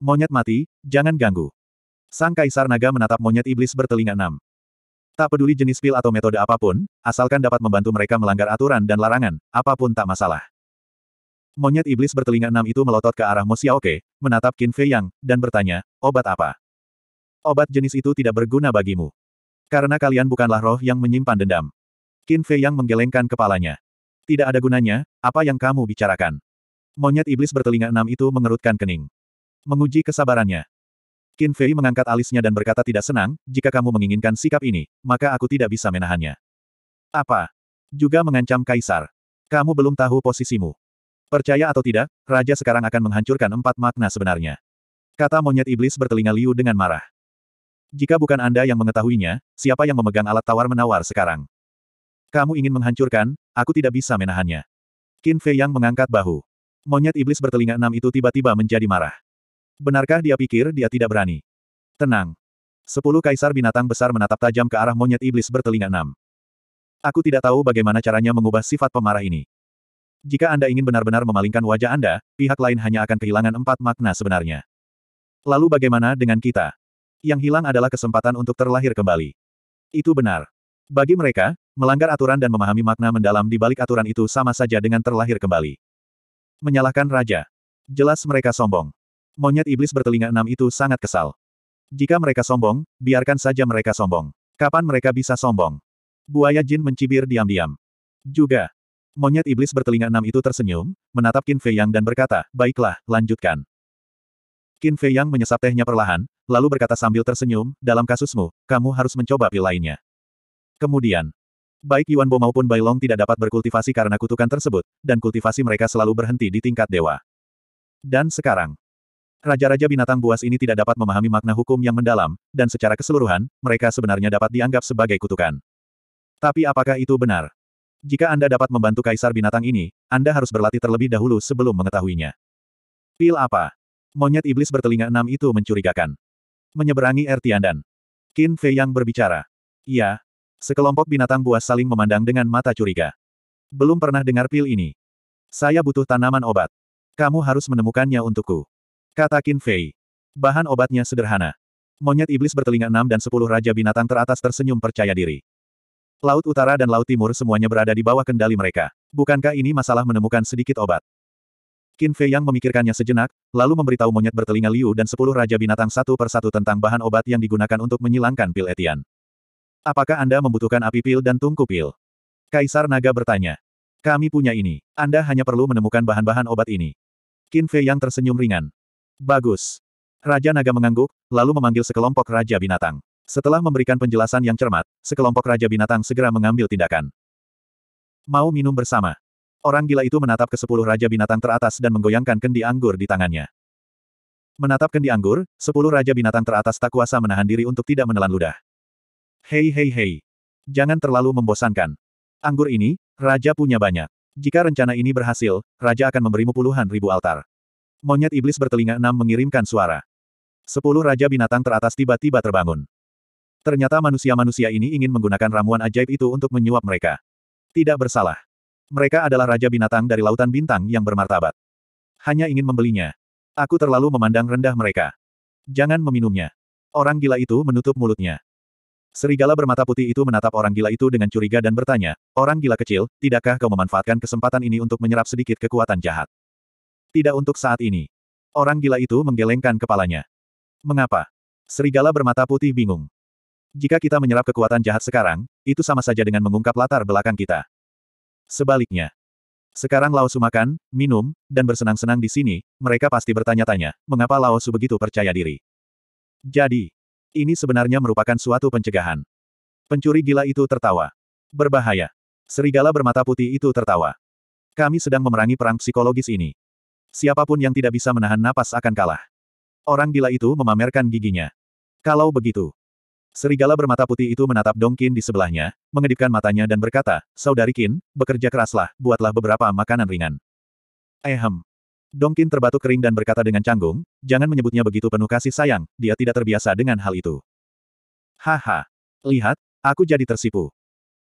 Monyet mati, jangan ganggu. Sang Kaisar Naga menatap monyet iblis bertelinga enam. Tak peduli jenis pil atau metode apa pun, asalkan dapat membantu mereka melanggar aturan dan larangan, apa pun tak masalah. Monyet iblis bertelinga enam itu melotot ke arah Mo Xiaoke, menatap Qin Fei Yang, dan bertanya, obat apa? Obat jenis itu tidak berguna bagimu. Karena kalian bukanlah roh yang menyimpan dendam. Qin Fei Yang menggelengkan kepalanya. Tidak ada gunanya, apa yang kamu bicarakan? Monyet iblis bertelinga enam itu mengerutkan kening. Menguji kesabarannya. Qin Fei mengangkat alisnya dan berkata tidak senang, jika kamu menginginkan sikap ini, maka aku tidak bisa menahannya. Apa? Juga mengancam Kaisar. Kamu belum tahu posisimu. Percaya atau tidak, Raja sekarang akan menghancurkan empat makna sebenarnya. Kata monyet iblis bertelinga liu dengan marah. Jika bukan Anda yang mengetahuinya, siapa yang memegang alat tawar-menawar sekarang? Kamu ingin menghancurkan, aku tidak bisa menahannya. Qin Fei yang mengangkat bahu. Monyet iblis bertelinga enam itu tiba-tiba menjadi marah. Benarkah dia pikir dia tidak berani? Tenang. Sepuluh kaisar binatang besar menatap tajam ke arah monyet iblis bertelinga enam. Aku tidak tahu bagaimana caranya mengubah sifat pemarah ini. Jika Anda ingin benar-benar memalingkan wajah Anda, pihak lain hanya akan kehilangan empat makna sebenarnya. Lalu bagaimana dengan kita? Yang hilang adalah kesempatan untuk terlahir kembali. Itu benar. Bagi mereka, melanggar aturan dan memahami makna mendalam di balik aturan itu sama saja dengan terlahir kembali. Menyalahkan raja. Jelas mereka sombong. Monyet iblis bertelinga enam itu sangat kesal. Jika mereka sombong, biarkan saja mereka sombong. Kapan mereka bisa sombong? Buaya jin mencibir diam-diam. Juga. Monyet iblis bertelinga enam itu tersenyum, menatap Qin Fei Yang dan berkata, baiklah, lanjutkan. Qin Fei Yang menyesap tehnya perlahan, lalu berkata sambil tersenyum, dalam kasusmu, kamu harus mencoba pil lainnya. Kemudian, baik Yuan Bo maupun Bai Long tidak dapat berkultivasi karena kutukan tersebut, dan kultivasi mereka selalu berhenti di tingkat dewa. Dan sekarang, Raja-raja binatang buas ini tidak dapat memahami makna hukum yang mendalam, dan secara keseluruhan, mereka sebenarnya dapat dianggap sebagai kutukan. Tapi apakah itu benar? Jika Anda dapat membantu kaisar binatang ini, Anda harus berlatih terlebih dahulu sebelum mengetahuinya. Pil apa? Monyet iblis bertelinga enam itu mencurigakan. Menyeberangi Ertiandan. Qin Fei yang berbicara. Iya. Sekelompok binatang buas saling memandang dengan mata curiga. Belum pernah dengar pil ini. Saya butuh tanaman obat. Kamu harus menemukannya untukku. Kata Qin Fei. Bahan obatnya sederhana. Monyet iblis bertelinga enam dan sepuluh raja binatang teratas tersenyum percaya diri. Laut Utara dan Laut Timur semuanya berada di bawah kendali mereka. Bukankah ini masalah menemukan sedikit obat? Qin Fei yang memikirkannya sejenak, lalu memberitahu monyet bertelinga liu dan sepuluh raja binatang satu persatu tentang bahan obat yang digunakan untuk menyilangkan pil Etian. Apakah Anda membutuhkan api pil dan tungku pil? Kaisar Naga bertanya. Kami punya ini. Anda hanya perlu menemukan bahan-bahan obat ini. Qin Fei yang tersenyum ringan. Bagus. Raja Naga mengangguk, lalu memanggil sekelompok Raja Binatang. Setelah memberikan penjelasan yang cermat, sekelompok Raja Binatang segera mengambil tindakan. Mau minum bersama. Orang gila itu menatap ke sepuluh Raja Binatang teratas dan menggoyangkan kendi anggur di tangannya. Menatap kendi anggur, sepuluh Raja Binatang teratas tak kuasa menahan diri untuk tidak menelan ludah. Hei hei hei. Jangan terlalu membosankan. Anggur ini, Raja punya banyak. Jika rencana ini berhasil, Raja akan memberimu puluhan ribu altar. Monyet iblis bertelinga enam mengirimkan suara. Sepuluh raja binatang teratas tiba-tiba terbangun. Ternyata manusia-manusia ini ingin menggunakan ramuan ajaib itu untuk menyuap mereka. Tidak bersalah. Mereka adalah raja binatang dari lautan bintang yang bermartabat. Hanya ingin membelinya. Aku terlalu memandang rendah mereka. Jangan meminumnya. Orang gila itu menutup mulutnya. Serigala bermata putih itu menatap orang gila itu dengan curiga dan bertanya, orang gila kecil, tidakkah kau memanfaatkan kesempatan ini untuk menyerap sedikit kekuatan jahat? Tidak untuk saat ini. Orang gila itu menggelengkan kepalanya. Mengapa? Serigala bermata putih bingung. Jika kita menyerap kekuatan jahat sekarang, itu sama saja dengan mengungkap latar belakang kita. Sebaliknya. Sekarang Lao Su makan, minum, dan bersenang-senang di sini, mereka pasti bertanya-tanya, mengapa Lao Su begitu percaya diri. Jadi, ini sebenarnya merupakan suatu pencegahan. Pencuri gila itu tertawa. Berbahaya. Serigala bermata putih itu tertawa. Kami sedang memerangi perang psikologis ini. Siapa pun yang tidak bisa menahan napas akan kalah. Orang gila itu memamerkan giginya. Kalau begitu. Serigala bermata putih itu menatap Dong Qin di sebelahnya, mengedipkan matanya dan berkata, Saudari Qin, bekerja keraslah, buatlah beberapa makanan ringan. Ehem. Dong Qin terbatuk kering dan berkata dengan canggung, jangan menyebutnya begitu penuh kasih sayang, dia tidak terbiasa dengan hal itu. Haha. Lihat, aku jadi tersipu.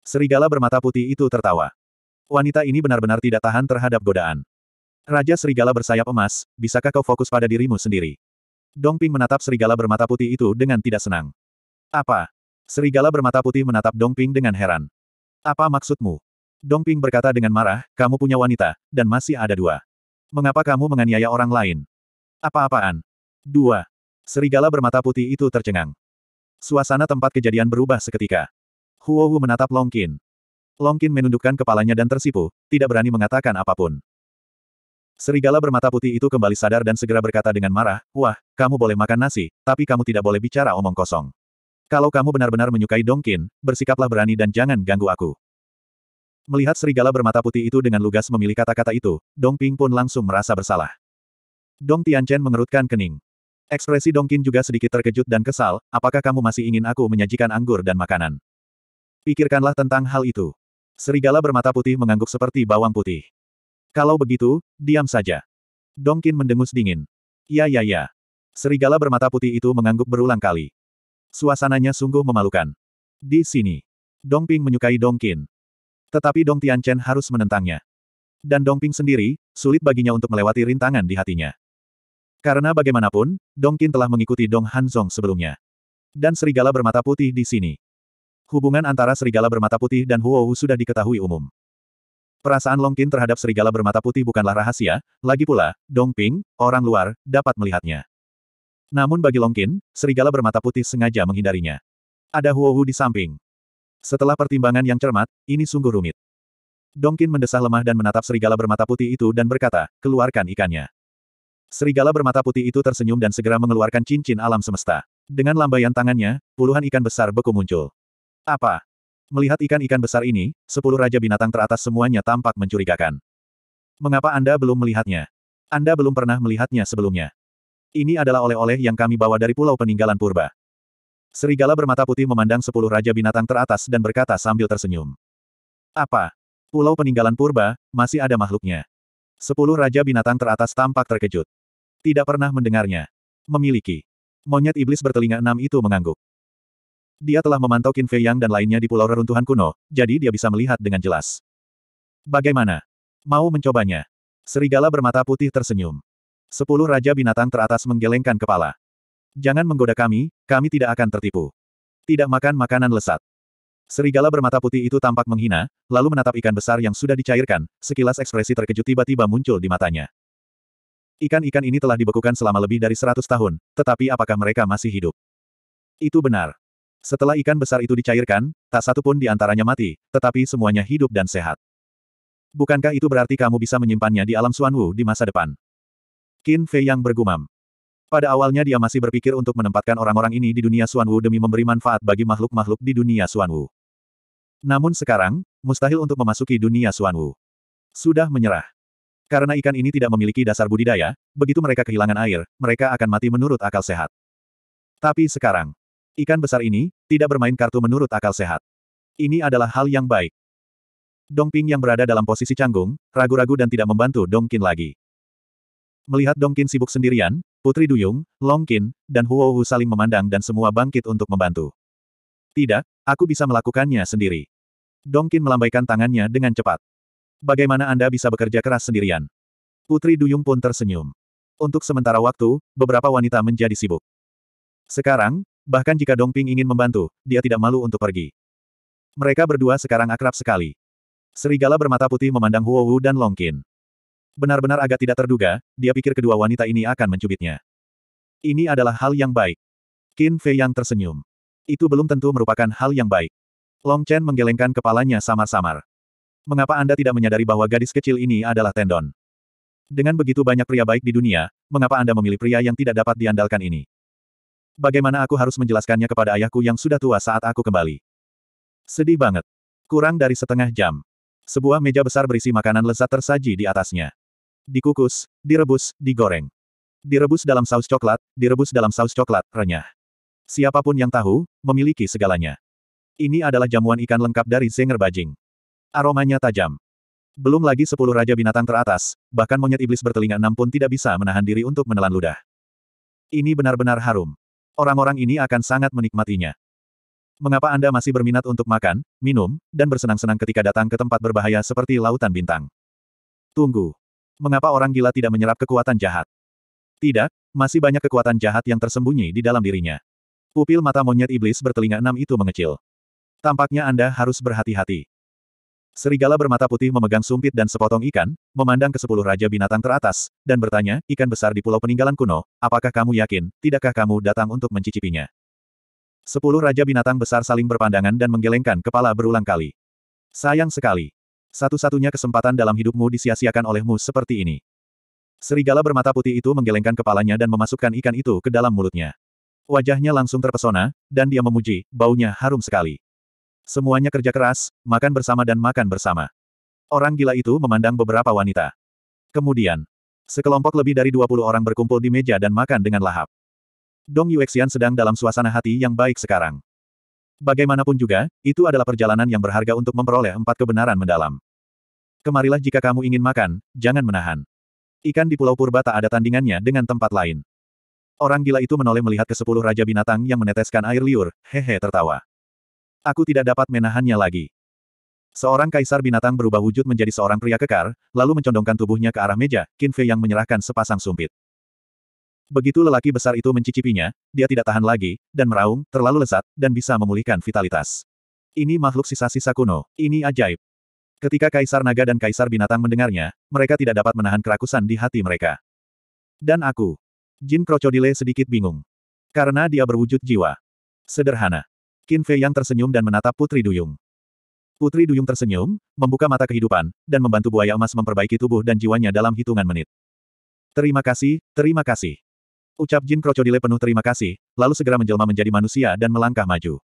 Serigala bermata putih itu tertawa. Wanita ini benar-benar tidak tahan terhadap godaan. Raja Serigala bersayap emas, bisakah kau fokus pada dirimu sendiri? Dongping menatap serigala bermata putih itu dengan tidak senang. Apa? Serigala bermata putih menatap Dongping dengan heran. Apa maksudmu? Dongping berkata dengan marah, kamu punya wanita, dan masih ada dua. Mengapa kamu menganiaya orang lain? Apa-apaan? Dua. Serigala bermata putih itu tercengang. Suasana tempat kejadian berubah seketika. Huo menatap Long Qin. Long Qin menundukkan kepalanya dan tersipu, tidak berani mengatakan apa pun. Serigala bermata putih itu kembali sadar dan segera berkata dengan marah, Wah, kamu boleh makan nasi, tapi kamu tidak boleh bicara omong kosong. Kalau kamu benar-benar menyukai Dongkin, bersikaplah berani dan jangan ganggu aku. Melihat serigala bermata putih itu dengan lugas memilih kata-kata itu, Dong Ping pun langsung merasa bersalah. Dong Tianchen mengerutkan kening. Ekspresi Dongkin juga sedikit terkejut dan kesal, apakah kamu masih ingin aku menyajikan anggur dan makanan? Pikirkanlah tentang hal itu. Serigala bermata putih mengangguk seperti bawang putih. Kalau begitu, diam saja. Dongkin mendengus dingin. Ya ya ya. Serigala bermata putih itu mengangguk berulang kali. Suasananya sungguh memalukan. Di sini. Dongping menyukai Dongkin. Tetapi Dong Tianchen harus menentangnya. Dan Dongping sendiri, sulit baginya untuk melewati rintangan di hatinya. Karena bagaimanapun, Dongkin telah mengikuti Dong Hanzong sebelumnya. Dan serigala bermata putih di sini. Hubungan antara serigala bermata putih dan Huo Wu sudah diketahui umum. Perasaan Long Qin terhadap serigala bermata putih bukanlah rahasia, lagi pula, Dong Ping, orang luar, dapat melihatnya. Namun bagi Long Qin, serigala bermata putih sengaja menghindarinya. Ada Huo Wu di samping. Setelah pertimbangan yang cermat, ini sungguh rumit. Dong Qin mendesah lemah dan menatap serigala bermata putih itu dan berkata, keluarkan ikannya. Serigala bermata putih itu tersenyum dan segera mengeluarkan cincin alam semesta. Dengan lambaian tangannya, puluhan ikan besar beku muncul. Apa? Melihat ikan-ikan besar ini, sepuluh raja binatang teratas semuanya tampak mencurigakan. Mengapa Anda belum melihatnya? Anda belum pernah melihatnya sebelumnya. Ini adalah oleh-oleh yang kami bawa dari pulau peninggalan purba. Serigala bermata putih memandang sepuluh raja binatang teratas dan berkata sambil tersenyum. Apa? Pulau peninggalan purba, masih ada makhluknya. Sepuluh raja binatang teratas tampak terkejut. Tidak pernah mendengarnya. Memiliki. Monyet iblis bertelinga enam itu mengangguk. Dia telah memantau Qin Fei Yang dan lainnya di Pulau Reruntuhan Kuno, jadi dia bisa melihat dengan jelas. Bagaimana? Mau mencobanya? Serigala bermata putih tersenyum. Sepuluh Raja Binatang teratas menggelengkan kepala. Jangan menggoda kami, kami tidak akan tertipu. Tidak makan makanan lesat. Serigala bermata putih itu tampak menghina, lalu menatap ikan besar yang sudah dicairkan, sekilas ekspresi terkejut tiba-tiba muncul di matanya. Ikan-ikan ini telah dibekukan selama lebih dari seratus tahun, tetapi apakah mereka masih hidup? Itu benar. Setelah ikan besar itu dicairkan, tak satu pun di antaranya mati, tetapi semuanya hidup dan sehat. Bukankah itu berarti kamu bisa menyimpannya di alam Suanwu di masa depan? Qin Fei yang bergumam. Pada awalnya dia masih berpikir untuk menempatkan orang-orang ini di dunia Suanwu demi memberi manfaat bagi makhluk-makhluk di dunia Suanwu. Namun sekarang, mustahil untuk memasuki dunia Suanwu. Sudah menyerah. Karena ikan ini tidak memiliki dasar budidaya, begitu mereka kehilangan air, mereka akan mati menurut akal sehat. Tapi sekarang, Ikan besar ini, tidak bermain kartu menurut akal sehat. Ini adalah hal yang baik. Dongping yang berada dalam posisi canggung, ragu-ragu dan tidak membantu Dongkin lagi. Melihat Dongkin sibuk sendirian, Putri Duyung, Longkin, dan Huo Hu saling memandang dan semua bangkit untuk membantu. Tidak, aku bisa melakukannya sendiri. Dongkin melambaikan tangannya dengan cepat. Bagaimana Anda bisa bekerja keras sendirian? Putri Duyung pun tersenyum. Untuk sementara waktu, beberapa wanita menjadi sibuk. Sekarang, Bahkan jika Dongping ingin membantu, dia tidak malu untuk pergi. Mereka berdua sekarang akrab sekali. Serigala bermata putih memandang Huo Wu dan Long Qin. Benar-benar agak tidak terduga, dia pikir kedua wanita ini akan mencubitnya. Ini adalah hal yang baik. Qin Fei yang tersenyum. Itu belum tentu merupakan hal yang baik. Long Chen menggelengkan kepalanya samar-samar. Mengapa Anda tidak menyadari bahwa gadis kecil ini adalah tendon? Dengan begitu banyak pria baik di dunia, mengapa Anda memilih pria yang tidak dapat diandalkan ini? Bagaimana aku harus menjelaskannya kepada ayahku yang sudah tua saat aku kembali? Sedih banget. Kurang dari setengah jam. Sebuah meja besar berisi makanan lezat tersaji di atasnya. Dikukus, direbus, digoreng. Direbus dalam saus coklat, direbus dalam saus coklat, renyah. Siapa pun yang tahu, memiliki segalanya. Ini adalah jamuan ikan lengkap dari Zenger Bajing. Aromanya tajam. Belum lagi sepuluh raja binatang teratas, bahkan monyet iblis bertelinga enam pun tidak bisa menahan diri untuk menelan ludah. Ini benar-benar harum. Orang-orang ini akan sangat menikmatinya. Mengapa Anda masih berminat untuk makan, minum, dan bersenang-senang ketika datang ke tempat berbahaya seperti lautan bintang? Tunggu. Mengapa orang gila tidak menyerap kekuatan jahat? Tidak, Masih banyak kekuatan jahat yang tersembunyi di dalam dirinya. Pupil mata monyet iblis bertelinga enam itu mengecil. Tampaknya Anda harus berhati-hati. Serigala bermata putih memegang sumpit dan sepotong ikan, memandang ke sepuluh raja binatang teratas, dan bertanya, ikan besar di pulau peninggalan kuno, apakah kamu yakin, tidakkah kamu datang untuk mencicipinya? Sepuluh raja binatang besar saling berpandangan dan menggelengkan kepala berulang kali. Sayang sekali. Satu-satunya kesempatan dalam hidupmu disia-siakan olehmu seperti ini. Serigala bermata putih itu menggelengkan kepalanya dan memasukkan ikan itu ke dalam mulutnya. Wajahnya langsung terpesona, dan dia memuji, baunya harum sekali. Semuanya kerja keras, makan bersama dan makan bersama. Orang gila itu memandang beberapa wanita. Kemudian, sekelompok lebih dari 20 orang berkumpul di meja dan makan dengan lahap. Dong Yuexian sedang dalam suasana hati yang baik sekarang. Bagaimanapun juga, itu adalah perjalanan yang berharga untuk memperoleh empat kebenaran mendalam. Kemarilah jika kamu ingin makan, jangan menahan. Ikan di Pulau Purba tak ada tandingannya dengan tempat lain. Orang gila itu menoleh melihat ke sepuluh raja binatang yang meneteskan air liur, hehe tertawa. Aku tidak dapat menahannya lagi. Seorang kaisar binatang berubah wujud menjadi seorang pria kekar, lalu mencondongkan tubuhnya ke arah meja, Qin Fei yang menyerahkan sepasang sumpit. Begitu lelaki besar itu mencicipinya, dia tidak tahan lagi, dan meraung, terlalu lezat, dan bisa memulihkan vitalitas. Ini makhluk sisa-sisa kuno, ini ajaib. Ketika Kaisar Naga dan Kaisar Binatang mendengarnya, mereka tidak dapat menahan kerakusan di hati mereka. Dan aku. Jin Krokodile sedikit bingung. Karena dia berwujud jiwa. Sederhana. Qin Fei yang tersenyum dan menatap Putri Duyung. Putri Duyung tersenyum, membuka mata kehidupan, dan membantu buaya emas memperbaiki tubuh dan jiwanya dalam hitungan menit. Terima kasih, terima kasih. Ucap Jin Krokodile penuh terima kasih, lalu segera menjelma menjadi manusia dan melangkah maju.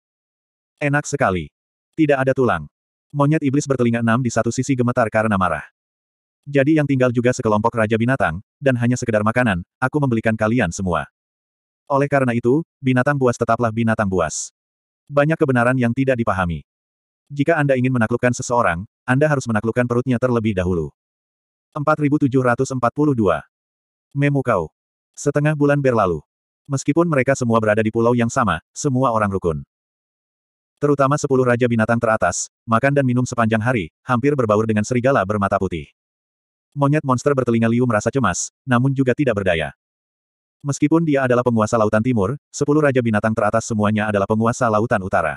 Enak sekali. Tidak ada tulang. Monyet iblis bertelinga enam di satu sisi gemetar karena marah. Jadi yang tinggal juga sekelompok raja binatang, dan hanya sekedar makanan, aku membelikan kalian semua. Oleh karena itu, binatang buas tetaplah binatang buas. Banyak kebenaran yang tidak dipahami. Jika Anda ingin menaklukkan seseorang, Anda harus menaklukkan perutnya terlebih dahulu. 4742. Memu kau. Setengah bulan berlalu. Meskipun mereka semua berada di pulau yang sama, semua orang rukun. Terutama sepuluh raja binatang teratas, makan dan minum sepanjang hari, hampir berbaur dengan serigala bermata putih. Monyet monster bertelinga liu merasa cemas, namun juga tidak berdaya. Meskipun dia adalah penguasa Lautan Timur, sepuluh raja binatang teratas semuanya adalah penguasa Lautan Utara.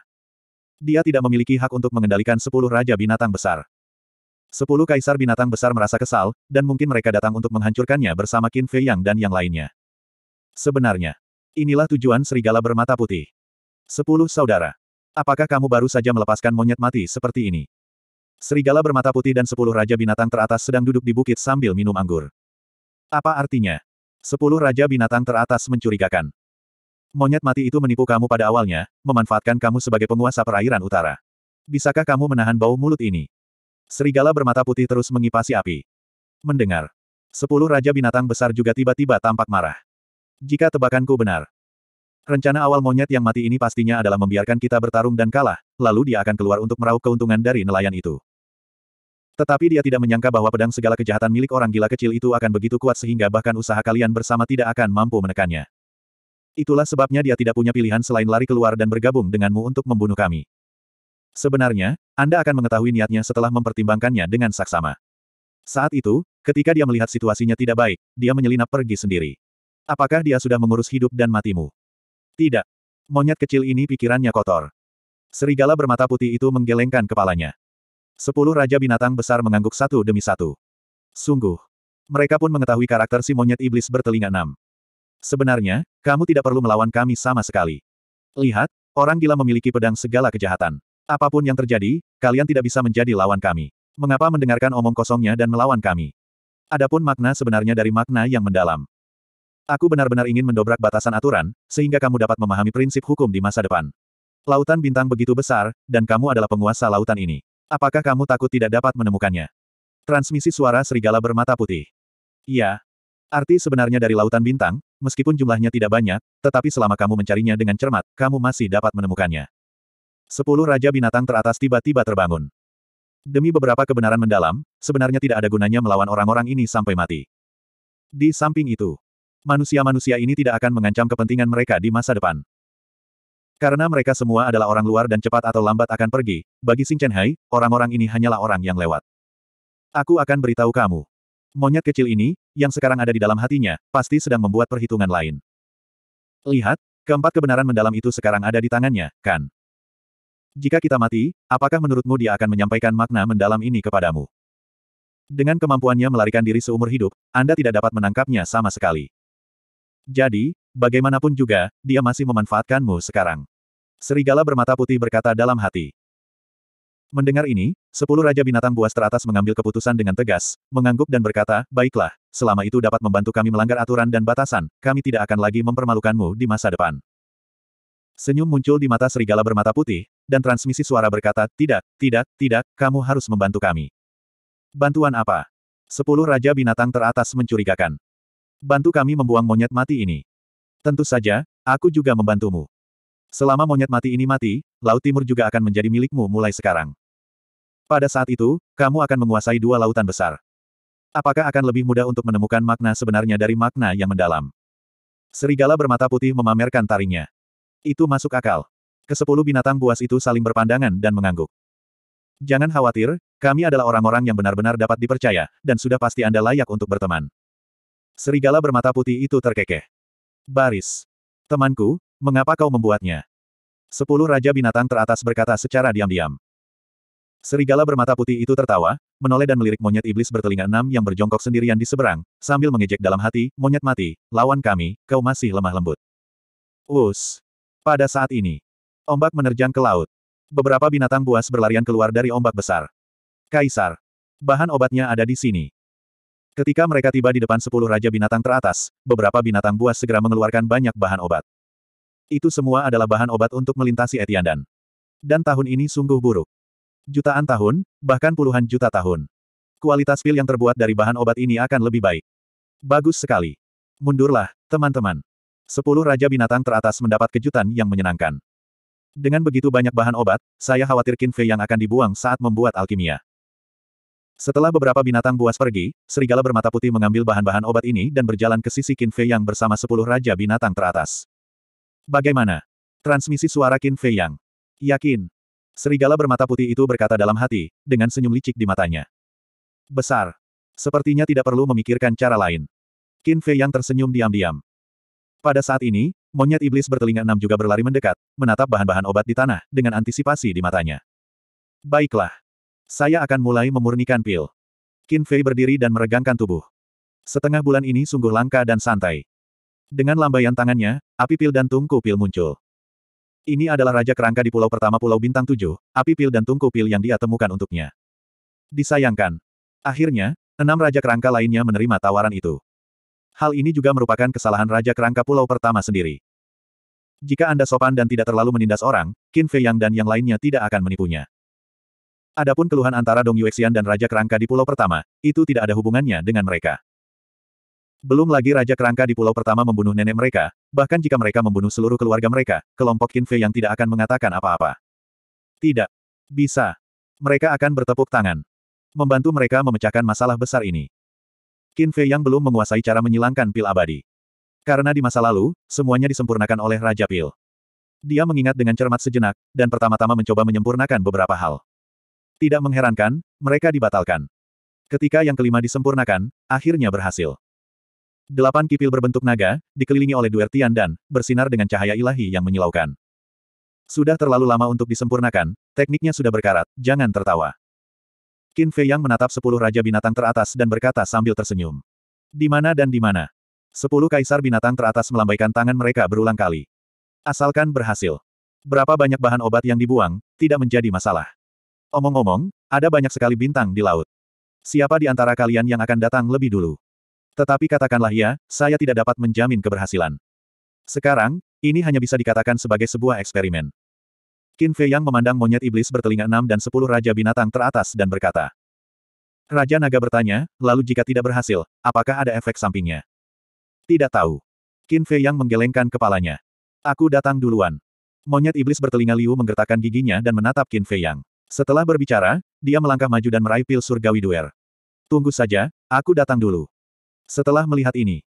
Dia tidak memiliki hak untuk mengendalikan sepuluh raja binatang besar. Sepuluh kaisar binatang besar merasa kesal, dan mungkin mereka datang untuk menghancurkannya bersama Qin Fei Yang dan yang lainnya. Sebenarnya, inilah tujuan serigala bermata putih. Sepuluh saudara. Apakah kamu baru saja melepaskan monyet mati seperti ini? Serigala bermata putih dan sepuluh raja binatang teratas sedang duduk di bukit sambil minum anggur. Apa artinya? Sepuluh raja binatang teratas mencurigakan. Monyet mati itu menipu kamu pada awalnya, memanfaatkan kamu sebagai penguasa perairan utara. Bisakah kamu menahan bau mulut ini? Serigala bermata putih terus mengipasi api. Mendengar. Sepuluh raja binatang besar juga tiba-tiba tampak marah. Jika tebakanku benar. Rencana awal monyet yang mati ini pastinya adalah membiarkan kita bertarung dan kalah, lalu dia akan keluar untuk meraup keuntungan dari nelayan itu. Tetapi dia tidak menyangka bahwa pedang segala kejahatan milik orang gila kecil itu akan begitu kuat sehingga bahkan usaha kalian bersama tidak akan mampu menekannya. Itulah sebabnya dia tidak punya pilihan selain lari keluar dan bergabung denganmu untuk membunuh kami. Sebenarnya, Anda akan mengetahui niatnya setelah mempertimbangkannya dengan saksama. Saat itu, ketika dia melihat situasinya tidak baik, dia menyelinap pergi sendiri. Apakah dia sudah mengurus hidup dan matimu? Tidak. Monyet kecil ini pikirannya kotor. Serigala bermata putih itu menggelengkan kepalanya. Sepuluh raja binatang besar mengangguk satu demi satu. Sungguh. Mereka pun mengetahui karakter si monyet iblis bertelinga enam. Sebenarnya, kamu tidak perlu melawan kami sama sekali. Lihat, orang gila memiliki pedang segala kejahatan. Apa pun yang terjadi, kalian tidak bisa menjadi lawan kami. Mengapa mendengarkan omong kosongnya dan melawan kami? Adapun makna sebenarnya dari makna yang mendalam. Aku benar-benar ingin mendobrak batasan aturan, sehingga kamu dapat memahami prinsip hukum di masa depan. Lautan bintang begitu besar, dan kamu adalah penguasa lautan ini. Apakah kamu takut tidak dapat menemukannya? Transmisi suara serigala bermata putih. Iya. Arti sebenarnya dari lautan bintang, meskipun jumlahnya tidak banyak, tetapi selama kamu mencarinya dengan cermat, kamu masih dapat menemukannya. Sepuluh Raja Binatang teratas tiba-tiba terbangun. Demi beberapa kebenaran mendalam, sebenarnya tidak ada gunanya melawan orang-orang ini sampai mati. Di samping itu, manusia-manusia ini tidak akan mengancam kepentingan mereka di masa depan. Karena mereka semua adalah orang luar dan cepat atau lambat akan pergi, bagi Xing Chen Hai, orang-orang ini hanyalah orang yang lewat. Aku akan beritahu kamu. Monyet kecil ini, yang sekarang ada di dalam hatinya, pasti sedang membuat perhitungan lain. Lihat, keempat kebenaran mendalam itu sekarang ada di tangannya, kan? Jika kita mati, apakah menurutmu dia akan menyampaikan makna mendalam ini kepadamu? Dengan kemampuannya melarikan diri seumur hidup, Anda tidak dapat menangkapnya sama sekali. Jadi, bagaimanapun juga, dia masih memanfaatkanmu sekarang. Serigala bermata putih berkata dalam hati. Mendengar ini, sepuluh Raja Binatang Buas teratas mengambil keputusan dengan tegas, mengangguk dan berkata, baiklah, selama itu dapat membantu kami melanggar aturan dan batasan, kami tidak akan lagi mempermalukanmu di masa depan. Senyum muncul di mata serigala bermata putih, dan transmisi suara berkata, tidak, tidak, tidak, kamu harus membantu kami. Bantuan apa? Sepuluh Raja Binatang teratas mencurigakan. Bantu kami membuang monyet mati ini. Tentu saja, aku juga membantumu. Selama monyet mati ini mati, Laut Timur juga akan menjadi milikmu mulai sekarang. Pada saat itu, kamu akan menguasai dua lautan besar. Apakah akan lebih mudah untuk menemukan makna sebenarnya dari makna yang mendalam? Serigala bermata putih memamerkan taringnya. Itu masuk akal. Kesepuluh binatang buas itu saling berpandangan dan mengangguk. Jangan khawatir, kami adalah orang-orang yang benar-benar dapat dipercaya, dan sudah pasti Anda layak untuk berteman. Serigala bermata putih itu terkekeh. Baris. Temanku, Mengapa kau membuatnya? Sepuluh Raja Binatang teratas berkata secara diam-diam. Serigala bermata putih itu tertawa, menoleh dan melirik monyet iblis bertelinga enam yang berjongkok sendirian di seberang, sambil mengejek dalam hati, monyet mati, lawan kami, kau masih lemah lembut. Us. Pada saat ini, ombak menerjang ke laut. Beberapa binatang buas berlarian keluar dari ombak besar. Kaisar. Bahan obatnya ada di sini. Ketika mereka tiba di depan sepuluh raja binatang teratas, beberapa binatang buas segera mengeluarkan banyak bahan obat. Itu semua adalah bahan obat untuk melintasi Etiandan. Dan tahun ini sungguh buruk. Jutaan tahun, bahkan puluhan juta tahun. Kualitas pil yang terbuat dari bahan obat ini akan lebih baik. Bagus sekali. Mundurlah, teman-teman. Sepuluh Raja Binatang teratas mendapat kejutan yang menyenangkan. Dengan begitu banyak bahan obat, saya khawatir Qin Fei yang akan dibuang saat membuat alkimia. Setelah beberapa binatang buas pergi, serigala bermata putih mengambil bahan-bahan obat ini dan berjalan ke sisi Qin Fei yang bersama sepuluh Raja Binatang teratas. Bagaimana? Transmisi suara Qin Fei Yang. Yakin. Serigala bermata putih itu berkata dalam hati, dengan senyum licik di matanya. Besar. Sepertinya tidak perlu memikirkan cara lain. Qin Fei Yang tersenyum diam-diam. Pada saat ini, monyet iblis bertelinga enam juga berlari mendekat, menatap bahan-bahan obat di tanah, dengan antisipasi di matanya. Baiklah. Saya akan mulai memurnikan pil. Qin Fei berdiri dan meregangkan tubuh. Setengah bulan ini sungguh langka dan santai. Dengan lambaian tangannya, api pil dan tungku pil muncul. Ini adalah Raja Kerangka di pulau pertama Pulau Bintang Tujuh, api pil dan tungku pil yang dia temukan untuknya. Disayangkan. Akhirnya, enam Raja Kerangka lainnya menerima tawaran itu. Hal ini juga merupakan kesalahan Raja Kerangka Pulau pertama sendiri. Jika Anda sopan dan tidak terlalu menindas orang, Qin Fei Yang dan yang lainnya tidak akan menipunya. Adapun keluhan antara Dong Yuexian dan Raja Kerangka di pulau pertama, itu tidak ada hubungannya dengan mereka. Belum lagi Raja Kerangka di pulau pertama membunuh nenek mereka, bahkan jika mereka membunuh seluruh keluarga mereka, kelompok Qin Fei yang tidak akan mengatakan apa-apa. Tidak. Bisa. Mereka akan bertepuk tangan. Membantu mereka memecahkan masalah besar ini. Qin Fei yang belum menguasai cara menyilangkan pil abadi. Karena di masa lalu, semuanya disempurnakan oleh Raja Pil. Dia mengingat dengan cermat sejenak, dan pertama-tama mencoba menyempurnakan beberapa hal. Tidak mengherankan, mereka dibatalkan. Ketika yang kelima disempurnakan, akhirnya berhasil. Delapan kipil berbentuk naga, dikelilingi oleh Duer Tian dan, bersinar dengan cahaya ilahi yang menyilaukan. Sudah terlalu lama untuk disempurnakan, tekniknya sudah berkarat, jangan tertawa. Qin Fei Yang menatap sepuluh raja binatang teratas dan berkata sambil tersenyum. Di mana dan di mana? Sepuluh kaisar binatang teratas melambaikan tangan mereka berulang kali. Asalkan berhasil. Berapa banyak bahan obat yang dibuang, tidak menjadi masalah. Omong-omong, ada banyak sekali bintang di laut. Siapa di antara kalian yang akan datang lebih dulu? Tetapi katakanlah ya, saya tidak dapat menjamin keberhasilan. Sekarang, ini hanya bisa dikatakan sebagai sebuah eksperimen. Qin Fei Yang memandang monyet iblis bertelinga enam dan sepuluh raja binatang teratas dan berkata. Raja Naga bertanya, lalu jika tidak berhasil, apakah ada efek sampingnya? Tidak tahu. Qin Fei Yang menggelengkan kepalanya. Aku datang duluan. Monyet iblis bertelinga liu menggertakkan giginya dan menatap Qin Fei Yang. Setelah berbicara, dia melangkah maju dan meraih pil surgawi duer. Tunggu saja, aku datang dulu. Setelah melihat ini,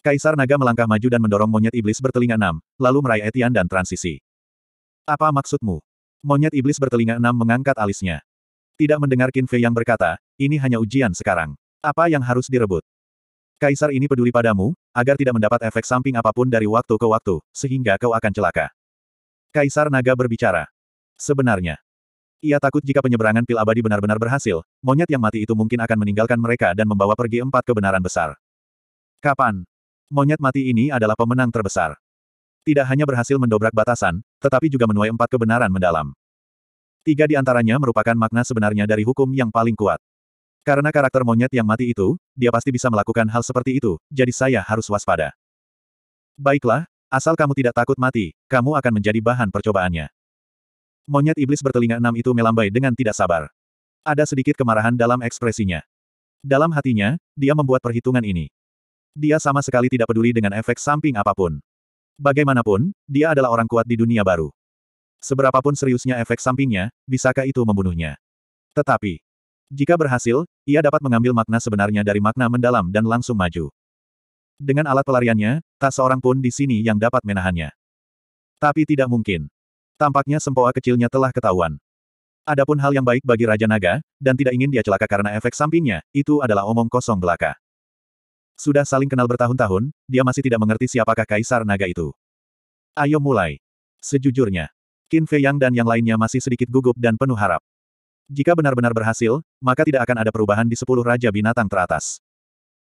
Kaisar Naga melangkah maju dan mendorong monyet iblis bertelinga enam, lalu meraih Etian dan transisi. Apa maksudmu? Monyet iblis bertelinga enam mengangkat alisnya. Tidak mendengar Qin Fei yang berkata, ini hanya ujian sekarang. Apa yang harus direbut? Kaisar ini peduli padamu, agar tidak mendapat efek samping apa pun dari waktu ke waktu, sehingga kau akan celaka. Kaisar Naga berbicara. Sebenarnya, ia takut jika penyeberangan pil abadi benar-benar berhasil, monyet yang mati itu mungkin akan meninggalkan mereka dan membawa pergi empat kebenaran besar. Kapan? Monyet mati ini adalah pemenang terbesar. Tidak hanya berhasil mendobrak batasan, tetapi juga menuai empat kebenaran mendalam. Tiga di antaranya merupakan makna sebenarnya dari hukum yang paling kuat. Karena karakter monyet yang mati itu, dia pasti bisa melakukan hal seperti itu, jadi saya harus waspada. Baiklah, asal kamu tidak takut mati, kamu akan menjadi bahan percobaannya. Monyet iblis bertelinga enam itu melambai dengan tidak sabar. Ada sedikit kemarahan dalam ekspresinya. Dalam hatinya, dia membuat perhitungan ini. Dia sama sekali tidak peduli dengan efek samping apa pun. Bagaimanapun, dia adalah orang kuat di dunia baru. Seberapapun seriusnya efek sampingnya, bisakah itu membunuhnya? Tetapi, jika berhasil, ia dapat mengambil makna sebenarnya dari makna mendalam dan langsung maju. Dengan alat pelariannya, tak seorang pun di sini yang dapat menahannya. Tapi tidak mungkin. Tampaknya sempoa kecilnya telah ketahuan. Adapun hal yang baik bagi Raja Naga, dan tidak ingin dia celaka karena efek sampingnya, itu adalah omong kosong belaka. Sudah saling kenal bertahun-tahun, dia masih tidak mengerti siapakah Kaisar Naga itu. Ayo mulai. Sejujurnya, Qin Fei Yang dan yang lainnya masih sedikit gugup dan penuh harap. Jika benar-benar berhasil, maka tidak akan ada perubahan di sepuluh Raja Binatang teratas.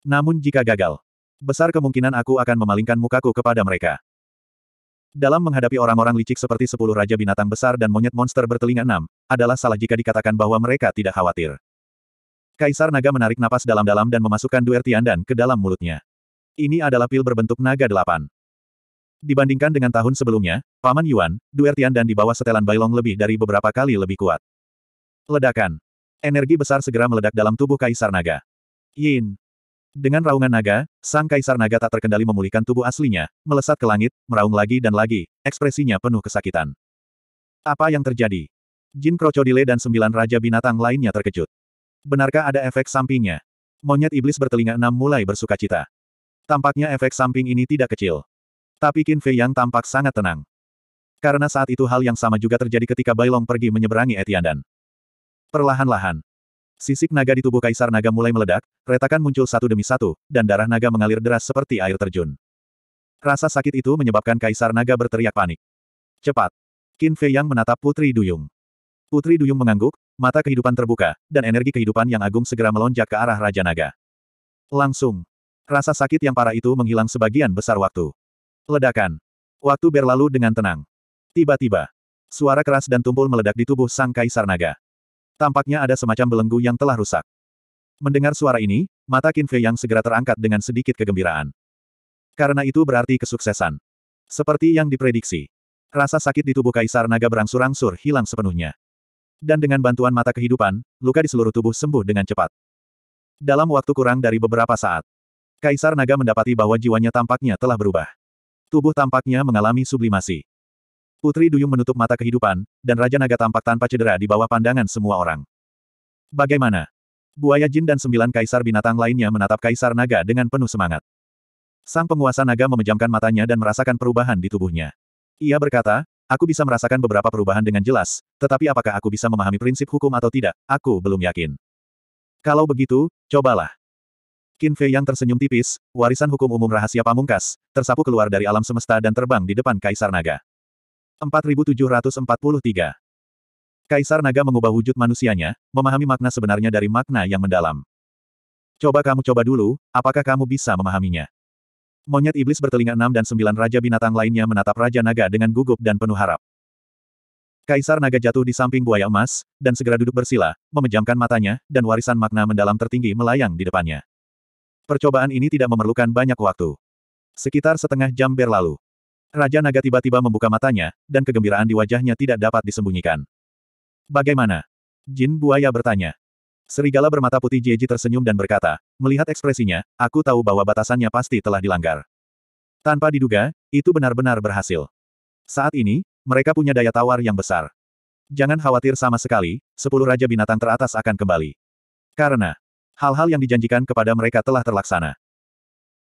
Namun jika gagal, besar kemungkinan aku akan memalingkan mukaku kepada mereka. Dalam menghadapi orang-orang licik seperti sepuluh Raja Binatang besar dan monyet monster bertelinga enam, adalah salah jika dikatakan bahwa mereka tidak khawatir. Kaisar Naga menarik napas dalam-dalam dan memasukkan Duer Tiandan ke dalam mulutnya. Ini adalah pil berbentuk naga delapan. Dibandingkan dengan tahun sebelumnya, Paman Yuan, Duertian dan di bawah setelan Bailong lebih dari beberapa kali lebih kuat. Ledakan. Energi besar segera meledak dalam tubuh Kaisar Naga. Yin. Dengan raungan naga, sang Kaisar Naga tak terkendali memulihkan tubuh aslinya, melesat ke langit, meraung lagi dan lagi, ekspresinya penuh kesakitan. Apa yang terjadi? Jin Krokodile dan sembilan Raja Binatang lainnya terkejut. Benarkah ada efek sampingnya? Monyet iblis bertelinga enam mulai bersuka cita. Tampaknya efek samping ini tidak kecil. Tapi Qin Fei Yang tampak sangat tenang. Karena saat itu hal yang sama juga terjadi ketika Bailong pergi menyeberangi Etiandan. Perlahan-lahan, sisik naga di tubuh Kaisar Naga mulai meledak, retakan muncul satu demi satu, dan darah naga mengalir deras seperti air terjun. Rasa sakit itu menyebabkan Kaisar Naga berteriak panik. Cepat! Qin Fei Yang menatap Putri Duyung. Putri Duyung mengangguk, mata kehidupan terbuka, dan energi kehidupan yang agung segera melonjak ke arah Raja Naga. Langsung, rasa sakit yang parah itu menghilang sebagian besar waktu. Ledakan. Waktu berlalu dengan tenang. Tiba-tiba, suara keras dan tumpul meledak di tubuh sang kaisar naga. Tampaknya ada semacam belenggu yang telah rusak. Mendengar suara ini, mata Qin Fei yang segera terangkat dengan sedikit kegembiraan. Karena itu berarti kesuksesan. Seperti yang diprediksi. Rasa sakit di tubuh kaisar naga berangsur-angsur hilang sepenuhnya. Dan dengan bantuan mata kehidupan, luka di seluruh tubuh sembuh dengan cepat. Dalam waktu kurang dari beberapa saat, Kaisar Naga mendapati bahwa jiwanya tampaknya telah berubah. Tubuh tampaknya mengalami sublimasi. Putri Duyung menutup mata kehidupan, dan Raja Naga tampak tanpa cedera di bawah pandangan semua orang. Bagaimana? Buaya Jin dan sembilan kaisar binatang lainnya menatap Kaisar Naga dengan penuh semangat. Sang penguasa naga memejamkan matanya dan merasakan perubahan di tubuhnya. Ia berkata, aku bisa merasakan beberapa perubahan dengan jelas, tetapi apakah aku bisa memahami prinsip hukum atau tidak, aku belum yakin. Kalau begitu, cobalah. Qin Fei yang tersenyum tipis, warisan hukum umum rahasia pamungkas, tersapu keluar dari alam semesta dan terbang di depan Kaisar Naga. 4743 Kaisar Naga mengubah wujud manusianya, memahami makna sebenarnya dari makna yang mendalam. Coba kamu coba dulu, apakah kamu bisa memahaminya? Monyet iblis bertelinga enam dan sembilan raja binatang lainnya menatap Raja Naga dengan gugup dan penuh harap. Kaisar Naga jatuh di samping buaya emas, dan segera duduk bersila, memejamkan matanya, dan warisan makna mendalam tertinggi melayang di depannya. Percobaan ini tidak memerlukan banyak waktu. Sekitar setengah jam berlalu. Raja Naga tiba-tiba membuka matanya, dan kegembiraan di wajahnya tidak dapat disembunyikan. Bagaimana? Jin Buaya bertanya. Serigala bermata putih Jieji tersenyum dan berkata, melihat ekspresinya, aku tahu bahwa batasannya pasti telah dilanggar. Tanpa diduga, itu benar-benar berhasil. Saat ini, mereka punya daya tawar yang besar. Jangan khawatir sama sekali, sepuluh Raja Binatang teratas akan kembali. Karena, Hal-hal yang dijanjikan kepada mereka telah terlaksana.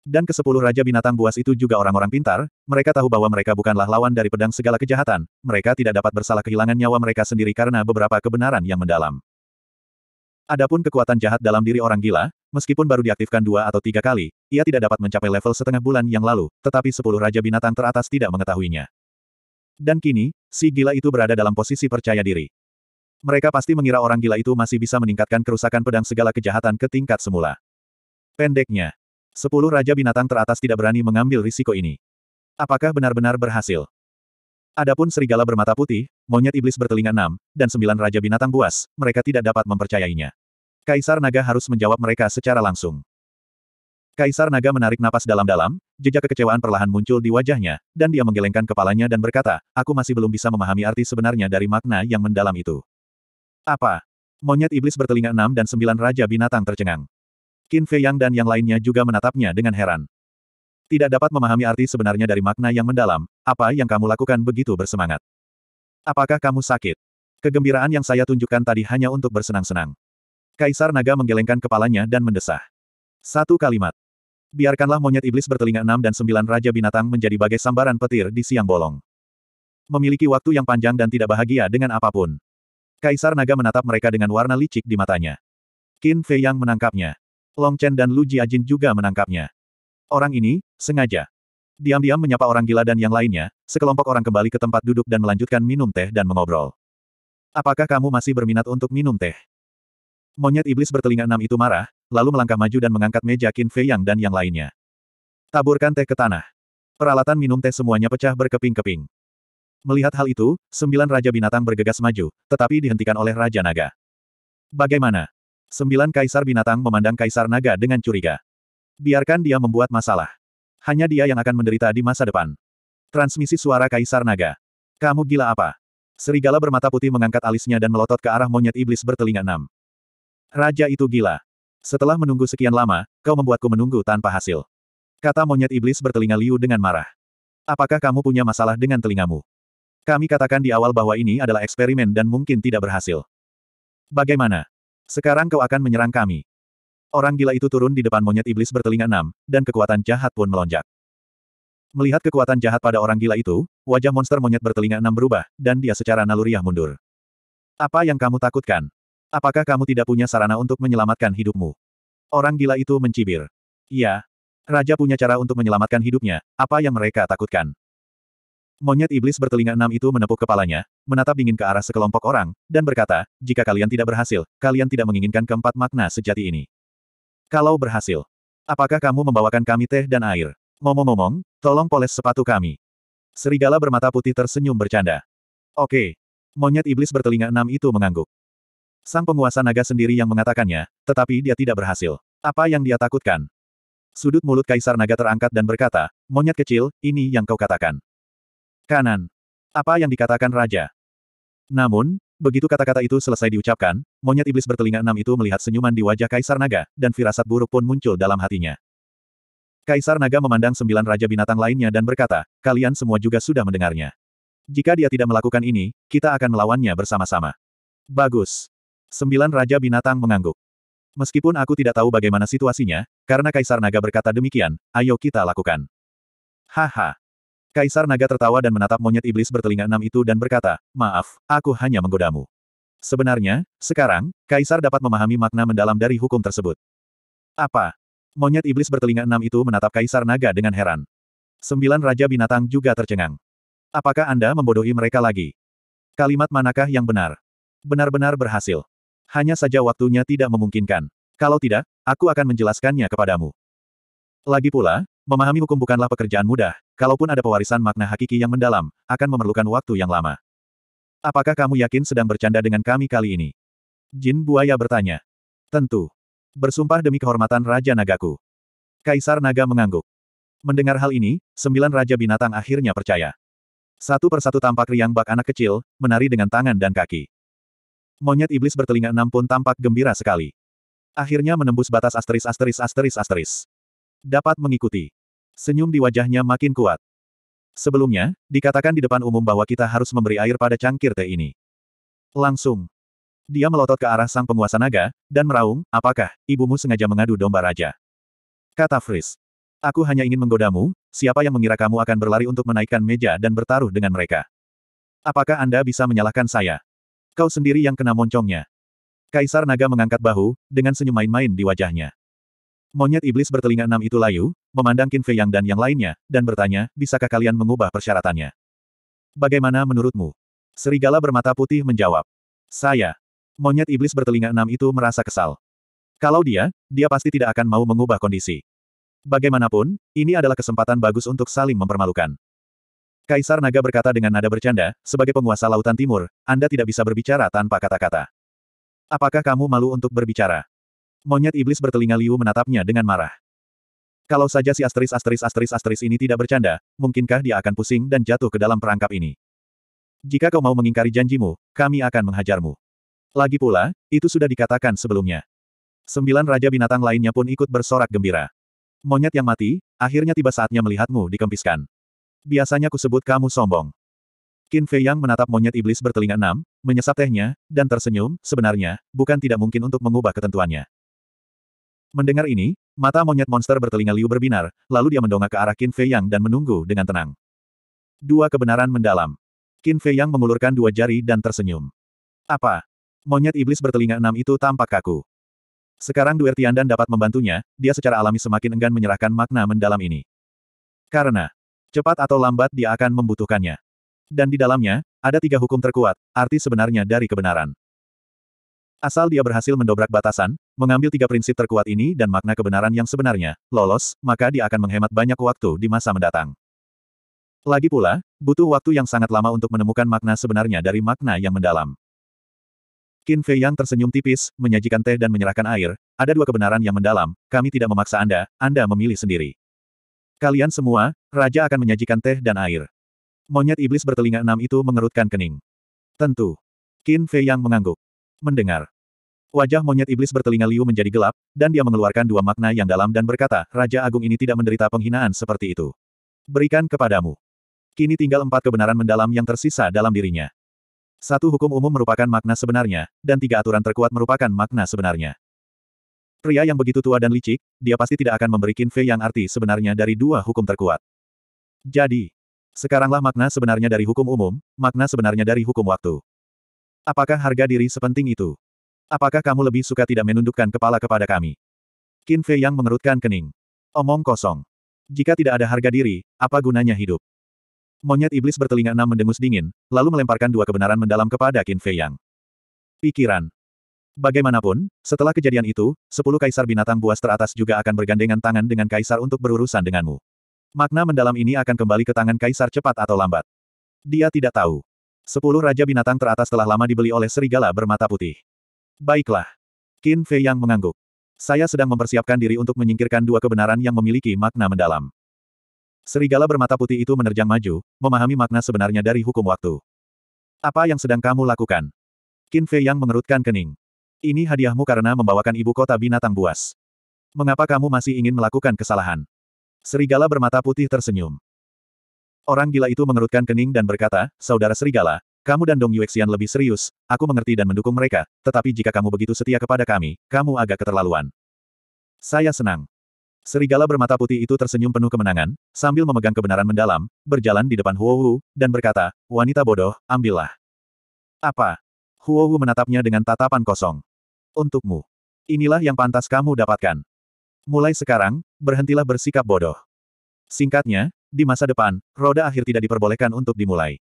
Dan kesepuluh Raja Binatang Buas itu juga orang-orang pintar, mereka tahu bahwa mereka bukanlah lawan dari pedang segala kejahatan, mereka tidak dapat bersalah kehilangan nyawa mereka sendiri karena beberapa kebenaran yang mendalam. Adapun kekuatan jahat dalam diri orang gila, meskipun baru diaktifkan dua atau tiga kali, ia tidak dapat mencapai level setengah bulan yang lalu, tetapi sepuluh Raja Binatang teratas tidak mengetahuinya. Dan kini, si gila itu berada dalam posisi percaya diri. Mereka pasti mengira orang gila itu masih bisa meningkatkan kerusakan pedang segala kejahatan ke tingkat semula. Pendeknya, sepuluh Raja Binatang teratas tidak berani mengambil risiko ini. Apakah benar-benar berhasil? Adapun serigala bermata putih, monyet iblis bertelinga enam, dan sembilan raja binatang buas, mereka tidak dapat mempercayainya. Kaisar Naga harus menjawab mereka secara langsung. Kaisar Naga menarik napas dalam-dalam, jejak kekecewaan perlahan muncul di wajahnya, dan dia menggelengkan kepalanya dan berkata, aku masih belum bisa memahami arti sebenarnya dari makna yang mendalam itu. Apa? Monyet iblis bertelinga enam dan sembilan raja binatang tercengang. Qin Fei Yang dan yang lainnya juga menatapnya dengan heran. Tidak dapat memahami arti sebenarnya dari makna yang mendalam, apa yang kamu lakukan begitu bersemangat? Apakah kamu sakit? Kegembiraan yang saya tunjukkan tadi hanya untuk bersenang-senang. Kaisar Naga menggelengkan kepalanya dan mendesah. Satu kalimat. Biarkanlah monyet iblis bertelinga enam dan sembilan raja binatang menjadi bagai sambaran petir di siang bolong. Memiliki waktu yang panjang dan tidak bahagia dengan apa pun. Kaisar Naga menatap mereka dengan warna licik di matanya. Qin Fei Yang menangkapnya. Long Chen dan Lu Jiajin juga menangkapnya. Orang ini, sengaja. Diam-diam menyapa orang gila dan yang lainnya, sekelompok orang kembali ke tempat duduk dan melanjutkan minum teh dan mengobrol. Apakah kamu masih berminat untuk minum teh? Monyet iblis bertelinga enam itu marah, lalu melangkah maju dan mengangkat meja Qin Fei Yang dan yang lainnya. Taburkan teh ke tanah. Peralatan minum teh semuanya pecah berkeping-keping. Melihat hal itu, sembilan Raja Binatang bergegas maju, tetapi dihentikan oleh Raja Naga. Bagaimana? Sembilan Kaisar Binatang memandang Kaisar Naga dengan curiga. Biarkan dia membuat masalah. Hanya dia yang akan menderita di masa depan. Transmisi suara Kaisar Naga. Kamu gila apa? Serigala bermata putih mengangkat alisnya dan melotot ke arah monyet iblis bertelinga enam. Raja itu gila. Setelah menunggu sekian lama, kau membuatku menunggu tanpa hasil. Kata monyet iblis bertelinga liu dengan marah. Apakah kamu punya masalah dengan telingamu? Kami katakan di awal bahwa ini adalah eksperimen dan mungkin tidak berhasil. Bagaimana? Sekarang kau akan menyerang kami. Orang gila itu turun di depan monyet iblis bertelinga enam, dan kekuatan jahat pun melonjak. Melihat kekuatan jahat pada orang gila itu, wajah monster monyet bertelinga enam berubah, dan dia secara naluriah mundur. Apa yang kamu takutkan? Apakah kamu tidak punya sarana untuk menyelamatkan hidupmu? Orang gila itu mencibir. Iya. Raja punya cara untuk menyelamatkan hidupnya, apa yang mereka takutkan? Monyet iblis bertelinga enam itu menepuk kepalanya, menatap dingin ke arah sekelompok orang, dan berkata, jika kalian tidak berhasil, kalian tidak menginginkan keempat makna sejati ini. Kalau berhasil. Apakah kamu membawakan kami teh dan air? Ngomong-ngomong, tolong poles sepatu kami. Serigala bermata putih tersenyum bercanda. Oke. Monyet iblis bertelinga enam itu mengangguk. Sang penguasa naga sendiri yang mengatakannya, tetapi dia tidak berhasil. Apa yang dia takutkan? Sudut mulut kaisar naga terangkat dan berkata, monyet kecil, ini yang kau katakan. Kanan. Apa yang dikatakan raja? Namun, Begitu kata-kata itu selesai diucapkan, monyet iblis bertelinga enam itu melihat senyuman di wajah Kaisar Naga, dan firasat buruk pun muncul dalam hatinya. Kaisar Naga memandang sembilan raja binatang lainnya dan berkata, kalian semua juga sudah mendengarnya. Jika dia tidak melakukan ini, kita akan melawannya bersama-sama. Bagus. Sembilan raja binatang mengangguk. Meskipun aku tidak tahu bagaimana situasinya, karena Kaisar Naga berkata demikian, ayo kita lakukan. Haha. Kaisar Naga tertawa dan menatap monyet iblis bertelinga enam itu dan berkata, maaf, aku hanya menggodamu. Sebenarnya, sekarang, Kaisar dapat memahami makna mendalam dari hukum tersebut. Apa? Monyet iblis bertelinga enam itu menatap Kaisar Naga dengan heran. Sembilan Raja Binatang juga tercengang. Apakah Anda membodohi mereka lagi? Kalimat manakah yang benar? Benar-benar berhasil. Hanya saja waktunya tidak memungkinkan. Kalau tidak, aku akan menjelaskannya kepadamu. Lagi pula, memahami hukum bukanlah pekerjaan mudah, Kalaupun ada pewarisan makna hakiki yang mendalam, akan memerlukan waktu yang lama. Apakah kamu yakin sedang bercanda dengan kami kali ini? Jin Buaya bertanya. Tentu. Bersumpah demi kehormatan Raja Nagaku. Kaisar Naga mengangguk. Mendengar hal ini, sembilan Raja Binatang akhirnya percaya. Satu persatu tampak riang bak anak kecil, menari dengan tangan dan kaki. Monyet iblis bertelinga enam pun tampak gembira sekali. Akhirnya menembus batas asteris asteris asteris asteris. Dapat mengikuti. Senyum di wajahnya makin kuat. Sebelumnya, dikatakan di depan umum bahwa kita harus memberi air pada cangkir teh ini. Langsung. Dia melotot ke arah sang penguasa naga, dan meraung, apakah, ibumu sengaja mengadu domba raja? Kata Fris. Aku hanya ingin menggodamu, siapa yang mengira kamu akan berlari untuk menaikkan meja dan bertaruh dengan mereka? Apakah Anda bisa menyalahkan saya? Kau sendiri yang kena moncongnya. Kaisar Naga mengangkat bahu, dengan senyum main-main di wajahnya. Monyet iblis bertelinga enam itu layu, memandang Qin Fei Yang dan yang lainnya, dan bertanya, bisakah kalian mengubah persyaratannya? Bagaimana menurutmu? Serigala bermata putih menjawab. Saya. Monyet iblis bertelinga enam itu merasa kesal. Kalau dia, dia pasti tidak akan mau mengubah kondisi. Bagaimanapun, ini adalah kesempatan bagus untuk saling mempermalukan. Kaisar Naga berkata dengan nada bercanda, sebagai penguasa Lautan Timur, Anda tidak bisa berbicara tanpa kata-kata. Apakah kamu malu untuk berbicara? Monyet iblis bertelinga liu menatapnya dengan marah. Kalau saja si asteris asteris asteris asteris ini tidak bercanda, mungkinkah dia akan pusing dan jatuh ke dalam perangkap ini? Jika kau mau mengingkari janjimu, kami akan menghajarmu. Lagi pula, itu sudah dikatakan sebelumnya. Sembilan raja binatang lainnya pun ikut bersorak gembira. Monyet yang mati, akhirnya tiba saatnya melihatmu dikempiskan. Biasanya kusebut kamu sombong. Qin Fei Yang menatap monyet iblis bertelinga enam, menyesap tehnya, dan tersenyum, sebenarnya, bukan tidak mungkin untuk mengubah ketentuannya. Mendengar ini, mata monyet monster bertelinga liu berbinar, lalu dia mendongak ke arah Qin Fei Yang dan menunggu dengan tenang. Dua kebenaran mendalam. Qin Fei Yang mengulurkan dua jari dan tersenyum. Apa? Monyet iblis bertelinga enam itu tampak kaku. Sekarang Duer Tiandan dapat membantunya, dia secara alami semakin enggan menyerahkan makna mendalam ini. Karena, cepat atau lambat dia akan membutuhkannya. Dan di dalamnya, ada tiga hukum terkuat, arti sebenarnya dari kebenaran. Asal dia berhasil mendobrak batasan, mengambil tiga prinsip terkuat ini dan makna kebenaran yang sebenarnya, lolos, maka dia akan menghemat banyak waktu di masa mendatang. Lagi pula, butuh waktu yang sangat lama untuk menemukan makna sebenarnya dari makna yang mendalam. Qin Fei yang tersenyum tipis, menyajikan teh dan menyerahkan air, ada dua kebenaran yang mendalam, kami tidak memaksa Anda, Anda memilih sendiri. Kalian semua, Raja akan menyajikan teh dan air. Monyet iblis bertelinga enam itu mengerutkan kening. Tentu. Qin Fei yang mengangguk. Mendengar. Wajah monyet iblis bertelinga liu menjadi gelap, dan dia mengeluarkan dua makna yang dalam dan berkata, Raja Agung ini tidak menderita penghinaan seperti itu. Berikan kepadamu. Kini tinggal empat kebenaran mendalam yang tersisa dalam dirinya. Satu hukum umum merupakan makna sebenarnya, dan tiga aturan terkuat merupakan makna sebenarnya. Pria yang begitu tua dan licik, dia pasti tidak akan memberi Qin Fei yang arti sebenarnya dari dua hukum terkuat. Jadi, sekaranglah makna sebenarnya dari hukum umum, makna sebenarnya dari hukum waktu. Apakah harga diri sepenting itu? Apakah kamu lebih suka tidak menundukkan kepala kepada kami? Qin Fei yang mengerutkan kening. Omong kosong. Jika tidak ada harga diri, apa gunanya hidup? Monyet iblis bertelinga enam mendengus dingin, lalu melemparkan dua kebenaran mendalam kepada Qin Fei Yang. Pikiran. Bagaimanapun, setelah kejadian itu, sepuluh kaisar binatang buas teratas juga akan bergandengan tangan dengan kaisar untuk berurusan denganmu. Makna mendalam ini akan kembali ke tangan kaisar cepat atau lambat. Dia tidak tahu. Sepuluh raja binatang teratas telah lama dibeli oleh serigala bermata putih. Baiklah. Qin Fei yang mengangguk. Saya sedang mempersiapkan diri untuk menyingkirkan dua kebenaran yang memiliki makna mendalam. Serigala bermata putih itu menerjang maju, memahami makna sebenarnya dari hukum waktu. Apa yang sedang kamu lakukan? Qin Fei yang mengerutkan kening. Ini hadiahmu karena membawakan ibu kota binatang buas. Mengapa kamu masih ingin melakukan kesalahan? Serigala bermata putih tersenyum. Orang gila itu mengerutkan kening dan berkata, Saudara Serigala, kamu dan Dong Yuexian lebih serius, aku mengerti dan mendukung mereka, tetapi jika kamu begitu setia kepada kami, kamu agak keterlaluan. Saya senang. Serigala bermata putih itu tersenyum penuh kemenangan, sambil memegang kebenaran mendalam, berjalan di depan Huo Wu, dan berkata, wanita bodoh, ambillah. Apa? Huo Wu menatapnya dengan tatapan kosong. Untukmu. Inilah yang pantas kamu dapatkan. Mulai sekarang, berhentilah bersikap bodoh. Singkatnya, di masa depan, roda akhir tidak diperbolehkan untuk dimulai.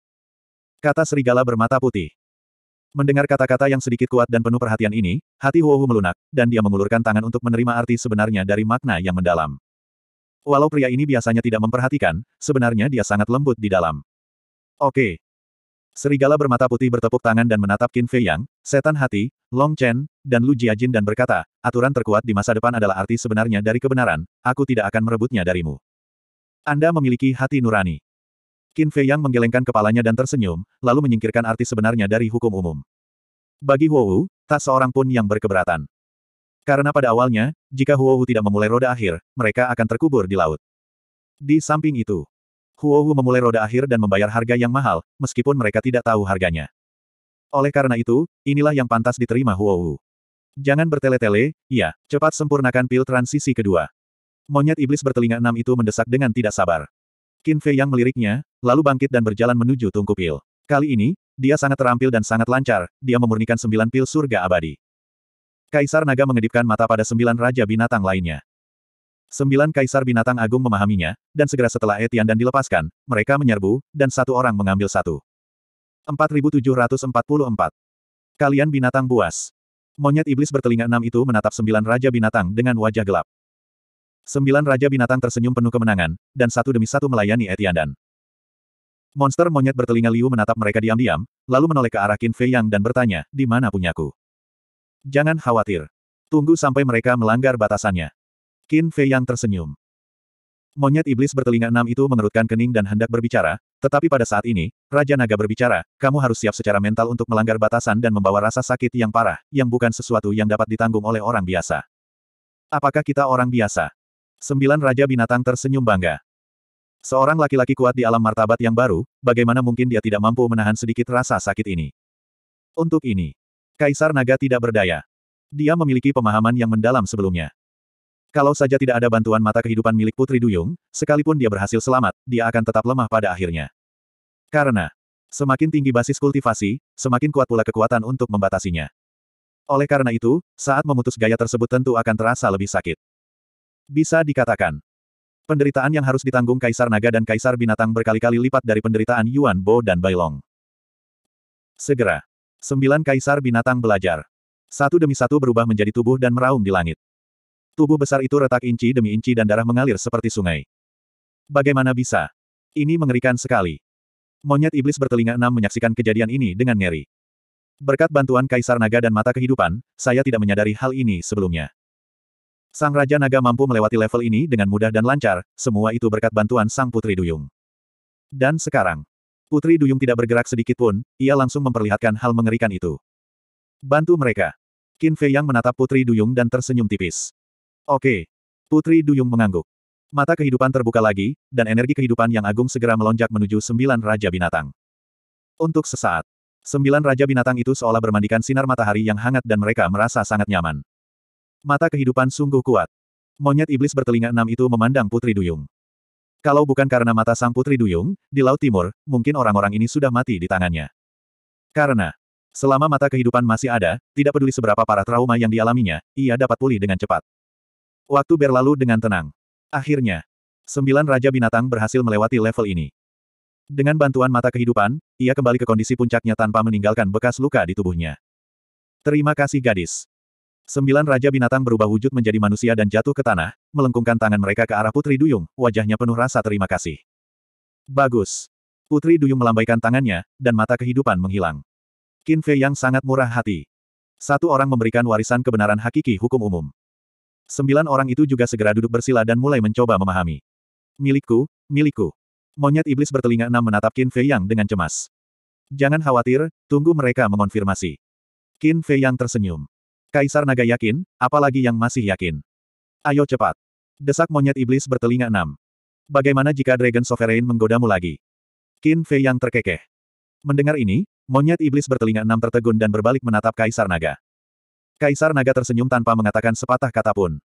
Kata serigala bermata putih. Mendengar kata-kata yang sedikit kuat dan penuh perhatian ini, hati Huo Wu melunak, dan dia mengulurkan tangan untuk menerima arti sebenarnya dari makna yang mendalam. Walau pria ini biasanya tidak memperhatikan, sebenarnya dia sangat lembut di dalam. Oke. Serigala bermata putih bertepuk tangan dan menatap Qin Fei Yang, setan hati, Long Chen, dan Lu Jiajin dan berkata, aturan terkuat di masa depan adalah arti sebenarnya dari kebenaran, aku tidak akan merebutnya darimu. Anda memiliki hati nurani. Qin Fei Yang menggelengkan kepalanya dan tersenyum, lalu menyingkirkan arti sebenarnya dari hukum umum. Bagi Huo Wu, tak seorang pun yang berkeberatan. Karena pada awalnya, jika Huo Wu tidak memulai roda akhir, mereka akan terkubur di laut. Di samping itu, Huo Wu memulai roda akhir dan membayar harga yang mahal, meskipun mereka tidak tahu harganya. Oleh karena itu, inilah yang pantas diterima Huo Wu. Jangan bertele-tele, ya, cepat sempurnakan pil transisi kedua. Monyet iblis bertelinga enam itu mendesak dengan tidak sabar. Qin Fei yang meliriknya, lalu bangkit dan berjalan menuju tungku pil. Kali ini, dia sangat terampil dan sangat lancar, dia memurnikan sembilan pil surga abadi. Kaisar Naga mengedipkan mata pada sembilan Raja Binatang lainnya. Sembilan Kaisar Binatang Agung memahaminya, dan segera setelah Etian dan dilepaskan, mereka menyerbu, dan satu orang mengambil satu. 4744. Kalian binatang buas. Monyet iblis bertelinga enam itu menatap sembilan Raja Binatang dengan wajah gelap. Sembilan Raja Binatang tersenyum penuh kemenangan, dan satu demi satu melayani Etian dan Monster monyet bertelinga liu menatap mereka diam-diam, lalu menoleh ke arah Qin Fei Yang dan bertanya, di mana punyaku? Jangan khawatir. Tunggu sampai mereka melanggar batasannya. Qin Fei yang tersenyum. Monyet iblis bertelinga enam itu mengerutkan kening dan hendak berbicara, tetapi pada saat ini, Raja Naga berbicara, kamu harus siap secara mental untuk melanggar batasan dan membawa rasa sakit yang parah, yang bukan sesuatu yang dapat ditanggung oleh orang biasa. Apakah kita orang biasa? Sembilan Raja Binatang tersenyum bangga. Seorang laki-laki kuat di alam martabat yang baru, bagaimana mungkin dia tidak mampu menahan sedikit rasa sakit ini? Untuk ini, Kaisar Naga tidak berdaya. Dia memiliki pemahaman yang mendalam sebelumnya. Kalau saja tidak ada bantuan mata kehidupan milik Putri Duyung, sekalipun dia berhasil selamat, dia akan tetap lemah pada akhirnya. Karena, semakin tinggi basis kultivasi, semakin kuat pula kekuatan untuk membatasinya. Oleh karena itu, saat memutus gaya tersebut tentu akan terasa lebih sakit. Bisa dikatakan, penderitaan yang harus ditanggung Kaisar Naga dan Kaisar Binatang berkali-kali lipat dari penderitaan Yuan Bo dan Bailong. Segera, Sembilan kaisar binatang belajar. Satu demi satu berubah menjadi tubuh dan meraung di langit. Tubuh besar itu retak inci demi inci dan darah mengalir seperti sungai. Bagaimana bisa? Ini mengerikan sekali. Monyet iblis bertelinga enam menyaksikan kejadian ini dengan ngeri. Berkat bantuan Kaisar Naga dan Mata Kehidupan, saya tidak menyadari hal ini sebelumnya. Sang Raja Naga mampu melewati level ini dengan mudah dan lancar, semua itu berkat bantuan Sang Putri Duyung. Dan sekarang, Putri Duyung tidak bergerak sedikit pun, ia langsung memperlihatkan hal mengerikan itu. Bantu mereka. Qin Fei Yang menatap Putri Duyung dan tersenyum tipis. Oke. Putri Duyung mengangguk. Mata kehidupan terbuka lagi, dan energi kehidupan yang agung segera melonjak menuju sembilan Raja Binatang. Untuk sesaat, sembilan Raja Binatang itu seolah bermandikan sinar matahari yang hangat dan mereka merasa sangat nyaman. Mata kehidupan sungguh kuat. Monyet iblis bertelinga enam itu memandang Putri Duyung. Kalau bukan karena mata sang putri Duyung, di Laut Timur, mungkin orang-orang ini sudah mati di tangannya. Karena, selama mata kehidupan masih ada, tidak peduli seberapa parah trauma yang dialaminya, ia dapat pulih dengan cepat. Waktu berlalu dengan tenang. Akhirnya, sembilan Raja Binatang berhasil melewati level ini. Dengan bantuan mata kehidupan, ia kembali ke kondisi puncaknya tanpa meninggalkan bekas luka di tubuhnya. Terima kasih gadis. Sembilan Raja Binatang berubah wujud menjadi manusia dan jatuh ke tanah, melengkungkan tangan mereka ke arah Putri Duyung, wajahnya penuh rasa terima kasih. Bagus. Putri Duyung melambaikan tangannya, dan mata kehidupan menghilang. Qin Fei yang sangat murah hati. Satu orang memberikan warisan kebenaran hakiki hukum umum. Sembilan orang itu juga segera duduk bersila dan mulai mencoba memahami. Milikku, milikku. Monyet iblis bertelinga enam menatap Qin Fei Yang dengan cemas. Jangan khawatir, tunggu mereka mengonfirmasi. Qin Fei Yang tersenyum. Kaisar Naga yakin, apalagi yang masih yakin. Ayo cepat. Desak monyet iblis bertelinga enam. Bagaimana jika Dragon Sovereign menggodamu lagi? Qin Fei yang terkekeh. Mendengar ini, monyet iblis bertelinga enam tertegun dan berbalik menatap Kaisar Naga. Kaisar Naga tersenyum tanpa mengatakan sepatah kata pun.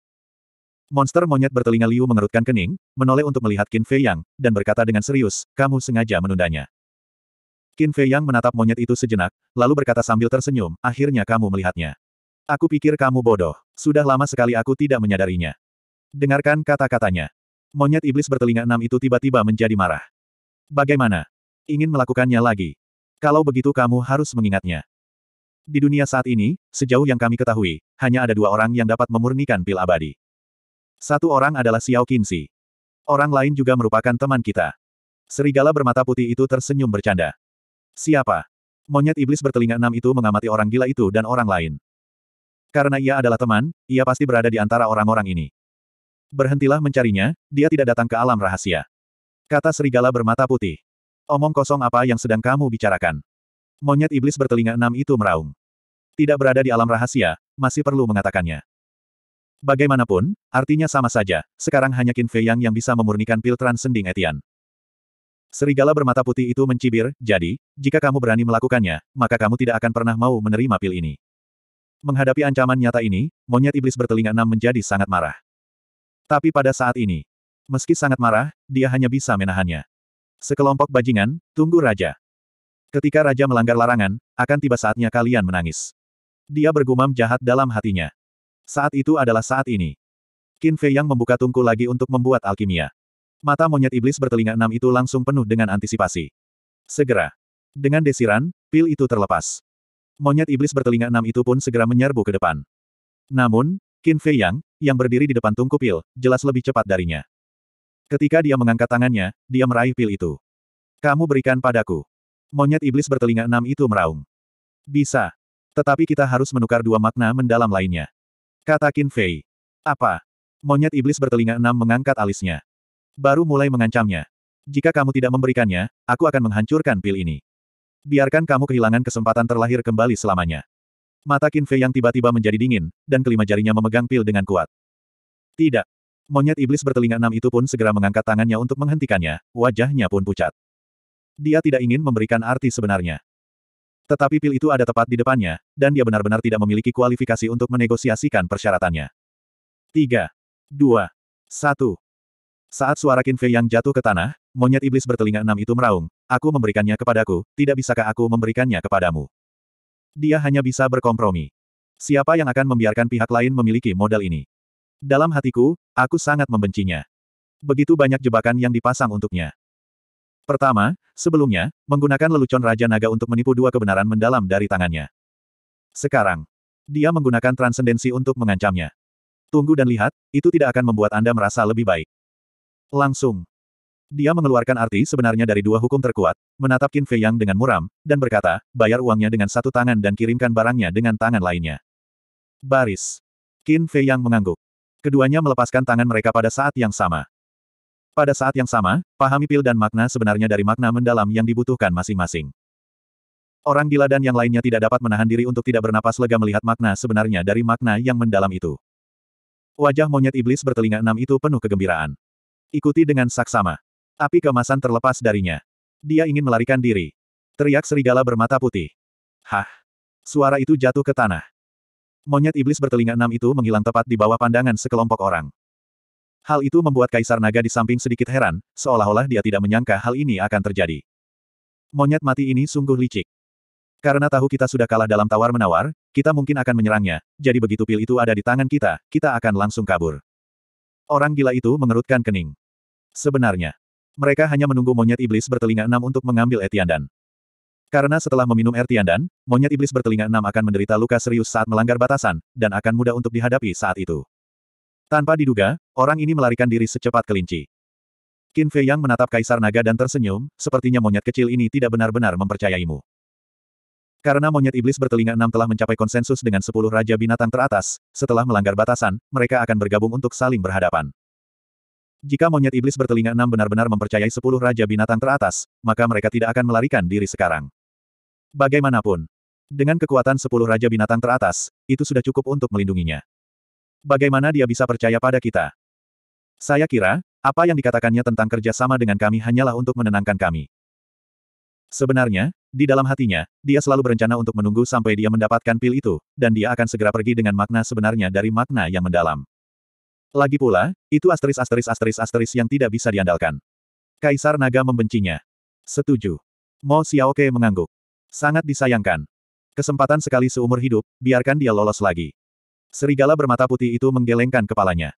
Monster monyet bertelinga liu mengerutkan kening, menoleh untuk melihat Qin Fei Yang, dan berkata dengan serius, kamu sengaja menundanya. Qin Fei Yang menatap monyet itu sejenak, lalu berkata sambil tersenyum, akhirnya kamu melihatnya. Aku pikir kamu bodoh. Sudah lama sekali aku tidak menyadarinya. Dengarkan kata-katanya. Monyet iblis bertelinga enam itu tiba-tiba menjadi marah. Bagaimana? Ingin melakukannya lagi. Kalau begitu kamu harus mengingatnya. Di dunia saat ini, sejauh yang kami ketahui, hanya ada dua orang yang dapat memurnikan pil abadi. Satu orang adalah Xiao Qinxi. Orang lain juga merupakan teman kita. Serigala bermata putih itu tersenyum bercanda. Siapa? Monyet iblis bertelinga enam itu mengamati orang gila itu dan orang lain. Karena ia adalah teman, ia pasti berada di antara orang-orang ini. Berhentilah mencarinya, dia tidak datang ke alam rahasia. Kata serigala bermata putih. Omong kosong apa yang sedang kamu bicarakan? Monyet iblis bertelinga enam itu meraung. Tidak berada di alam rahasia, masih perlu mengatakannya. Bagaimanapun, artinya sama saja, sekarang hanya Qin Fei Yang yang bisa memurnikan pil transcending Etian. Serigala bermata putih itu mencibir, jadi, jika kamu berani melakukannya, maka kamu tidak akan pernah mau menerima pil ini. Menghadapi ancaman nyata ini, monyet iblis bertelinga enam menjadi sangat marah. Tapi pada saat ini, meski sangat marah, dia hanya bisa menahannya. Sekelompok bajingan, tunggu raja. Ketika raja melanggar larangan, akan tiba saatnya kalian menangis. Dia bergumam jahat dalam hatinya. Saat itu adalah saat ini. Qin Fei yang membuka tungku lagi untuk membuat alkimia. Mata monyet iblis bertelinga enam itu langsung penuh dengan antisipasi. Segera. Dengan desiran, pil itu terlepas. Monyet iblis bertelinga enam itu pun segera menyerbu ke depan. Namun, Qin Fei Yang, yang berdiri di depan tungku pil, jelas lebih cepat darinya. Ketika dia mengangkat tangannya, dia meraih pil itu. Kamu berikan padaku. Monyet iblis bertelinga enam itu meraung. Bisa. Tetapi kita harus menukar dua makna mendalam lainnya. Kata Qin Fei. Apa? Monyet iblis bertelinga enam mengangkat alisnya. Baru mulai mengancamnya. Jika kamu tidak memberikannya, aku akan menghancurkan pil ini. Biarkan kamu kehilangan kesempatan terlahir kembali selamanya. Mata Qin Fei yang tiba-tiba menjadi dingin, dan kelima jarinya memegang pil dengan kuat. Tidak. Monyet iblis bertelinga enam itu pun segera mengangkat tangannya untuk menghentikannya, wajahnya pun pucat. Dia tidak ingin memberikan arti sebenarnya. Tetapi pil itu ada tepat di depannya, dan dia benar-benar tidak memiliki kualifikasi untuk menegosiasikan persyaratannya. Tiga, dua, satu. Saat suara Qin Fei yang jatuh ke tanah, monyet iblis bertelinga enam itu meraung, aku memberikannya kepadaku, tidak bisakah aku memberikannya kepadamu? Dia hanya bisa berkompromi. Siapa yang akan membiarkan pihak lain memiliki modal ini? Dalam hatiku, aku sangat membencinya. Begitu banyak jebakan yang dipasang untuknya. Pertama, sebelumnya, menggunakan lelucon Raja Naga untuk menipu dua kebenaran mendalam dari tangannya. Sekarang, dia menggunakan transendensi untuk mengancamnya. Tunggu dan lihat, itu tidak akan membuat Anda merasa lebih baik. Langsung, dia mengeluarkan arti sebenarnya dari dua hukum terkuat, menatap Qin Fei Yang dengan muram, dan berkata, bayar uangnya dengan satu tangan dan kirimkan barangnya dengan tangan lainnya. Baris. Qin Fei Yang mengangguk. Keduanya melepaskan tangan mereka pada saat yang sama. Pada saat yang sama, pahami pil dan makna sebenarnya dari makna mendalam yang dibutuhkan masing-masing. Orang gila dan yang lainnya tidak dapat menahan diri untuk tidak bernapas lega melihat makna sebenarnya dari makna yang mendalam itu. Wajah monyet iblis bertelinga enam itu penuh kegembiraan. Ikuti dengan saksama. Api kemasan terlepas darinya. Dia ingin melarikan diri. Teriak serigala bermata putih. Hah! Suara itu jatuh ke tanah. Monyet iblis bertelinga enam itu menghilang tepat di bawah pandangan sekelompok orang. Hal itu membuat Kaisar Naga di samping sedikit heran, seolah-olah dia tidak menyangka hal ini akan terjadi. Monyet mati ini sungguh licik. Karena tahu kita sudah kalah dalam tawar-menawar, kita mungkin akan menyerangnya, jadi begitu pil itu ada di tangan kita, kita akan langsung kabur. Orang gila itu mengerutkan kening. Sebenarnya, mereka hanya menunggu monyet iblis bertelinga enam untuk mengambil Etiandan. Karena setelah meminum air tiandan, monyet iblis bertelinga enam akan menderita luka serius saat melanggar batasan, dan akan mudah untuk dihadapi saat itu. Tanpa diduga, orang ini melarikan diri secepat kelinci. Qin Fei Yang menatap Kaisar Naga dan tersenyum, sepertinya monyet kecil ini tidak benar-benar mempercayaimu. Karena monyet iblis bertelinga enam telah mencapai konsensus dengan sepuluh Raja Binatang teratas, setelah melanggar batasan, mereka akan bergabung untuk saling berhadapan. Jika monyet iblis bertelinga enam benar-benar mempercayai sepuluh raja binatang teratas, maka mereka tidak akan melarikan diri sekarang. Bagaimanapun, dengan kekuatan sepuluh raja binatang teratas, itu sudah cukup untuk melindunginya. Bagaimana dia bisa percaya pada kita? Saya kira, apa yang dikatakannya tentang kerja sama dengan kami hanyalah untuk menenangkan kami. Sebenarnya, di dalam hatinya, dia selalu berencana untuk menunggu sampai dia mendapatkan pil itu, dan dia akan segera pergi dengan makna sebenarnya dari makna yang mendalam. Lagi pula, itu asteris asteris asteris asteris yang tidak bisa diandalkan. Kaisar Naga membencinya. Setuju. Mo Xiaoke mengangguk. Sangat disayangkan. Kesempatan sekali seumur hidup, biarkan dia lolos lagi. Serigala bermata putih itu menggelengkan kepalanya.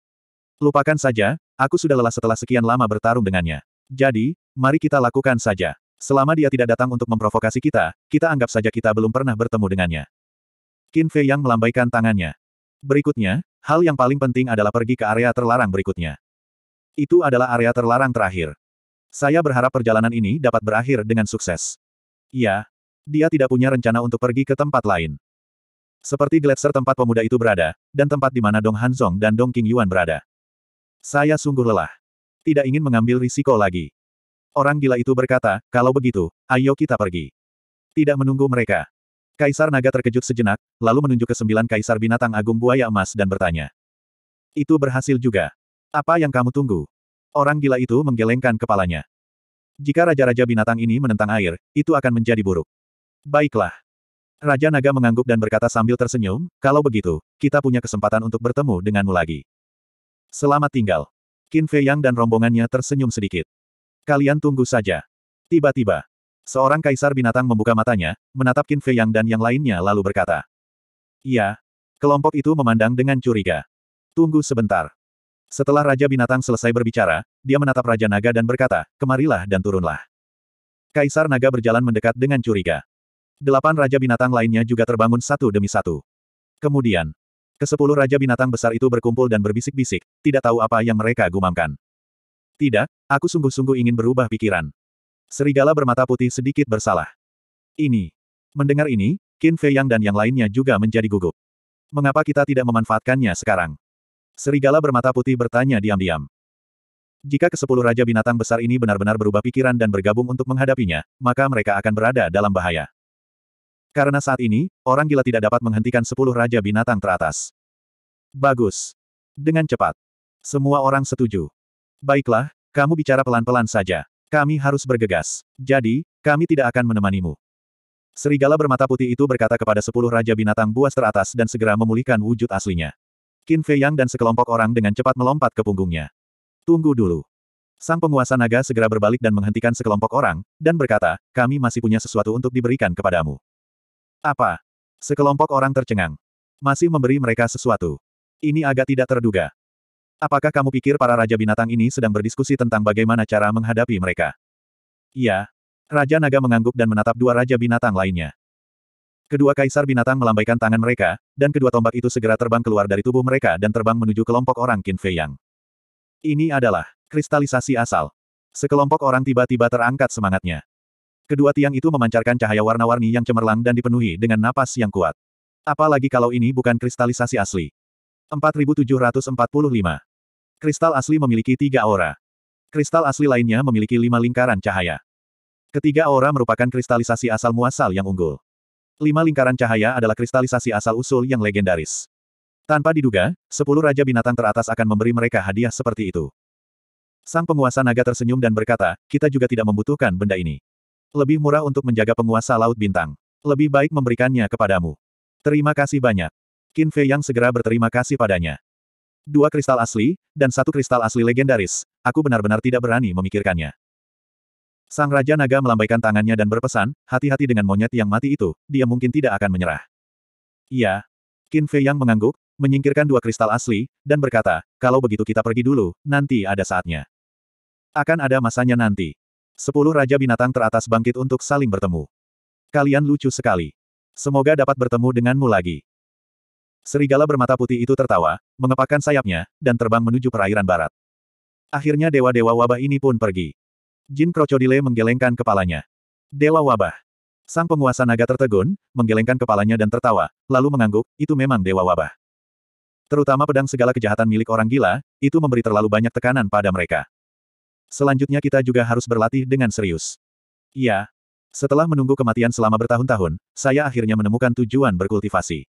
Lupakan saja, aku sudah lelah setelah sekian lama bertarung dengannya. Jadi, mari kita lakukan saja. Selama dia tidak datang untuk memprovokasi kita, kita anggap saja kita belum pernah bertemu dengannya. Qin Fei yang melambaikan tangannya. Berikutnya, hal yang paling penting adalah pergi ke area terlarang berikutnya. Itu adalah area terlarang terakhir. Saya berharap perjalanan ini dapat berakhir dengan sukses. Iya, dia tidak punya rencana untuk pergi ke tempat lain. Seperti Gletser tempat pemuda itu berada, dan tempat di mana Dong Hanzong dan Dong King Yuan berada. Saya sungguh lelah. Tidak ingin mengambil risiko lagi. Orang gila itu berkata, kalau begitu, ayo kita pergi. Tidak menunggu mereka. Kaisar Naga terkejut sejenak, lalu menunjuk ke sembilan kaisar binatang agung buaya emas dan bertanya. Itu berhasil juga. Apa yang kamu tunggu? Orang gila itu menggelengkan kepalanya. Jika Raja-Raja binatang ini menentang air, itu akan menjadi buruk. Baiklah. Raja Naga mengangguk dan berkata sambil tersenyum, kalau begitu, kita punya kesempatan untuk bertemu denganmu lagi. Selamat tinggal. Qin Fei Yang dan rombongannya tersenyum sedikit. Kalian tunggu saja. Tiba-tiba, Seorang kaisar binatang membuka matanya, menatap Qin Fei Yang dan yang lainnya lalu berkata. Iya. Kelompok itu memandang dengan curiga. Tunggu sebentar. Setelah Raja Binatang selesai berbicara, dia menatap Raja Naga dan berkata, kemarilah dan turunlah. Kaisar Naga berjalan mendekat dengan curiga. Delapan Raja Binatang lainnya juga terbangun satu demi satu. Kemudian, kesepuluh Raja Binatang besar itu berkumpul dan berbisik-bisik, tidak tahu apa yang mereka gumamkan. Tidak, aku sungguh-sungguh ingin berubah pikiran. Serigala bermata putih sedikit bersalah. Ini. Mendengar ini, Qin Fei Yang dan yang lainnya juga menjadi gugup. Mengapa kita tidak memanfaatkannya sekarang? Serigala bermata putih bertanya diam-diam. Jika kesepuluh Raja Binatang besar ini benar-benar berubah pikiran dan bergabung untuk menghadapinya, maka mereka akan berada dalam bahaya. Karena saat ini, orang gila tidak dapat menghentikan sepuluh Raja Binatang teratas. Bagus. Dengan cepat. Semua orang setuju. Baiklah, kamu bicara pelan-pelan saja. Kami harus bergegas. Jadi, kami tidak akan menemanimu. Serigala bermata putih itu berkata kepada sepuluh Raja Binatang buas teratas dan segera memulihkan wujud aslinya. Qin Fei Yang dan sekelompok orang dengan cepat melompat ke punggungnya. Tunggu dulu. Sang penguasa naga segera berbalik dan menghentikan sekelompok orang, dan berkata, kami masih punya sesuatu untuk diberikan kepadamu. Apa? Sekelompok orang tercengang. Masih memberi mereka sesuatu. Ini agak tidak terduga. Apakah kamu pikir para Raja Binatang ini sedang berdiskusi tentang bagaimana cara menghadapi mereka? Iya. Raja Naga mengangguk dan menatap dua Raja Binatang lainnya. Kedua Kaisar Binatang melambaikan tangan mereka, dan kedua tombak itu segera terbang keluar dari tubuh mereka dan terbang menuju kelompok orang Qin Fei Yang. Ini adalah kristalisasi asal. Sekelompok orang tiba-tiba terangkat semangatnya. Kedua tiang itu memancarkan cahaya warna-warni yang cemerlang dan dipenuhi dengan napas yang kuat. Apalagi kalau ini bukan kristalisasi asli. 4745 Kristal asli memiliki tiga aura. Kristal asli lainnya memiliki lima lingkaran cahaya. Ketiga aura merupakan kristalisasi asal muasal yang unggul. Lima lingkaran cahaya adalah kristalisasi asal usul yang legendaris. Tanpa diduga, sepuluh Raja Binatang teratas akan memberi mereka hadiah seperti itu. Sang penguasa naga tersenyum dan berkata, kita juga tidak membutuhkan benda ini. Lebih murah untuk menjaga penguasa Laut Bintang. Lebih baik memberikannya kepadamu. Terima kasih banyak. Qin Fei yang segera berterima kasih padanya. Dua kristal asli, dan satu kristal asli legendaris, aku benar-benar tidak berani memikirkannya. Sang Raja Naga melambaikan tangannya dan berpesan, hati-hati dengan monyet yang mati itu, dia mungkin tidak akan menyerah. Iya. Qin Fei yang mengangguk, menyingkirkan dua kristal asli, dan berkata, kalau begitu kita pergi dulu, nanti ada saatnya. Akan ada masanya nanti. Sepuluh Raja Binatang teratas bangkit untuk saling bertemu. Kalian lucu sekali. Semoga dapat bertemu denganmu lagi. Serigala bermata putih itu tertawa, mengepakkan sayapnya, dan terbang menuju perairan barat. Akhirnya dewa-dewa wabah ini pun pergi. Jin Krokodile menggelengkan kepalanya. Dewa wabah. Sang penguasa naga tertegun, menggelengkan kepalanya dan tertawa, lalu mengangguk, itu memang dewa wabah. Terutama pedang segala kejahatan milik orang gila, itu memberi terlalu banyak tekanan pada mereka. Selanjutnya kita juga harus berlatih dengan serius. Iya. Setelah menunggu kematian selama bertahun-tahun, saya akhirnya menemukan tujuan berkultivasi.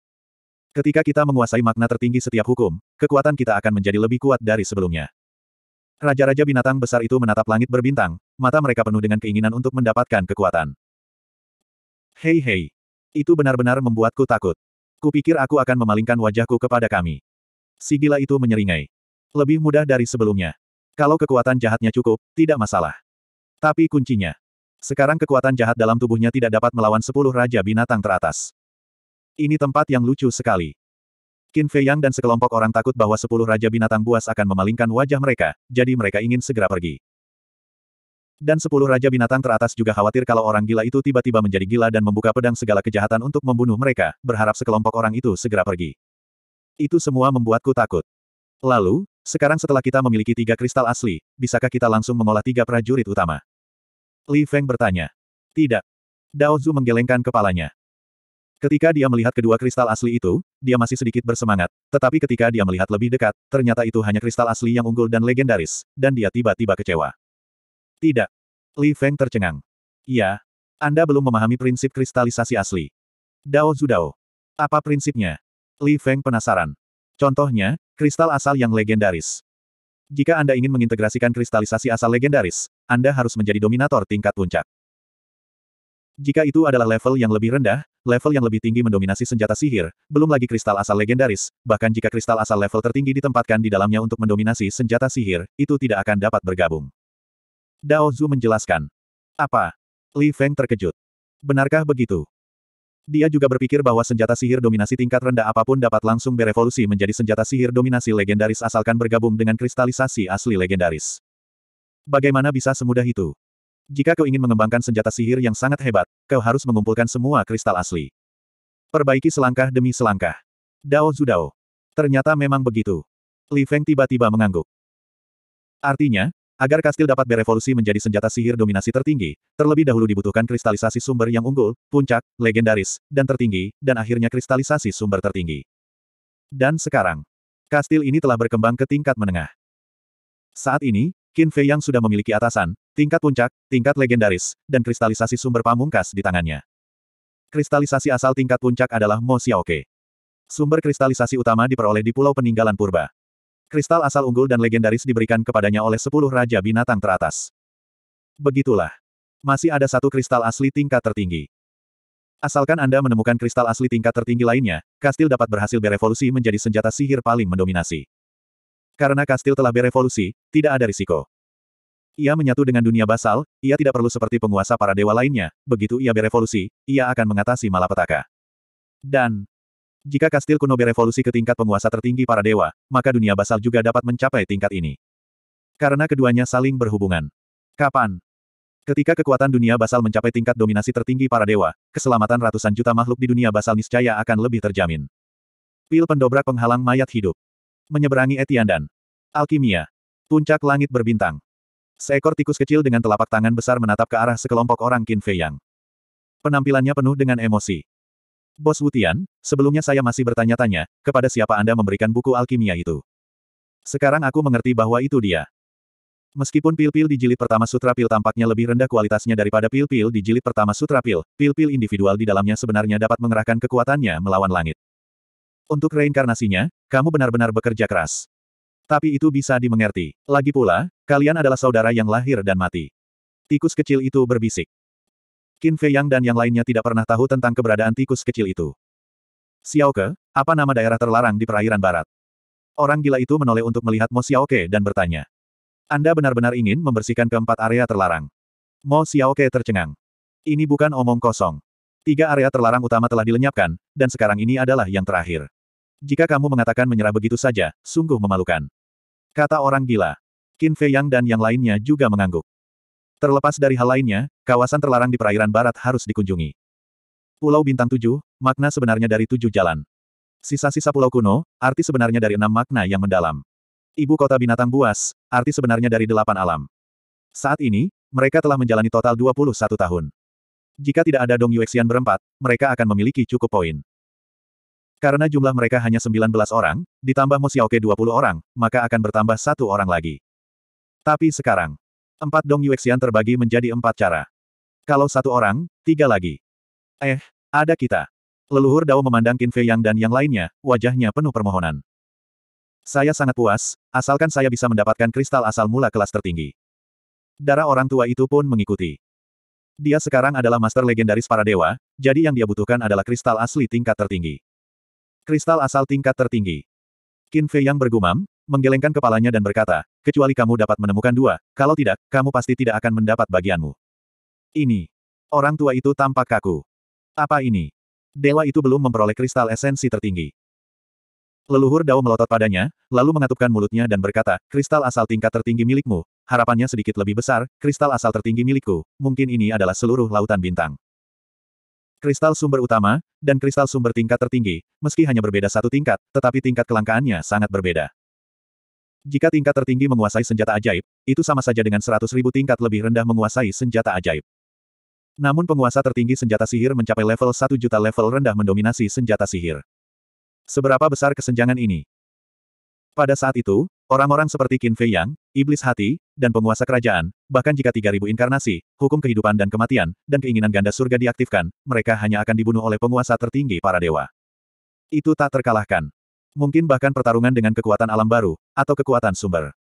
Ketika kita menguasai makna tertinggi setiap hukum, kekuatan kita akan menjadi lebih kuat dari sebelumnya. Raja-raja binatang besar itu menatap langit berbintang, mata mereka penuh dengan keinginan untuk mendapatkan kekuatan. Hei hei. Itu benar-benar membuatku takut. Kupikir aku akan memalingkan wajahku kepada kami. Si gila itu menyeringai. Lebih mudah dari sebelumnya. Kalau kekuatan jahatnya cukup, tidak masalah. Tapi kuncinya. Sekarang kekuatan jahat dalam tubuhnya tidak dapat melawan sepuluh raja binatang teratas. Ini tempat yang lucu sekali. Qin Fei Yang dan sekelompok orang takut bahwa sepuluh Raja Binatang Buas akan memalingkan wajah mereka, jadi mereka ingin segera pergi. Dan sepuluh Raja Binatang teratas juga khawatir kalau orang gila itu tiba-tiba menjadi gila dan membuka pedang segala kejahatan untuk membunuh mereka, berharap sekelompok orang itu segera pergi. Itu semua membuatku takut. Lalu, sekarang setelah kita memiliki tiga kristal asli, bisakah kita langsung mengolah tiga prajurit utama? Li Feng bertanya. Tidak. Dao Zu menggelengkan kepalanya. Ketika dia melihat kedua kristal asli itu, dia masih sedikit bersemangat, tetapi ketika dia melihat lebih dekat, ternyata itu hanya kristal asli yang unggul dan legendaris, dan dia tiba-tiba kecewa. Tidak. Li Feng tercengang. Iya. Anda belum memahami prinsip kristalisasi asli. Dao Zudao. Apa prinsipnya? Li Feng penasaran. Contohnya, kristal asal yang legendaris. Jika Anda ingin mengintegrasikan kristalisasi asal legendaris, Anda harus menjadi dominator tingkat puncak. Jika itu adalah level yang lebih rendah, level yang lebih tinggi mendominasi senjata sihir, belum lagi kristal asal legendaris, bahkan jika kristal asal level tertinggi ditempatkan di dalamnya untuk mendominasi senjata sihir, itu tidak akan dapat bergabung. Dao Zu menjelaskan. Apa? Li Feng terkejut. Benarkah begitu? Dia juga berpikir bahwa senjata sihir dominasi tingkat rendah apa pun dapat langsung berevolusi menjadi senjata sihir dominasi legendaris asalkan bergabung dengan kristalisasi asli legendaris. Bagaimana bisa semudah itu? Jika kau ingin mengembangkan senjata sihir yang sangat hebat, kau harus mengumpulkan semua kristal asli. Perbaiki selangkah demi selangkah. Dao Zudao. Ternyata memang begitu. Li Feng tiba-tiba mengangguk. Artinya, Agar kastil dapat berevolusi menjadi senjata sihir dominasi tertinggi, terlebih dahulu dibutuhkan kristalisasi sumber yang unggul, puncak, legendaris, dan tertinggi, dan akhirnya kristalisasi sumber tertinggi. Dan sekarang, kastil ini telah berkembang ke tingkat menengah. Saat ini, Qin Fei yang sudah memiliki atasan, tingkat puncak, tingkat legendaris, dan kristalisasi sumber pamungkas di tangannya. Kristalisasi asal tingkat puncak adalah Mo Xiaoke. Sumber kristalisasi utama diperoleh di Pulau Peninggalan Purba. Kristal asal unggul dan legendaris diberikan kepadanya oleh sepuluh raja binatang teratas. Begitulah. Masih ada satu kristal asli tingkat tertinggi. Asalkan Anda menemukan kristal asli tingkat tertinggi lainnya, kastil dapat berhasil berevolusi menjadi senjata sihir paling mendominasi. Karena kastil telah berevolusi, tidak ada risiko. Ia menyatu dengan dunia basal, ia tidak perlu seperti penguasa para dewa lainnya, begitu ia berevolusi, ia akan mengatasi malapetaka. Dan, jika kastil kuno berevolusi ke tingkat penguasa tertinggi para dewa, maka dunia basal juga dapat mencapai tingkat ini. Karena keduanya saling berhubungan. Kapan? Ketika kekuatan dunia basal mencapai tingkat dominasi tertinggi para dewa, keselamatan ratusan juta makhluk di dunia basal niscaya akan lebih terjamin. Pil pendobrak penghalang mayat hidup. Menyeberangi Etiandan. Alkimia. Puncak langit berbintang. Seekor tikus kecil dengan telapak tangan besar menatap ke arah sekelompok orang Qin Fei Yang. Penampilannya penuh dengan emosi. Bos Wutian, sebelumnya saya masih bertanya-tanya, kepada siapa Anda memberikan buku alkimia itu. Sekarang aku mengerti bahwa itu dia. Meskipun pil-pil di jilid pertama Sutra Pil tampaknya lebih rendah kualitasnya daripada pil-pil di jilid pertama Sutra Pil, pil-pil individual di dalamnya sebenarnya dapat mengerahkan kekuatannya melawan langit. Untuk reinkarnasinya, kamu benar-benar bekerja keras. Tapi itu bisa dimengerti. Lagi pula, kalian adalah saudara yang lahir dan mati. Tikus kecil itu berbisik. Qin Fei Yang dan yang lainnya tidak pernah tahu tentang keberadaan tikus kecil itu. Xiaoke, apa nama daerah terlarang di perairan barat? Orang gila itu menoleh untuk melihat Mo Xiaoke dan bertanya. Anda benar-benar ingin membersihkan keempat area terlarang. Mo Xiaoke tercengang. Ini bukan omong kosong. Tiga area terlarang utama telah dilenyapkan, dan sekarang ini adalah yang terakhir. Jika kamu mengatakan menyerah begitu saja, sungguh memalukan. Kata orang gila. Qin Fei Yang dan yang lainnya juga mengangguk. Terlepas dari hal lainnya, kawasan terlarang di perairan barat harus dikunjungi. Pulau Bintang Tujuh, makna sebenarnya dari tujuh jalan. Sisa-sisa pulau kuno, arti sebenarnya dari enam makna yang mendalam. Ibu kota binatang buas, arti sebenarnya dari delapan alam. Saat ini, mereka telah menjalani total 21 tahun. Jika tidak ada Dong Yuexian berempat, mereka akan memiliki cukup poin. Karena jumlah mereka hanya 19 orang, ditambah Mo Xiaoke 20 orang, maka akan bertambah satu orang lagi. Tapi sekarang, Empat Dong Yuexian terbagi menjadi empat cara. Kalau satu orang, tiga lagi. Eh, ada kita. Leluhur Dao memandang Qin Fei Yang dan yang lainnya, wajahnya penuh permohonan. Saya sangat puas, asalkan saya bisa mendapatkan kristal asal mula kelas tertinggi. Darah orang tua itu pun mengikuti. Dia sekarang adalah master legendaris para dewa, jadi yang dia butuhkan adalah kristal asli tingkat tertinggi. Kristal asal tingkat tertinggi. Qin Fei Yang bergumam, menggelengkan kepalanya dan berkata, kecuali kamu dapat menemukan dua, kalau tidak, kamu pasti tidak akan mendapat bagianmu. Ini. Orang tua itu tampak kaku. Apa ini? Dewa itu belum memperoleh kristal esensi tertinggi. Leluhur Dao melotot padanya, lalu mengatupkan mulutnya dan berkata, kristal asal tingkat tertinggi milikmu, harapannya sedikit lebih besar, kristal asal tertinggi milikku, mungkin ini adalah seluruh lautan bintang. Kristal sumber utama, dan kristal sumber tingkat tertinggi, meski hanya berbeda satu tingkat, tetapi tingkat kelangkaannya sangat berbeda. Jika tingkat tertinggi menguasai senjata ajaib, itu sama saja dengan seratus tingkat lebih rendah menguasai senjata ajaib. Namun penguasa tertinggi senjata sihir mencapai level satu juta level rendah mendominasi senjata sihir. Seberapa besar kesenjangan ini? Pada saat itu, orang-orang seperti Qin Fei Yang, Iblis Hati, dan penguasa kerajaan, bahkan jika 3000 inkarnasi, hukum kehidupan dan kematian, dan keinginan ganda surga diaktifkan, mereka hanya akan dibunuh oleh penguasa tertinggi para dewa. Itu tak terkalahkan. Mungkin bahkan pertarungan dengan kekuatan alam baru, atau kekuatan sumber.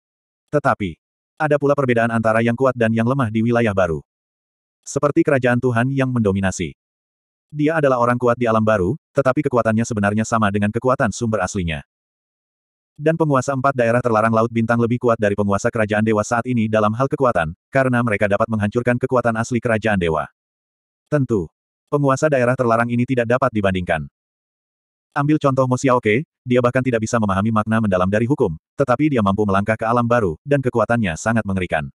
Tetapi, ada pula perbedaan antara yang kuat dan yang lemah di wilayah baru. Seperti kerajaan Tuhan yang mendominasi. Dia adalah orang kuat di alam baru, tetapi kekuatannya sebenarnya sama dengan kekuatan sumber aslinya. Dan penguasa empat daerah terlarang Laut Bintang lebih kuat dari penguasa kerajaan dewa saat ini dalam hal kekuatan, karena mereka dapat menghancurkan kekuatan asli kerajaan dewa. Tentu. Penguasa daerah terlarang ini tidak dapat dibandingkan. Ambil contoh Mo Xiaoke, dia bahkan tidak bisa memahami makna mendalam dari hukum, tetapi dia mampu melangkah ke alam baru, dan kekuatannya sangat mengerikan.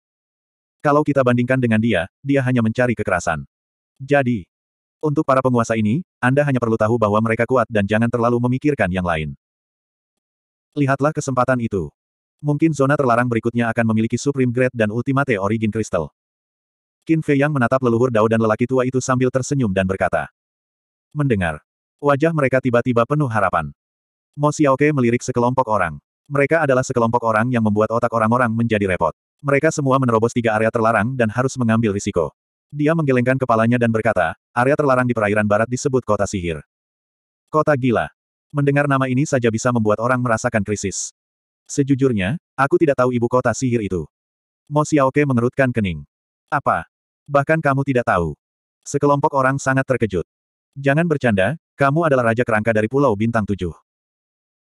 Kalau kita bandingkan dengan dia, dia hanya mencari kekerasan. Jadi, untuk para penguasa ini, Anda hanya perlu tahu bahwa mereka kuat dan jangan terlalu memikirkan yang lain. Lihatlah kesempatan itu. Mungkin zona terlarang berikutnya akan memiliki Supreme Grade dan Ultimate Origin Crystal. Qin Fei Yang menatap leluhur Dao dan lelaki tua itu sambil tersenyum dan berkata. Mendengar. Wajah mereka tiba-tiba penuh harapan. Mo Xiaoke melirik sekelompok orang. Mereka adalah sekelompok orang yang membuat otak orang-orang menjadi repot. Mereka semua menerobos tiga area terlarang dan harus mengambil risiko. Dia menggelengkan kepalanya dan berkata, area terlarang di perairan barat disebut kota sihir. Kota gila. Mendengar nama ini saja bisa membuat orang merasakan krisis. Sejujurnya, aku tidak tahu ibu kota sihir itu. Mo Xiaoke mengerutkan kening. Apa? Bahkan kamu tidak tahu. Sekelompok orang sangat terkejut. Jangan bercanda, kamu adalah Raja Kerangka dari Pulau Bintang Tujuh.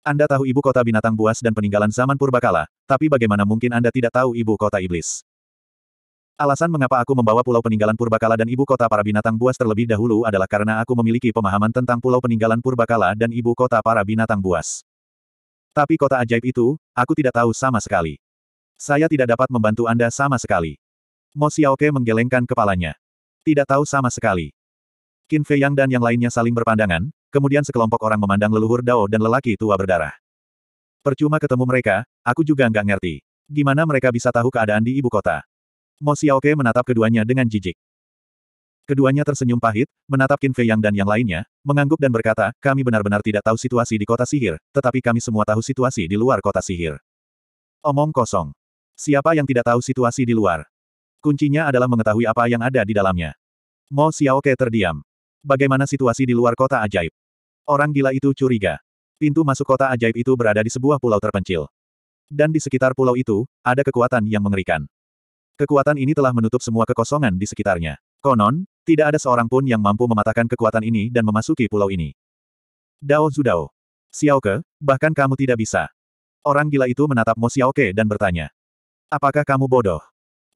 Anda tahu ibu kota binatang buas dan peninggalan zaman purbakala, tapi bagaimana mungkin Anda tidak tahu ibu kota iblis? Alasan mengapa aku membawa pulau peninggalan purbakala dan ibu kota para binatang buas terlebih dahulu adalah karena aku memiliki pemahaman tentang pulau peninggalan purbakala dan ibu kota para binatang buas. Tapi kota ajaib itu, aku tidak tahu sama sekali. Saya tidak dapat membantu Anda sama sekali. Mo Xiaoke menggelengkan kepalanya. Tidak tahu sama sekali. Qin Fei Yang dan yang lainnya saling berpandangan, kemudian sekelompok orang memandang leluhur Dao dan lelaki tua berdarah. Percuma ketemu mereka, aku juga nggak ngerti. Gimana mereka bisa tahu keadaan di ibu kota? Mo Xiaoke menatap keduanya dengan jijik. Keduanya tersenyum pahit, menatap Qin Fei Yang dan yang lainnya, mengangguk dan berkata, kami benar-benar tidak tahu situasi di kota sihir, tetapi kami semua tahu situasi di luar kota sihir. Omong kosong. Siapa yang tidak tahu situasi di luar? Kuncinya adalah mengetahui apa yang ada di dalamnya. Mo Xiaoke terdiam. Bagaimana situasi di luar kota ajaib? Orang gila itu curiga. Pintu masuk kota ajaib itu berada di sebuah pulau terpencil. Dan di sekitar pulau itu, ada kekuatan yang mengerikan. Kekuatan ini telah menutup semua kekosongan di sekitarnya. Konon, tidak ada seorang pun yang mampu mematahkan kekuatan ini dan memasuki pulau ini. Dao Zudao. Xiaoke, bahkan kamu tidak bisa. Orang gila itu menatap Mo Xiaoke dan bertanya. Apakah kamu bodoh?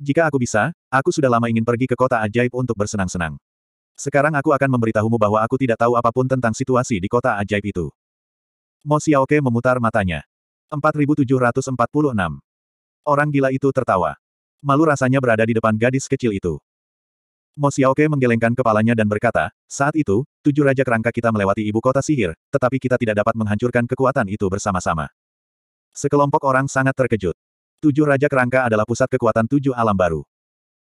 Jika aku bisa, aku sudah lama ingin pergi ke kota ajaib untuk bersenang-senang. Sekarang aku akan memberitahumu bahwa aku tidak tahu apa pun tentang situasi di kota ajaib itu. Mo Xiaoke memutar matanya. 4746. Orang gila itu tertawa. Malu rasanya berada di depan gadis kecil itu. Mo Xiaoke menggelengkan kepalanya dan berkata, saat itu, tujuh raja kerangka kita melewati ibu kota sihir, tetapi kita tidak dapat menghancurkan kekuatan itu bersama-sama. Sekelompok orang sangat terkejut. Tujuh raja kerangka adalah pusat kekuatan tujuh alam baru.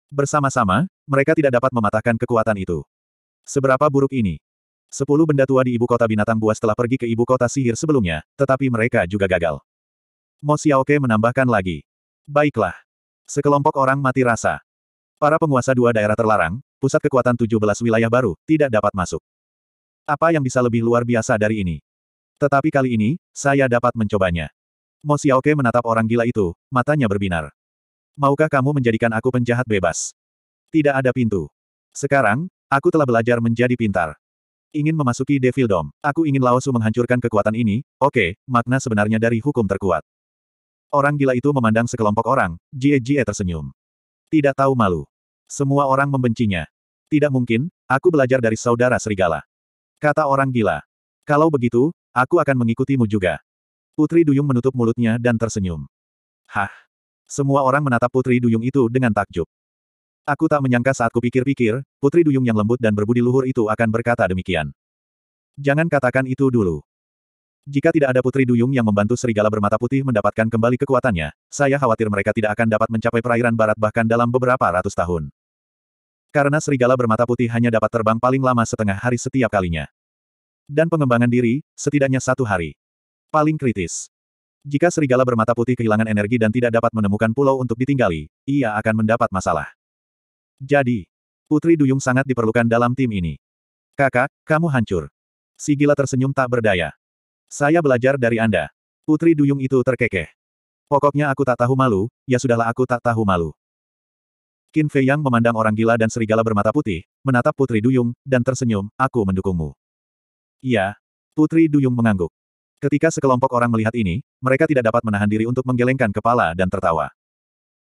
Bersama-sama, mereka tidak dapat mematahkan kekuatan itu. Seberapa buruk ini? Sepuluh benda tua di ibu kota binatang buas telah pergi ke ibu kota sihir sebelumnya, tetapi mereka juga gagal. Mo Xiaoke menambahkan lagi. Baiklah. Sekelompok orang mati rasa. Para penguasa dua daerah terlarang, pusat kekuatan 17 wilayah baru, tidak dapat masuk. Apa yang bisa lebih luar biasa dari ini? Tetapi kali ini, saya dapat mencobanya. Mo Xiaoke menatap orang gila itu, matanya berbinar. Maukah kamu menjadikan aku penjahat bebas? Tidak ada pintu. Sekarang, Aku telah belajar menjadi pintar. Ingin memasuki Devil Dome. Aku ingin Laosu menghancurkan kekuatan ini, oke, makna sebenarnya dari hukum terkuat. Orang gila itu memandang sekelompok orang, Jie Jie tersenyum. Tidak tahu malu. Semua orang membencinya. Tidak mungkin, aku belajar dari saudara serigala. Kata orang gila. Kalau begitu, aku akan mengikutimu juga. Putri Duyung menutup mulutnya dan tersenyum. Hah. Semua orang menatap Putri Duyung itu dengan takjub. Aku tak menyangka saat kupikir-pikir, Putri Duyung yang lembut dan berbudi luhur itu akan berkata demikian. Jangan katakan itu dulu. Jika tidak ada Putri Duyung yang membantu serigala bermata putih mendapatkan kembali kekuatannya, saya khawatir mereka tidak akan dapat mencapai perairan barat bahkan dalam beberapa ratus tahun. Karena serigala bermata putih hanya dapat terbang paling lama setengah hari setiap kalinya. Dan pengembangan diri, setidaknya satu hari. Paling kritis. Jika serigala bermata putih kehilangan energi dan tidak dapat menemukan pulau untuk ditinggali, ia akan mendapat masalah. Jadi, Putri Duyung sangat diperlukan dalam tim ini. Kakak, kamu hancur. Si gila tersenyum tak berdaya. Saya belajar dari Anda. Putri Duyung itu terkekeh. Pokoknya aku tak tahu malu, ya sudahlah aku tak tahu malu. Qin Fei Yang memandang orang gila dan serigala bermata putih, menatap Putri Duyung, dan tersenyum, aku mendukungmu. Iya. Putri Duyung mengangguk. Ketika sekelompok orang melihat ini, mereka tidak dapat menahan diri untuk menggelengkan kepala dan tertawa.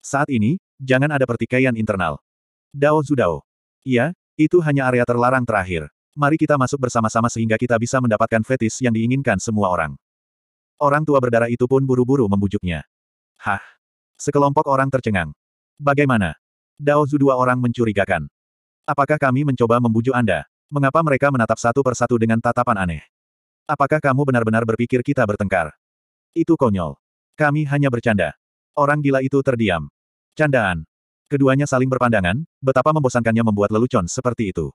Saat ini, jangan ada pertikaian internal. Dao Zudao. Iya, Itu hanya area terlarang terakhir. Mari kita masuk bersama-sama sehingga kita bisa mendapatkan fetis yang diinginkan semua orang. Orang tua berdarah itu pun buru-buru membujuknya. Hah? Sekelompok orang tercengang. Bagaimana? Dao Zu dua orang mencurigakan. Apakah kami mencoba membujuk Anda? Mengapa mereka menatap satu persatu dengan tatapan aneh? Apakah kamu benar-benar berpikir kita bertengkar? Itu konyol. Kami hanya bercanda. Orang gila itu terdiam. Candaan. Keduanya saling berpandangan, betapa membosankannya membuat lelucon seperti itu.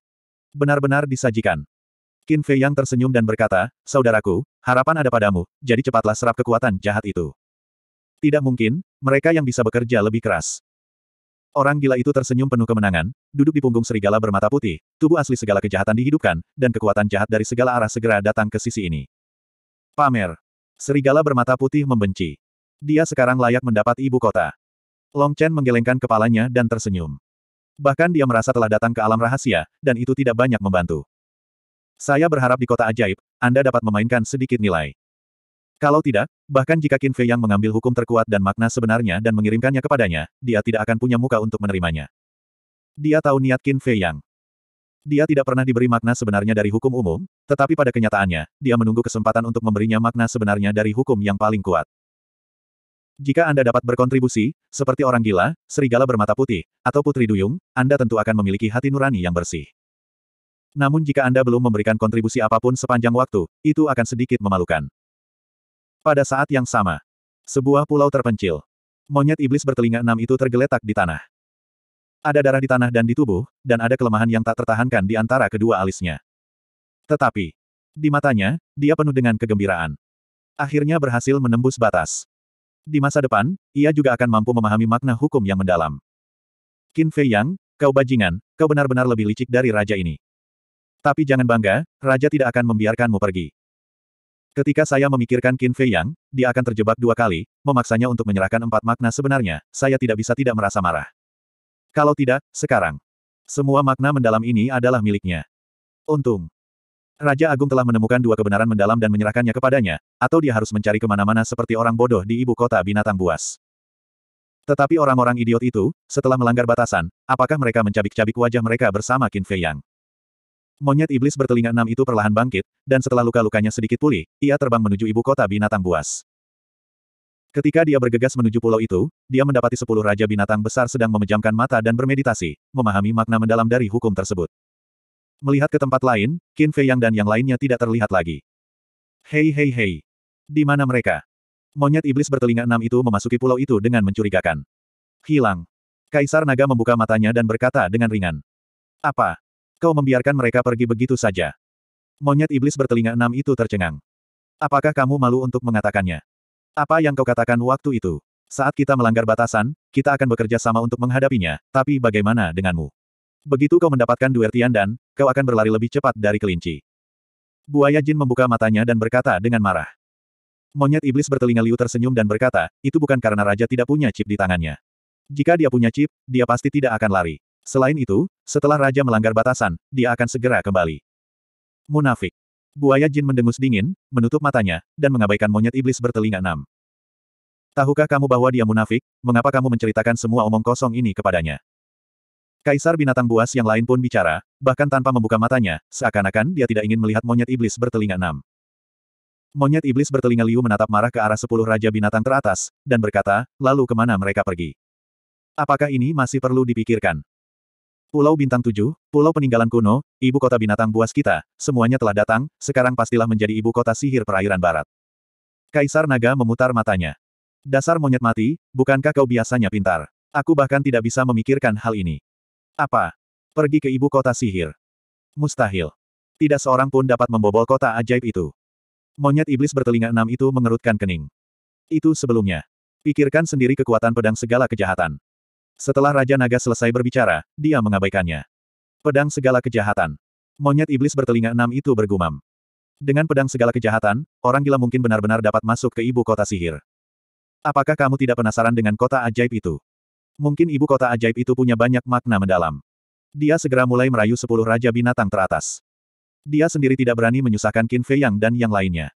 Benar-benar disajikan. Qin Fei yang tersenyum dan berkata, Saudaraku, harapan ada padamu, jadi cepatlah serap kekuatan jahat itu. Tidak mungkin, mereka yang bisa bekerja lebih keras. Orang gila itu tersenyum penuh kemenangan, duduk di punggung serigala bermata putih, tubuh asli segala kejahatan dihidupkan, dan kekuatan jahat dari segala arah segera datang ke sisi ini. Pamer. Serigala bermata putih membenci. Dia sekarang layak mendapat ibu kota. Long Chen menggelengkan kepalanya dan tersenyum. Bahkan dia merasa telah datang ke alam rahasia, dan itu tidak banyak membantu. Saya berharap di kota ajaib, Anda dapat memainkan sedikit nilai. Kalau tidak, bahkan jika Qin Fei yang mengambil hukum terkuat dan makna sebenarnya dan mengirimkannya kepadanya, dia tidak akan punya muka untuk menerimanya. Dia tahu niat Qin Fei Yang. Dia tidak pernah diberi makna sebenarnya dari hukum umum, tetapi pada kenyataannya, dia menunggu kesempatan untuk memberinya makna sebenarnya dari hukum yang paling kuat. Jika Anda dapat berkontribusi, seperti orang gila, serigala bermata putih, atau putri duyung, Anda tentu akan memiliki hati nurani yang bersih. Namun jika Anda belum memberikan kontribusi apa pun sepanjang waktu, itu akan sedikit memalukan. Pada saat yang sama, sebuah pulau terpencil. Monyet iblis bertelinga enam itu tergeletak di tanah. Ada darah di tanah dan di tubuh, dan ada kelemahan yang tak tertahankan di antara kedua alisnya. Tetapi, di matanya, dia penuh dengan kegembiraan. Akhirnya berhasil menembus batas. Di masa depan, ia juga akan mampu memahami makna hukum yang mendalam. Qin Fei Yang, kau bajingan, kau benar-benar lebih licik dari raja ini. Tapi jangan bangga, raja tidak akan membiarkanmu pergi. Ketika saya memikirkan Qin Fei Yang, dia akan terjebak dua kali, memaksanya untuk menyerahkan empat makna sebenarnya, saya tidak bisa tidak merasa marah. Kalau tidak, sekarang. Semua makna mendalam ini adalah miliknya. Untung. Raja Agung telah menemukan dua kebenaran mendalam dan menyerahkannya kepadanya, atau dia harus mencari ke mana-mana seperti orang bodoh di ibu kota binatang buas. Tetapi orang-orang idiot itu, setelah melanggar batasan, apakah mereka mencabik-cabik wajah mereka bersama Qin Fei Yang? Monyet iblis bertelinga enam itu perlahan bangkit, dan setelah luka-lukanya sedikit pulih, ia terbang menuju ibu kota binatang buas. Ketika dia bergegas menuju pulau itu, dia mendapati sepuluh raja binatang besar sedang memejamkan mata dan bermeditasi, memahami makna mendalam dari hukum tersebut. Melihat ke tempat lain, Qin Fei Yang dan yang lainnya tidak terlihat lagi. Hei hei hei. Di mana mereka? Monyet iblis bertelinga enam itu memasuki pulau itu dengan mencurigakan. Hilang. Kaisar Naga membuka matanya dan berkata dengan ringan. Apa? Kau membiarkan mereka pergi begitu saja. Monyet iblis bertelinga enam itu tercengang. Apakah kamu malu untuk mengatakannya? Apa yang kau katakan waktu itu? Saat kita melanggar batasan, kita akan bekerja sama untuk menghadapinya, tapi bagaimana denganmu? Begitu kau mendapatkan Duertian dan, kau akan berlari lebih cepat dari kelinci. Buaya Jin membuka matanya dan berkata dengan marah. Monyet iblis bertelinga liu tersenyum dan berkata, itu bukan karena raja tidak punya chip di tangannya. Jika dia punya chip, dia pasti tidak akan lari. Selain itu, setelah Raja melanggar batasan, dia akan segera kembali. Munafik. Buaya Jin mendengus dingin, menutup matanya, dan mengabaikan monyet iblis bertelinga enam. Tahukah kamu bahwa dia munafik, mengapa kamu menceritakan semua omong kosong ini kepadanya? Kaisar binatang buas yang lain pun bicara, bahkan tanpa membuka matanya, seakan-akan dia tidak ingin melihat monyet iblis bertelinga enam. Monyet iblis bertelinga liu menatap marah ke arah sepuluh raja binatang teratas, dan berkata, lalu ke mana mereka pergi? Apakah ini masih perlu dipikirkan? Pulau Bintang Tujuh, Pulau Peninggalan Kuno, ibu kota binatang buas kita, semuanya telah datang, sekarang pastilah menjadi ibu kota sihir perairan barat. Kaisar Naga memutar matanya. Dasar monyet mati, bukankah kau biasanya pintar? Aku bahkan tidak bisa memikirkan hal ini. Apa? Pergi ke ibu kota sihir. Mustahil. Tidak seorang pun dapat membobol kota ajaib itu. Monyet iblis bertelinga enam itu mengerutkan kening. Itu sebelumnya. Pikirkan sendiri kekuatan pedang segala kejahatan. Setelah Raja Naga selesai berbicara, dia mengabaikannya. Pedang segala kejahatan. Monyet iblis bertelinga enam itu bergumam. Dengan pedang segala kejahatan, orang gila mungkin benar-benar dapat masuk ke ibu kota sihir. Apakah kamu tidak penasaran dengan kota ajaib itu? Mungkin ibu kota ajaib itu punya banyak makna mendalam. Dia segera mulai merayu sepuluh raja binatang teratas. Dia sendiri tidak berani menyusahkan Qin Fei Yang dan yang lainnya.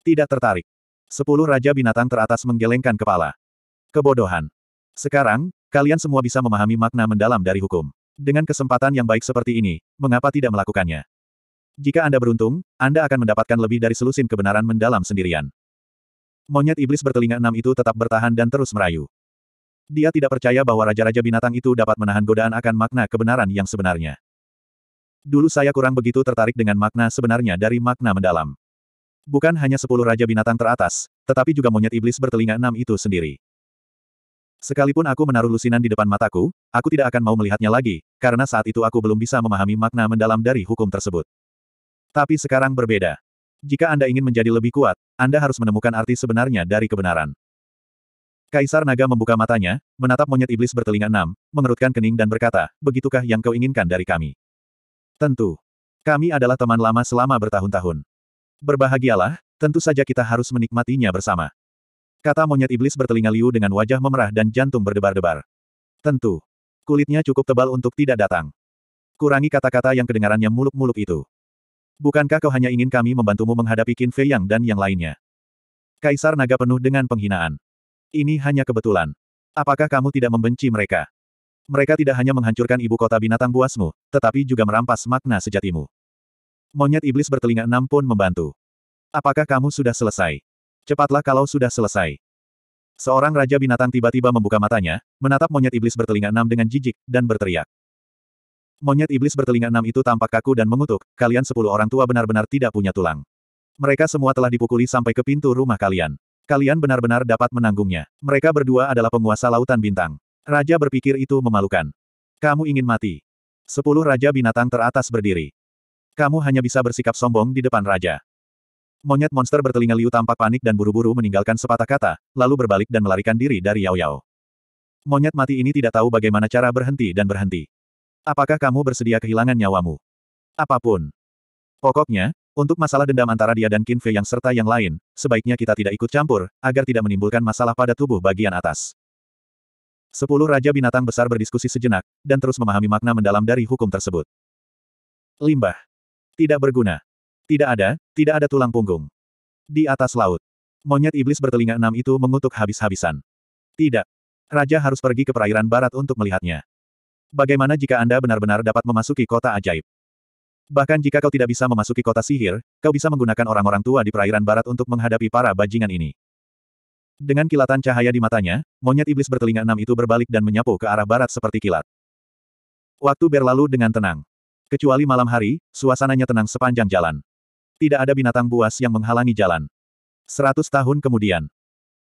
Tidak tertarik. Sepuluh raja binatang teratas menggelengkan kepala. Kebodohan. Sekarang, kalian semua bisa memahami makna mendalam dari hukum. Dengan kesempatan yang baik seperti ini, mengapa tidak melakukannya? Jika Anda beruntung, Anda akan mendapatkan lebih dari selusin kebenaran mendalam sendirian. Monyet iblis bertelinga enam itu tetap bertahan dan terus merayu. Dia tidak percaya bahwa Raja-Raja Binatang itu dapat menahan godaan akan makna kebenaran yang sebenarnya. Dulu saya kurang begitu tertarik dengan makna sebenarnya dari makna mendalam. Bukan hanya sepuluh Raja Binatang teratas, tetapi juga monyet iblis bertelinga enam itu sendiri. Sekalipun aku menaruh lusinan di depan mataku, aku tidak akan mau melihatnya lagi, karena saat itu aku belum bisa memahami makna mendalam dari hukum tersebut. Tapi sekarang berbeda. Jika Anda ingin menjadi lebih kuat, Anda harus menemukan arti sebenarnya dari kebenaran. Kaisar Naga membuka matanya, menatap monyet iblis bertelinga enam, mengerutkan kening dan berkata, begitukah yang kau inginkan dari kami? Tentu. Kami adalah teman lama selama bertahun-tahun. Berbahagialah, tentu saja kita harus menikmatinya bersama. Kata monyet iblis bertelinga liu dengan wajah memerah dan jantung berdebar-debar. Tentu. Kulitnya cukup tebal untuk tidak datang. Kurangi kata-kata yang kedengarannya muluk-muluk itu. Bukankah kau hanya ingin kami membantumu menghadapi Qin Fei Yang dan yang lainnya? Kaisar naga penuh dengan penghinaan. Ini hanya kebetulan. Apakah kamu tidak membenci mereka? Mereka tidak hanya menghancurkan ibu kota binatang buasmu, tetapi juga merampas makna sejatimu. Monyet iblis bertelinga enam pun membantu. Apakah kamu sudah selesai? Cepatlah kalau sudah selesai. Seorang raja binatang tiba-tiba membuka matanya, menatap monyet iblis bertelinga enam dengan jijik, dan berteriak. Monyet iblis bertelinga enam itu tampak kaku dan mengutuk, kalian sepuluh orang tua benar-benar tidak punya tulang. Mereka semua telah dipukuli sampai ke pintu rumah kalian. Kalian benar-benar dapat menanggungnya. Mereka berdua adalah penguasa lautan bintang. Raja berpikir itu memalukan. Kamu ingin mati. Sepuluh raja binatang teratas berdiri. Kamu hanya bisa bersikap sombong di depan raja. Monyet monster bertelinga liu tampak panik dan buru-buru meninggalkan sepatah kata, lalu berbalik dan melarikan diri dari Yao Yao. Monyet mati ini tidak tahu bagaimana cara berhenti dan berhenti. Apakah kamu bersedia kehilangan nyawamu? Apa pun. Pokoknya, untuk masalah dendam antara dia dan Qin Fei yang serta yang lain, sebaiknya kita tidak ikut campur, agar tidak menimbulkan masalah pada tubuh bagian atas. Sepuluh Raja Binatang Besar berdiskusi sejenak, dan terus memahami makna mendalam dari hukum tersebut. Limbah. Tidak berguna. Tidak ada, tidak ada tulang punggung. Di atas laut. Monyet iblis bertelinga enam itu mengutuk habis-habisan. Tidak. Raja harus pergi ke perairan barat untuk melihatnya. Bagaimana jika Anda benar-benar dapat memasuki kota ajaib? Bahkan jika kau tidak bisa memasuki kota sihir, kau bisa menggunakan orang-orang tua di perairan barat untuk menghadapi para bajingan ini. Dengan kilatan cahaya di matanya, monyet iblis bertelinga enam itu berbalik dan menyapu ke arah barat seperti kilat. Waktu berlalu dengan tenang. Kecuali malam hari, suasananya tenang sepanjang jalan. Tidak ada binatang buas yang menghalangi jalan. Seratus tahun kemudian,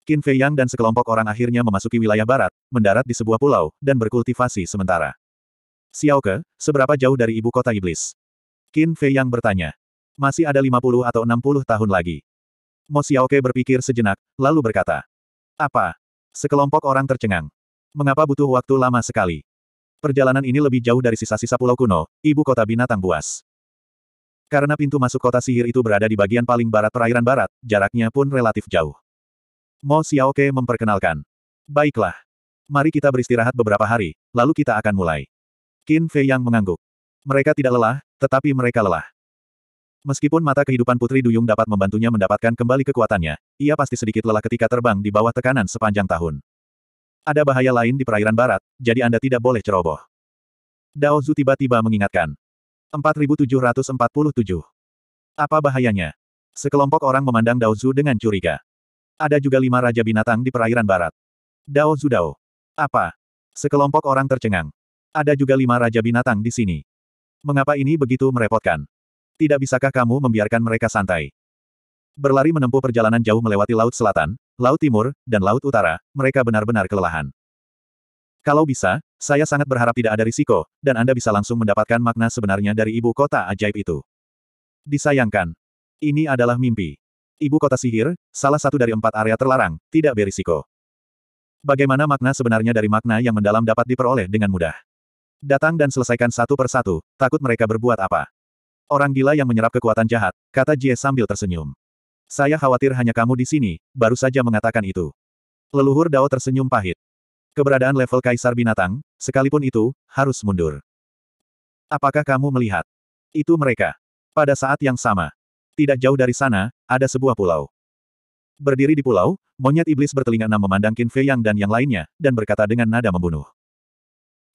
Qin Fei Yang dan sekelompok orang akhirnya memasuki wilayah barat, mendarat di sebuah pulau, dan berkultivasi sementara. Xiao Ke, seberapa jauh dari ibu kota iblis? Qin Fei Yang bertanya. Masih ada 50 atau 60 tahun lagi. Mo Xiao Ke berpikir sejenak, lalu berkata. Apa? Sekelompok orang tercengang. Mengapa butuh waktu lama sekali? Perjalanan ini lebih jauh dari sisa-sisa pulau kuno, ibu kota binatang buas. Karena pintu masuk kota sihir itu berada di bagian paling barat perairan barat, jaraknya pun relatif jauh. Mo Xiaoke memperkenalkan. Baiklah. Mari kita beristirahat beberapa hari, lalu kita akan mulai. Qin Fei yang mengangguk. Mereka tidak lelah, tetapi mereka lelah. Meskipun mata kehidupan Putri Duyung dapat membantunya mendapatkan kembali kekuatannya, ia pasti sedikit lelah ketika terbang di bawah tekanan sepanjang tahun. Ada bahaya lain di perairan barat, jadi Anda tidak boleh ceroboh. Dao Zu tiba-tiba mengingatkan. 4747. Apa bahayanya? Sekelompok orang memandang Dao Zu dengan curiga. Ada juga lima raja binatang di perairan barat. Dao Zu Dao. Apa? Sekelompok orang tercengang. Ada juga lima raja binatang di sini. Mengapa ini begitu merepotkan? Tidak bisakah kamu membiarkan mereka santai? Berlari menempuh perjalanan jauh melewati Laut Selatan, Laut Timur, dan Laut Utara, mereka benar-benar kelelahan. Kalau bisa, saya sangat berharap tidak ada risiko, dan Anda bisa langsung mendapatkan makna sebenarnya dari ibu kota ajaib itu. Disayangkan. Ini adalah mimpi. Ibu kota sihir, salah satu dari empat area terlarang, tidak berisiko. Bagaimana makna sebenarnya dari makna yang mendalam dapat diperoleh dengan mudah? Datang dan selesaikan satu persatu, takut mereka berbuat apa. Orang gila yang menyerap kekuatan jahat, kata Jie sambil tersenyum. Saya khawatir hanya kamu di sini, baru saja mengatakan itu. Leluhur Dao tersenyum pahit. Keberadaan level kaisar binatang, sekalipun itu, harus mundur. Apakah kamu melihat? Itu mereka. Pada saat yang sama. Tidak jauh dari sana, ada sebuah pulau. Berdiri di pulau, monyet iblis bertelinga enam memandang Qin Fei Yang dan yang lainnya, dan berkata dengan nada membunuh.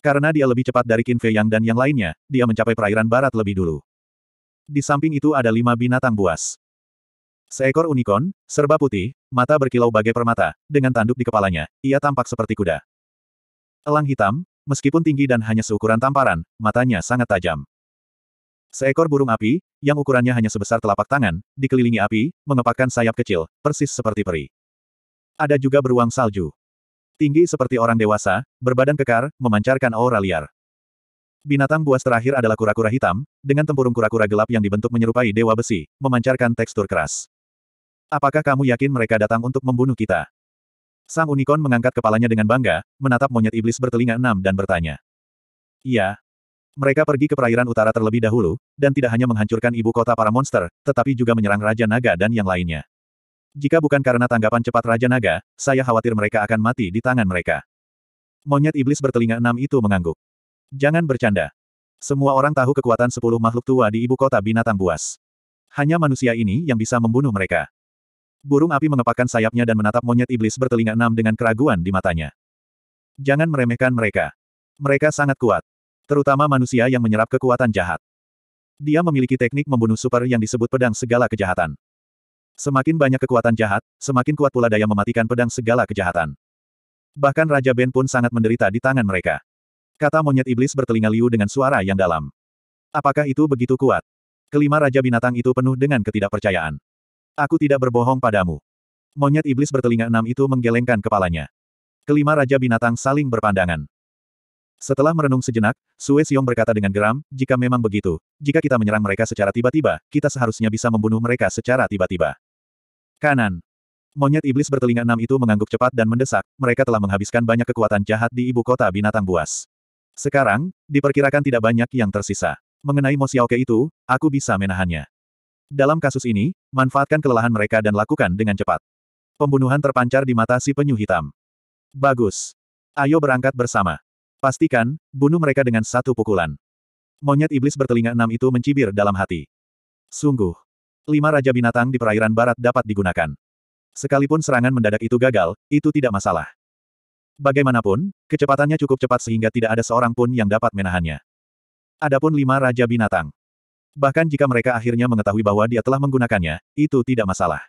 Karena dia lebih cepat dari Qin Fei Yang dan yang lainnya, dia mencapai perairan barat lebih dulu. Di samping itu ada lima binatang buas. Seekor unicorn, serba putih, mata berkilau bagai permata, dengan tanduk di kepalanya, ia tampak seperti kuda. Elang hitam, meskipun tinggi dan hanya seukuran tamparan, matanya sangat tajam. Seekor burung api, yang ukurannya hanya sebesar telapak tangan, dikelilingi api, mengepakkan sayap kecil, persis seperti peri. Ada juga beruang salju. Tinggi seperti orang dewasa, berbadan kekar, memancarkan aura liar. Binatang buas terakhir adalah kura-kura hitam, dengan tempurung kura-kura gelap yang dibentuk menyerupai dewa besi, memancarkan tekstur keras. Apakah kamu yakin mereka datang untuk membunuh kita? Sang unicorn mengangkat kepalanya dengan bangga, menatap monyet iblis bertelinga enam dan bertanya. Iya. Mereka pergi ke perairan utara terlebih dahulu, dan tidak hanya menghancurkan ibu kota para monster, tetapi juga menyerang Raja Naga dan yang lainnya. Jika bukan karena tanggapan cepat Raja Naga, saya khawatir mereka akan mati di tangan mereka. Monyet iblis bertelinga enam itu mengangguk. Jangan bercanda. Semua orang tahu kekuatan sepuluh makhluk tua di ibu kota binatang buas. Hanya manusia ini yang bisa membunuh mereka. Burung api mengepakkan sayapnya dan menatap monyet iblis bertelinga enam dengan keraguan di matanya. Jangan meremehkan mereka. Mereka sangat kuat. Terutama manusia yang menyerap kekuatan jahat. Dia memiliki teknik membunuh super yang disebut pedang segala kejahatan. Semakin banyak kekuatan jahat, semakin kuat pula daya mematikan pedang segala kejahatan. Bahkan Raja Ben pun sangat menderita di tangan mereka. Kata monyet iblis bertelinga liu dengan suara yang dalam. Apakah itu begitu kuat? Kelima Raja Binatang itu penuh dengan ketidakpercayaan. Aku tidak berbohong padamu. Monyet iblis bertelinga enam itu menggelengkan kepalanya. Kelima Raja Binatang saling berpandangan. Setelah merenung sejenak, Sue Xiong berkata dengan geram, jika memang begitu, jika kita menyerang mereka secara tiba-tiba, kita seharusnya bisa membunuh mereka secara tiba-tiba. Kanan. Monyet iblis bertelinga enam itu mengangguk cepat dan mendesak, mereka telah menghabiskan banyak kekuatan jahat di ibu kota binatang buas. Sekarang, diperkirakan tidak banyak yang tersisa. Mengenai Mo Xiaoke itu, aku bisa menahannya. Dalam kasus ini, manfaatkan kelelahan mereka dan lakukan dengan cepat. Pembunuhan terpancar di mata si penyu hitam. Bagus. Ayo berangkat bersama. Pastikan, bunuh mereka dengan satu pukulan. Monyet iblis bertelinga enam itu mencibir dalam hati. Sungguh. Lima Raja Binatang di perairan barat dapat digunakan. Sekalipun serangan mendadak itu gagal, itu tidak masalah. Bagaimanapun, kecepatannya cukup cepat sehingga tidak ada seorang pun yang dapat menahannya. Adapun lima Raja Binatang. Bahkan jika mereka akhirnya mengetahui bahwa dia telah menggunakannya, itu tidak masalah.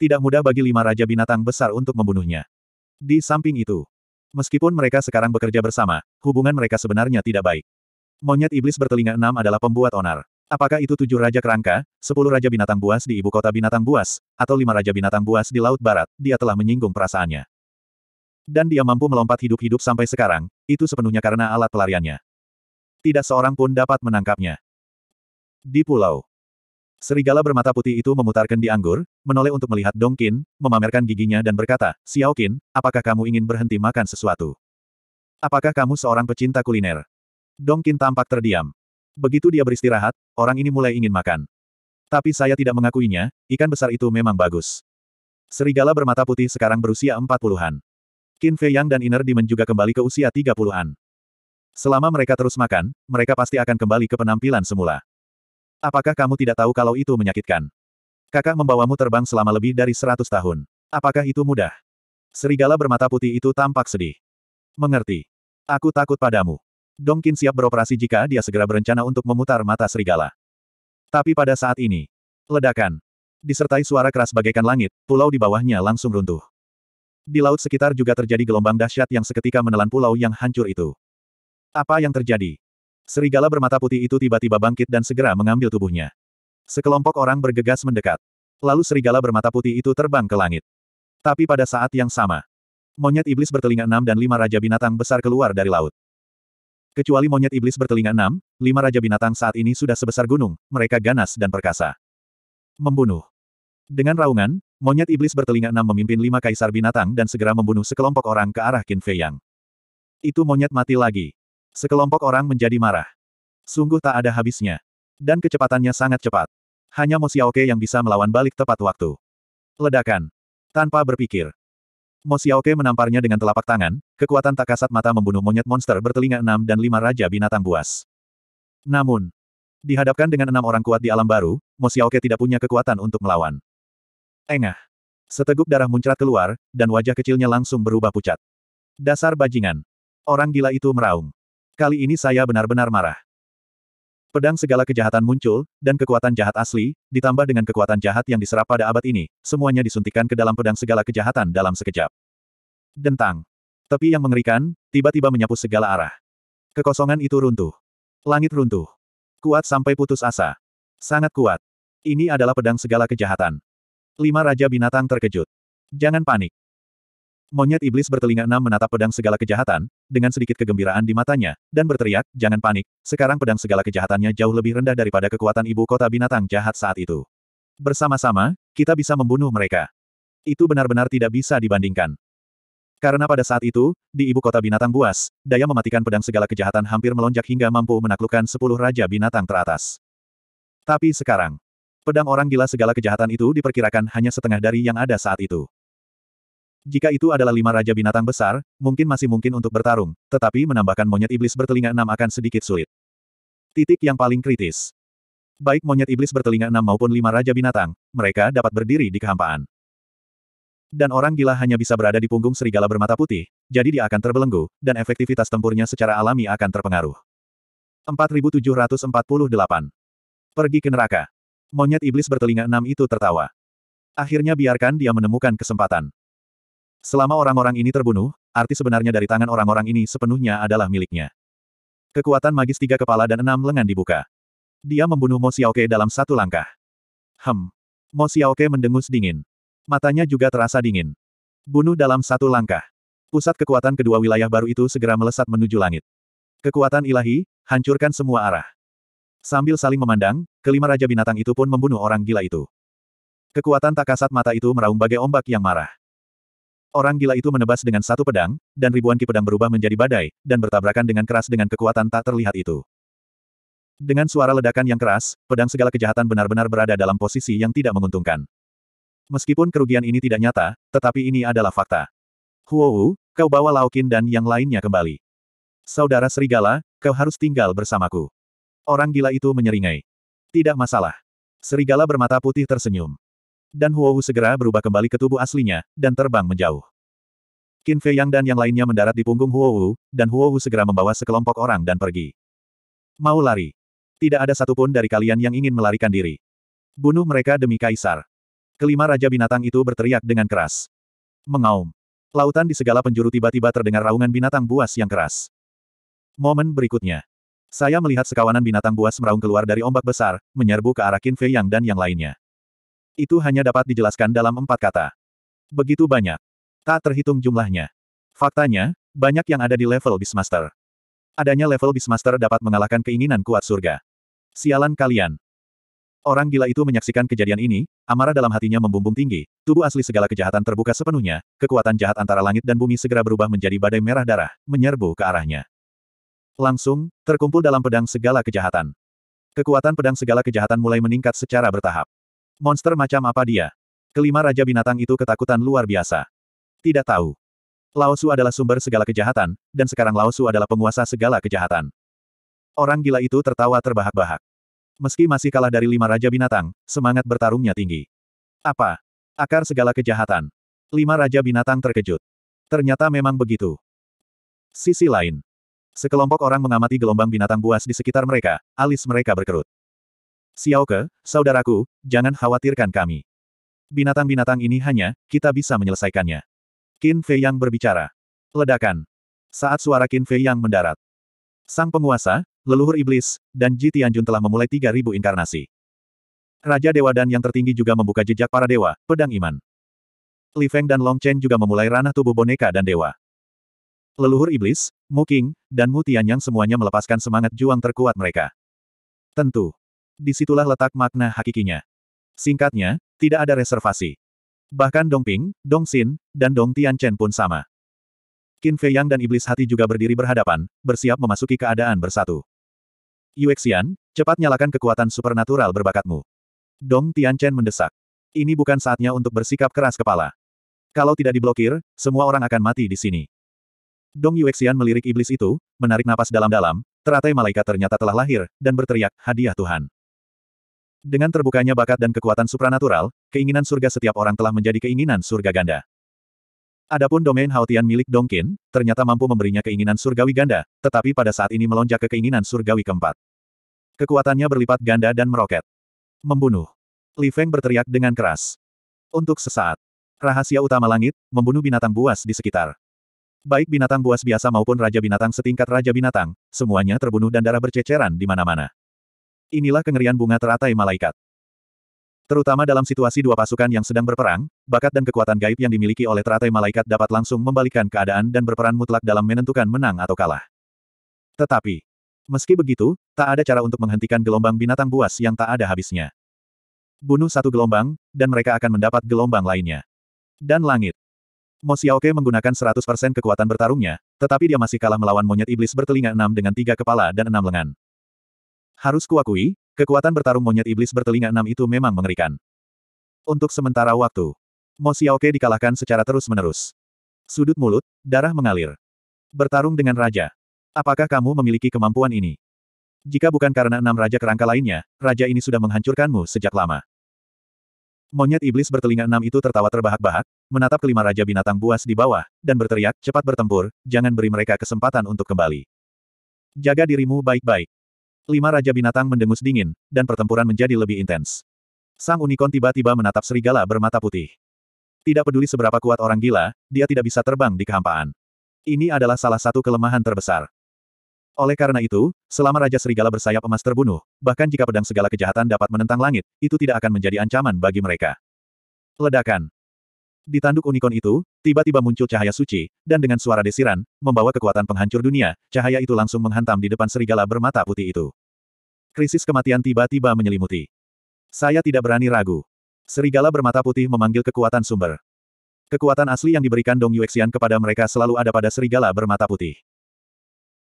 Tidak mudah bagi lima Raja Binatang besar untuk membunuhnya. Di samping itu, meskipun mereka sekarang bekerja bersama, hubungan mereka sebenarnya tidak baik. Monyet iblis bertelinga enam adalah pembuat onar. Apakah itu tujuh Raja Kerangka, sepuluh Raja Binatang Buas di ibu kota Binatang Buas, atau lima Raja Binatang Buas di Laut Barat, dia telah menyinggung perasaannya. Dan dia mampu melompat hidup-hidup sampai sekarang, itu sepenuhnya karena alat pelariannya. Tidak seorang pun dapat menangkapnya. Di pulau. Serigala bermata putih itu memutar kendi anggur, menoleh untuk melihat Dong Qin, memamerkan giginya dan berkata, Xiao Qin, apakah kamu ingin berhenti makan sesuatu? Apakah kamu seorang pecinta kuliner? Dong Qin tampak terdiam. Begitu dia beristirahat, orang ini mulai ingin makan. Tapi saya tidak mengakuinya, ikan besar itu memang bagus. Serigala bermata putih sekarang berusia empat puluhan. Qin Fei Yang dan Iner Demon juga kembali ke usia tiga puluhan. Selama mereka terus makan, mereka pasti akan kembali ke penampilan semula. Apakah kamu tidak tahu kalau itu menyakitkan? Kakak membawamu terbang selama lebih dari seratus tahun. Apakah itu mudah? Serigala bermata putih itu tampak sedih. Mengerti. Aku takut padamu. Dongkin siap beroperasi jika dia segera berencana untuk memutar mata serigala. Tapi pada saat ini, ledakan. Disertai suara keras bagaikan langit, pulau di bawahnya langsung runtuh. Di laut sekitar juga terjadi gelombang dahsyat yang seketika menelan pulau yang hancur itu. Apa yang terjadi? Serigala bermata putih itu tiba-tiba bangkit dan segera mengambil tubuhnya. Sekelompok orang bergegas mendekat. Lalu serigala bermata putih itu terbang ke langit. Tapi pada saat yang sama, monyet iblis bertelinga enam dan lima raja binatang besar keluar dari laut. Kecuali monyet iblis bertelinga enam, lima raja binatang saat ini sudah sebesar gunung, mereka ganas dan perkasa. Membunuh. Dengan raungan, monyet iblis bertelinga enam memimpin lima kaisar binatang dan segera membunuh sekelompok orang ke arah Qin Fei Yang. Itu monyet mati lagi. Sekelompok orang menjadi marah. Sungguh tak ada habisnya. Dan kecepatannya sangat cepat. Hanya Mo Xiaoke yang bisa melawan balik tepat waktu. Ledakan. Tanpa berpikir, Mo Xiaoke menamparnya dengan telapak tangan, kekuatan tak kasat mata membunuh monyet monster bertelinga enam dan lima raja binatang buas. Namun, dihadapkan dengan enam orang kuat di alam baru, Mo Xiaoke tidak punya kekuatan untuk melawan. Engah. Seteguk darah muncrat keluar, dan wajah kecilnya langsung berubah pucat. Dasar bajingan. Orang gila itu meraung. Kali ini saya benar-benar marah. Pedang segala kejahatan muncul, dan kekuatan jahat asli, ditambah dengan kekuatan jahat yang diserap pada abad ini, semuanya disuntikkan ke dalam pedang segala kejahatan dalam sekejap. Dentang. Tepi yang mengerikan, tiba-tiba menyapu segala arah. Kekosongan itu runtuh. Langit runtuh. Kuat sampai putus asa. Sangat kuat. Ini adalah pedang segala kejahatan. Lima Raja Binatang terkejut. Jangan panik. Monyet iblis bertelinga enam menatap pedang segala kejahatan, dengan sedikit kegembiraan di matanya, dan berteriak, jangan panik, sekarang pedang segala kejahatannya jauh lebih rendah daripada kekuatan ibu kota binatang jahat saat itu. Bersama-sama, kita bisa membunuh mereka. Itu benar-benar tidak bisa dibandingkan. Karena pada saat itu, di ibu kota binatang buas, daya mematikan pedang segala kejahatan hampir melonjak hingga mampu menaklukkan sepuluh raja binatang teratas. Tapi sekarang, pedang orang gila segala kejahatan itu diperkirakan hanya setengah dari yang ada saat itu. Jika itu adalah lima raja binatang besar, mungkin masih mungkin untuk bertarung, tetapi menambahkan monyet iblis bertelinga enam akan sedikit sulit. Titik yang paling kritis. Baik monyet iblis bertelinga enam maupun lima raja binatang, mereka dapat berdiri di kehampaan. Dan orang gila hanya bisa berada di punggung serigala bermata putih, jadi dia akan terbelenggu, dan efektivitas tempurnya secara alami akan terpengaruh. 4748. Pergi ke neraka. Monyet iblis bertelinga enam itu tertawa. Akhirnya biarkan dia menemukan kesempatan. Selama orang-orang ini terbunuh, arti sebenarnya dari tangan orang-orang ini sepenuhnya adalah miliknya. Kekuatan magis tiga kepala dan enam lengan dibuka. Dia membunuh Mo Xiaoke dalam satu langkah. Hem. Mo Xiaoke mendengus dingin. Matanya juga terasa dingin. Bunuh dalam satu langkah. Pusat kekuatan kedua wilayah baru itu segera melesat menuju langit. Kekuatan ilahi, hancurkan semua arah. Sambil saling memandang, kelima raja binatang itu pun membunuh orang gila itu. Kekuatan tak kasat mata itu meraung bagai ombak yang marah. Orang gila itu menebas dengan satu pedang, dan ribuan ki pedang berubah menjadi badai, dan bertabrakan dengan keras dengan kekuatan tak terlihat itu. Dengan suara ledakan yang keras, pedang segala kejahatan benar-benar berada dalam posisi yang tidak menguntungkan. Meskipun kerugian ini tidak nyata, tetapi ini adalah fakta. Huowu, kau bawa Laokin dan yang lainnya kembali. Saudara Serigala, kau harus tinggal bersamaku. Orang gila itu menyeringai. Tidak masalah. Serigala bermata putih tersenyum. Dan Huohu segera berubah kembali ke tubuh aslinya, dan terbang menjauh. Qin Fei Yang dan yang lainnya mendarat di punggung Huohu, dan Huohu segera membawa sekelompok orang dan pergi. Mau lari. Tidak ada satupun dari kalian yang ingin melarikan diri. Bunuh mereka demi kaisar. Kelima Raja Binatang itu berteriak dengan keras. Mengaum. Lautan di segala penjuru tiba-tiba terdengar raungan binatang buas yang keras. Momen berikutnya. Saya melihat sekawanan binatang buas meraung keluar dari ombak besar, menyerbu ke arah Qin Fei Yang dan yang lainnya. Itu hanya dapat dijelaskan dalam empat kata. Begitu banyak. Tak terhitung jumlahnya. Faktanya, banyak yang ada di level Beastmaster. Adanya level Beastmaster dapat mengalahkan keinginan kuat surga. Sialan kalian. Orang gila itu menyaksikan kejadian ini, amarah dalam hatinya membumbung tinggi, tubuh asli segala kejahatan terbuka sepenuhnya, kekuatan jahat antara langit dan bumi segera berubah menjadi badai merah darah, menyerbu ke arahnya. Langsung, terkumpul dalam pedang segala kejahatan. Kekuatan pedang segala kejahatan mulai meningkat secara bertahap. Monster macam apa dia? Kelima Raja Binatang itu ketakutan luar biasa. Tidak tahu. Lao Su adalah sumber segala kejahatan, dan sekarang Lao Su adalah penguasa segala kejahatan. Orang gila itu tertawa terbahak-bahak. Meski masih kalah dari lima Raja Binatang, semangat bertarungnya tinggi. Apa? Akar segala kejahatan. Lima Raja Binatang terkejut. Ternyata memang begitu. Sisi lain. Sekelompok orang mengamati gelombang binatang buas di sekitar mereka, alis mereka berkerut. Xiaoke, saudaraku, jangan khawatirkan kami. Binatang-binatang ini hanya, kita bisa menyelesaikannya. Qin Fei Yang berbicara. Ledakan. Saat suara Qin Fei Yang mendarat. Sang penguasa, leluhur iblis, dan Ji Tianjun telah memulai 3.000 inkarnasi. Raja Dewa dan yang tertinggi juga membuka jejak para dewa, pedang iman. Li Feng dan Long Chen juga memulai ranah tubuh boneka dan dewa. Leluhur iblis, Mu Qing, dan Mu Tianyang semuanya melepaskan semangat juang terkuat mereka. Tentu. Di situlah letak makna hakikinya. Singkatnya, tidak ada reservasi. Bahkan Dong Ping, Dong Xin, dan Dong Tianchen pun sama. Qin Fei Yang dan Iblis Hati juga berdiri berhadapan, bersiap memasuki keadaan bersatu. Yuexian, cepat nyalakan kekuatan supernatural berbakatmu. Dong Tianchen mendesak. Ini bukan saatnya untuk bersikap keras kepala. Kalau tidak diblokir, semua orang akan mati di sini. Dong Yuexian melirik iblis itu, menarik napas dalam-dalam, teratai malaikat ternyata telah lahir, dan berteriak, hadiah Tuhan. Dengan terbukanya bakat dan kekuatan supranatural, keinginan surga setiap orang telah menjadi keinginan surga ganda. Adapun domain Haotian milik Dongkin, ternyata mampu memberinya keinginan surgawi ganda, tetapi pada saat ini melonjak ke keinginan surgawi keempat. Kekuatannya berlipat ganda dan meroket. Membunuh. Li Feng berteriak dengan keras. Untuk sesaat. Rahasia utama langit, membunuh binatang buas di sekitar. Baik binatang buas biasa maupun raja binatang setingkat raja binatang, semuanya terbunuh dan darah berceceran di mana-mana. Inilah kengerian bunga teratai malaikat. Terutama dalam situasi dua pasukan yang sedang berperang, bakat dan kekuatan gaib yang dimiliki oleh teratai malaikat dapat langsung membalikkan keadaan dan berperan mutlak dalam menentukan menang atau kalah. Tetapi, meski begitu, tak ada cara untuk menghentikan gelombang binatang buas yang tak ada habisnya. Bunuh satu gelombang, dan mereka akan mendapat gelombang lainnya. Dan langit. Mo Xiaoke menggunakan 100% kekuatan bertarungnya, tetapi dia masih kalah melawan monyet iblis bertelinga enam dengan tiga kepala dan enam lengan. Harus kuakui, Kekuatan bertarung monyet iblis bertelinga enam itu memang mengerikan. Untuk sementara waktu, Mo Xiaoke dikalahkan secara terus-menerus. Sudut mulut, darah mengalir. Bertarung dengan raja. Apakah kamu memiliki kemampuan ini? Jika bukan karena enam raja kerangka lainnya, raja ini sudah menghancurkanmu sejak lama. Monyet iblis bertelinga enam itu tertawa terbahak-bahak, menatap kelima raja binatang buas di bawah, dan berteriak, cepat bertempur, jangan beri mereka kesempatan untuk kembali. Jaga dirimu baik-baik. Lima Raja Binatang mendengus dingin, dan pertempuran menjadi lebih intens. Sang unicorn tiba-tiba menatap serigala bermata putih. Tidak peduli seberapa kuat orang gila, dia tidak bisa terbang di kehampaan. Ini adalah salah satu kelemahan terbesar. Oleh karena itu, selama Raja Serigala bersayap emas terbunuh, bahkan jika pedang segala kejahatan dapat menentang langit, itu tidak akan menjadi ancaman bagi mereka. Ledakan. Di tanduk unicorn itu, tiba-tiba muncul cahaya suci, dan dengan suara desiran, membawa kekuatan penghancur dunia, cahaya itu langsung menghantam di depan serigala bermata putih itu. Krisis kematian tiba-tiba menyelimuti. Saya tidak berani ragu. Serigala bermata putih memanggil kekuatan sumber. Kekuatan asli yang diberikan Dong Yuexian kepada mereka selalu ada pada serigala bermata putih.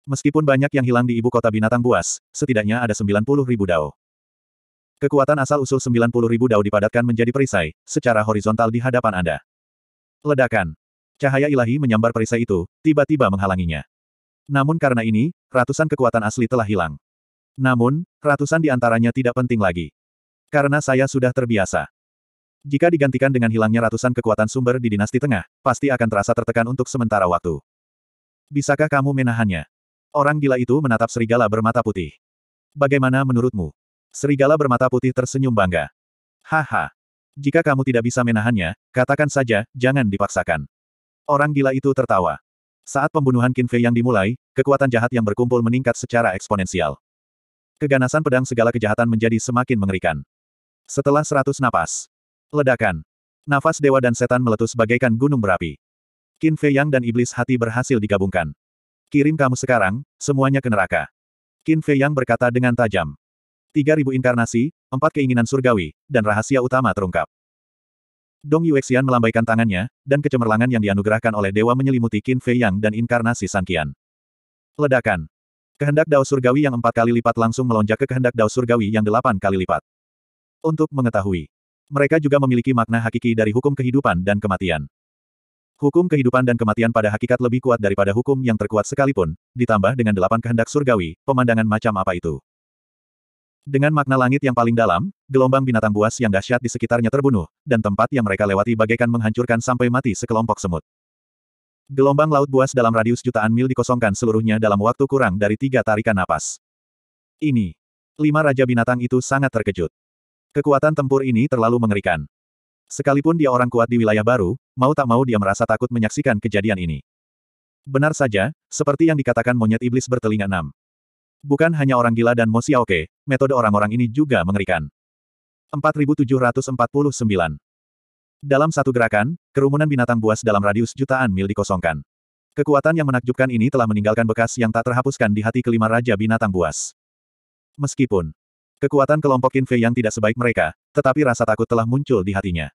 Meskipun banyak yang hilang di ibu kota binatang buas, setidaknya ada 90 ribu dao. Kekuatan asal-usul 90 ribu dao dipadatkan menjadi perisai, secara horizontal di hadapan Anda. Ledakan. Cahaya ilahi menyambar perisai itu, tiba-tiba menghalanginya. Namun karena ini, ratusan kekuatan asli telah hilang. Namun, ratusan di antaranya tidak penting lagi. Karena saya sudah terbiasa. Jika digantikan dengan hilangnya ratusan kekuatan sumber di dinasti tengah, pasti akan terasa tertekan untuk sementara waktu. Bisakah kamu menahannya? Orang gila itu menatap serigala bermata putih. Bagaimana menurutmu? Serigala bermata putih tersenyum bangga. Haha. Jika kamu tidak bisa menahannya, katakan saja, jangan dipaksakan. Orang gila itu tertawa. Saat pembunuhan Qin Fei yang dimulai, kekuatan jahat yang berkumpul meningkat secara eksponensial. Keganasan pedang segala kejahatan menjadi semakin mengerikan. Setelah seratus napas. Ledakan. Nafas dewa dan setan meletus bagaikan gunung berapi. Qin Fei Yang dan Iblis Hati berhasil digabungkan. Kirim kamu sekarang, semuanya ke neraka. Qin Fei Yang berkata dengan tajam. Tiga ribu inkarnasi, empat keinginan surgawi, dan rahasia utama terungkap. Dong Yuexian melambaikan tangannya, dan kecemerlangan yang dianugerahkan oleh dewa menyelimuti Qin Fei Yang dan inkarnasi Sanqian. Ledakan. Kehendak Dao Surgawi yang empat kali lipat langsung melonjak ke kehendak Dao Surgawi yang delapan kali lipat. Untuk mengetahui. Mereka juga memiliki makna hakiki dari hukum kehidupan dan kematian. Hukum kehidupan dan kematian pada hakikat lebih kuat daripada hukum yang terkuat sekalipun, ditambah dengan delapan kehendak surgawi, pemandangan macam apa itu. Dengan makna langit yang paling dalam, gelombang binatang buas yang dahsyat di sekitarnya terbunuh, dan tempat yang mereka lewati bagaikan menghancurkan sampai mati sekelompok semut. Gelombang laut buas dalam radius jutaan mil dikosongkan seluruhnya dalam waktu kurang dari tiga tarikan napas. Ini. Lima Raja Binatang itu sangat terkejut. Kekuatan tempur ini terlalu mengerikan. Sekalipun dia orang kuat di wilayah baru, mau tak mau dia merasa takut menyaksikan kejadian ini. Benar saja, seperti yang dikatakan monyet iblis bertelinga enam. Bukan hanya orang gila dan Mo Xiaoke, metode orang-orang ini juga mengerikan. 4749. Dalam satu gerakan, kerumunan binatang buas dalam radius jutaan mil dikosongkan. Kekuatan yang menakjubkan ini telah meninggalkan bekas yang tak terhapuskan di hati kelima raja binatang buas. Meskipun kekuatan kelompok Qin Fei yang tidak sebaik mereka, tetapi rasa takut telah muncul di hatinya.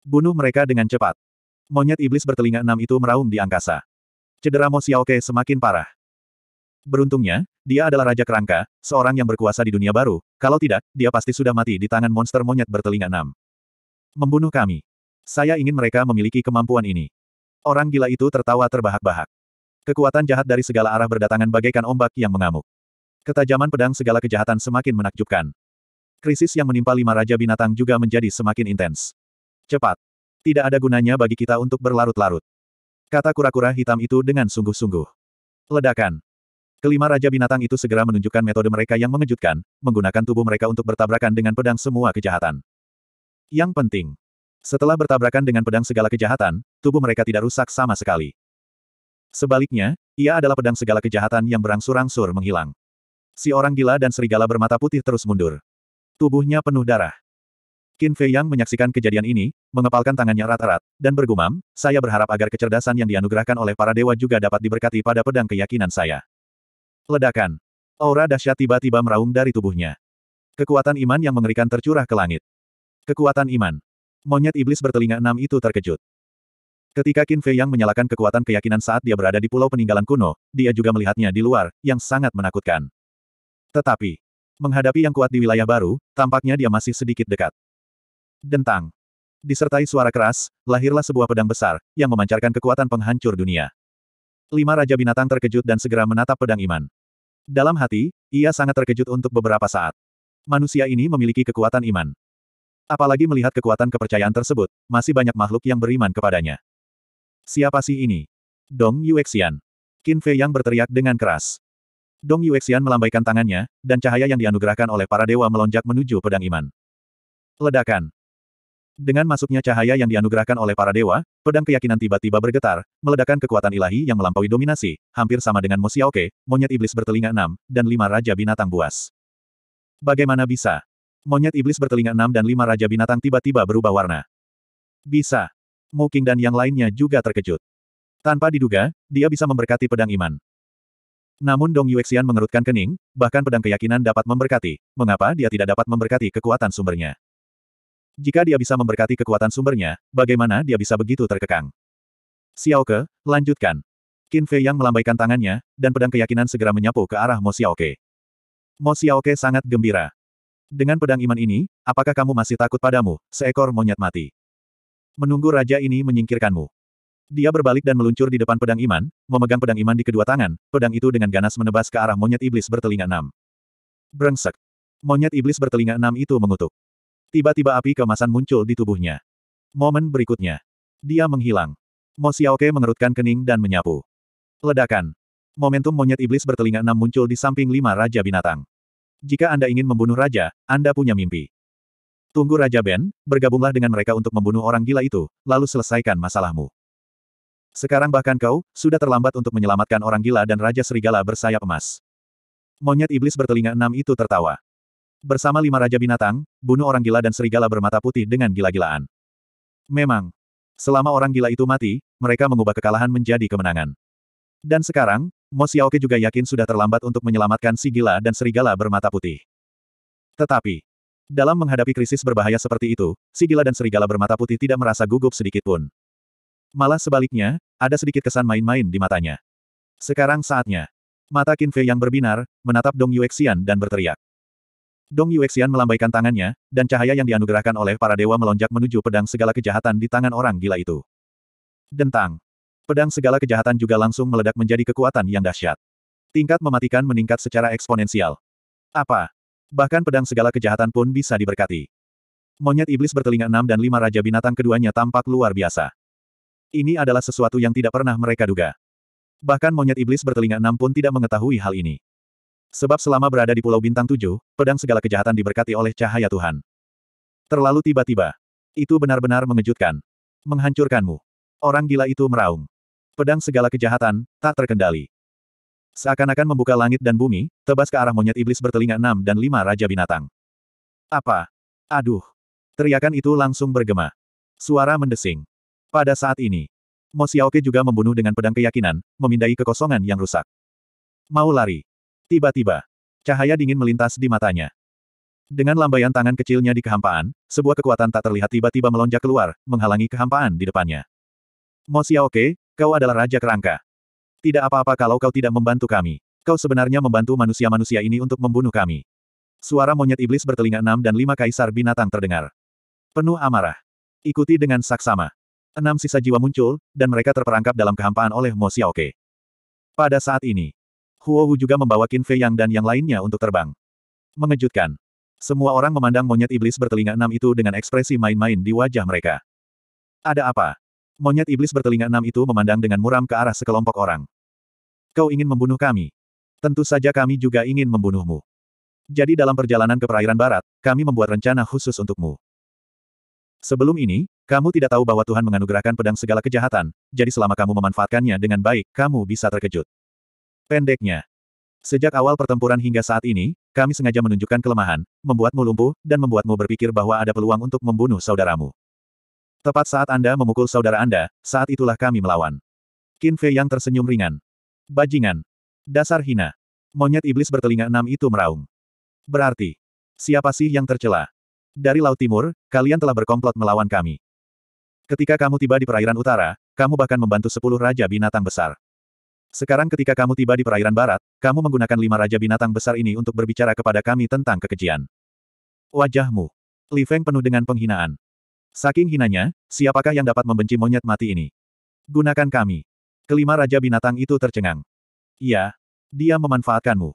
Bunuh mereka dengan cepat. Monyet iblis bertelinga enam itu meraung di angkasa. Cedera Mo Xiaoke semakin parah. Beruntungnya, dia adalah Raja Kerangka, seorang yang berkuasa di dunia baru, kalau tidak, dia pasti sudah mati di tangan monster monyet bertelinga enam. Membunuh kami. Saya ingin mereka memiliki kemampuan ini. Orang gila itu tertawa terbahak-bahak. Kekuatan jahat dari segala arah berdatangan bagaikan ombak yang mengamuk. Ketajaman pedang segala kejahatan semakin menakjubkan. Krisis yang menimpa lima Raja Binatang juga menjadi semakin intens. Cepat. Tidak ada gunanya bagi kita untuk berlarut-larut. Kata kura-kura hitam itu dengan sungguh-sungguh. Ledakan. Kelima Raja Binatang itu segera menunjukkan metode mereka yang mengejutkan, menggunakan tubuh mereka untuk bertabrakan dengan pedang semua kejahatan. Yang penting, setelah bertabrakan dengan pedang segala kejahatan, tubuh mereka tidak rusak sama sekali. Sebaliknya, ia adalah pedang segala kejahatan yang berangsur-angsur menghilang. Si orang gila dan serigala bermata putih terus mundur. Tubuhnya penuh darah. Qin Fei Yang menyaksikan kejadian ini, mengepalkan tangannya rata-rat, dan bergumam, saya berharap agar kecerdasan yang dianugerahkan oleh para dewa juga dapat diberkati pada pedang keyakinan saya. Ledakan. Aura dahsyat tiba-tiba meraung dari tubuhnya. Kekuatan iman yang mengerikan tercurah ke langit. Kekuatan iman. Monyet iblis bertelinga enam itu terkejut. Ketika Qin Fei Yang menyalakan kekuatan keyakinan saat dia berada di pulau peninggalan kuno, dia juga melihatnya di luar, yang sangat menakutkan. Tetapi, menghadapi yang kuat di wilayah baru, tampaknya dia masih sedikit dekat. Dentang. Disertai suara keras, lahirlah sebuah pedang besar, yang memancarkan kekuatan penghancur dunia. Lima Raja Binatang terkejut dan segera menatap pedang iman. Dalam hati, ia sangat terkejut untuk beberapa saat. Manusia ini memiliki kekuatan iman. Apalagi melihat kekuatan kepercayaan tersebut, masih banyak makhluk yang beriman kepadanya. Siapa sih ini? Dong Yuexian. Qin Fei yang berteriak dengan keras. Dong Yuexian melambaikan tangannya, dan cahaya yang dianugerahkan oleh para dewa melonjak menuju pedang iman. Ledakan. Dengan masuknya cahaya yang dianugerahkan oleh para dewa, pedang keyakinan tiba-tiba bergetar, meledakkan kekuatan ilahi yang melampaui dominasi, hampir sama dengan Mo Xiaoke, monyet iblis bertelinga enam, dan lima raja binatang buas. Bagaimana bisa? Monyet iblis bertelinga enam dan lima raja binatang tiba-tiba berubah warna. Bisa. Mu King dan yang lainnya juga terkejut. Tanpa diduga, dia bisa memberkati pedang iman. Namun Dong Yuexian mengerutkan kening, bahkan pedang keyakinan dapat memberkati, mengapa dia tidak dapat memberkati kekuatan sumbernya? Jika dia bisa memberkati kekuatan sumbernya, bagaimana dia bisa begitu terkekang? Xiaoke, lanjutkan. Qin Fei yang melambaikan tangannya, dan pedang keyakinan segera menyapu ke arah Mo Xiaoke. Mo Xiaoke sangat gembira. Dengan pedang iman ini, apakah kamu masih takut padamu, seekor monyet mati? Menunggu raja ini menyingkirkanmu. Dia berbalik dan meluncur di depan pedang iman, memegang pedang iman di kedua tangan, pedang itu dengan ganas menebas ke arah monyet iblis bertelinga enam. Brengsek. Monyet iblis bertelinga enam itu mengutuk. Tiba-tiba api kemasan muncul di tubuhnya. Momen berikutnya. Dia menghilang. Mo Xiaoke mengerutkan kening dan menyapu. Ledakan. Momentum monyet iblis bertelinga enam muncul di samping lima raja binatang. Jika Anda ingin membunuh raja, Anda punya mimpi. Tunggu Raja Ben, bergabunglah dengan mereka untuk membunuh orang gila itu, lalu selesaikan masalahmu. Sekarang bahkan kau, sudah terlambat untuk menyelamatkan orang gila dan Raja Serigala bersayap emas. Monyet iblis bertelinga enam itu tertawa. Bersama lima raja binatang, bunuh orang gila dan serigala bermata putih dengan gila-gilaan. Memang, selama orang gila itu mati, mereka mengubah kekalahan menjadi kemenangan. Dan sekarang, Mo Xiaoke juga yakin sudah terlambat untuk menyelamatkan si gila dan serigala bermata putih. Tetapi, dalam menghadapi krisis berbahaya seperti itu, si gila dan serigala bermata putih tidak merasa gugup sedikit pun. Malah sebaliknya, ada sedikit kesan main-main di matanya. Sekarang saatnya. Mata Qin Fei yang berbinar, menatap Dong Yuexian dan berteriak. Dong Yuexian melambaikan tangannya, dan cahaya yang dianugerahkan oleh para dewa melonjak menuju pedang segala kejahatan di tangan orang gila itu. Dentang. Pedang segala kejahatan juga langsung meledak menjadi kekuatan yang dahsyat. Tingkat mematikan meningkat secara eksponensial. Apa? Bahkan pedang segala kejahatan pun bisa diberkati. Monyet iblis bertelinga enam dan lima raja binatang keduanya tampak luar biasa. Ini adalah sesuatu yang tidak pernah mereka duga. Bahkan monyet iblis bertelinga enam pun tidak mengetahui hal ini. Sebab selama berada di Pulau Bintang Tujuh, pedang segala kejahatan diberkati oleh cahaya Tuhan. Terlalu tiba-tiba. Itu benar-benar mengejutkan. Menghancurkanmu. Orang gila itu meraung. Pedang segala kejahatan, tak terkendali. Seakan-akan membuka langit dan bumi, tebas ke arah monyet iblis bertelinga enam dan lima raja binatang. Apa? Aduh! Teriakan itu langsung bergema. Suara mendesing. Pada saat ini, Mo Xiaoke juga membunuh dengan pedang keyakinan, memindai kekosongan yang rusak. Mau lari. Tiba-tiba, cahaya dingin melintas di matanya. Dengan lambaian tangan kecilnya di kehampaan, sebuah kekuatan tak terlihat tiba-tiba melonjak keluar, menghalangi kehampaan di depannya. Mo Xiaoke, kau adalah Raja Kerangka. Tidak apa-apa kalau kau tidak membantu kami. Kau sebenarnya membantu manusia-manusia ini untuk membunuh kami. Suara monyet iblis bertelinga enam dan lima kaisar binatang terdengar. Penuh amarah. Ikuti dengan saksama. Enam sisa jiwa muncul, dan mereka terperangkap dalam kehampaan oleh Mo Xiaoke. Pada saat ini, Huo Wu juga membawa Qin Fei Yang dan yang lainnya untuk terbang. Mengejutkan. Semua orang memandang monyet iblis bertelinga enam itu dengan ekspresi main-main di wajah mereka. Ada apa? Monyet iblis bertelinga enam itu memandang dengan muram ke arah sekelompok orang. Kau ingin membunuh kami? Tentu saja kami juga ingin membunuhmu. Jadi dalam perjalanan ke perairan barat, kami membuat rencana khusus untukmu. Sebelum ini, kamu tidak tahu bahwa Tuhan menganugerahkan pedang segala kejahatan, jadi selama kamu memanfaatkannya dengan baik, kamu bisa terkejut. Pendeknya, sejak awal pertempuran hingga saat ini, kami sengaja menunjukkan kelemahan, membuatmu lumpuh, dan membuatmu berpikir bahwa ada peluang untuk membunuh saudaramu. Tepat saat Anda memukul saudara Anda, saat itulah kami melawan. Qin Fei yang tersenyum ringan. Bajingan. Dasar hina. Monyet iblis bertelinga enam itu meraung. Berarti, siapa sih yang tercela? Dari Laut Timur, kalian telah berkomplot melawan kami. Ketika kamu tiba di perairan utara, kamu bahkan membantu sepuluh raja binatang besar. Sekarang ketika kamu tiba di perairan barat, kamu menggunakan lima raja binatang besar ini untuk berbicara kepada kami tentang kekejian. Wajahmu. Li Feng penuh dengan penghinaan. Saking hinanya, siapakah yang dapat membenci monyet mati ini? Gunakan kami. Kelima raja binatang itu tercengang. Iya, dia memanfaatkanmu.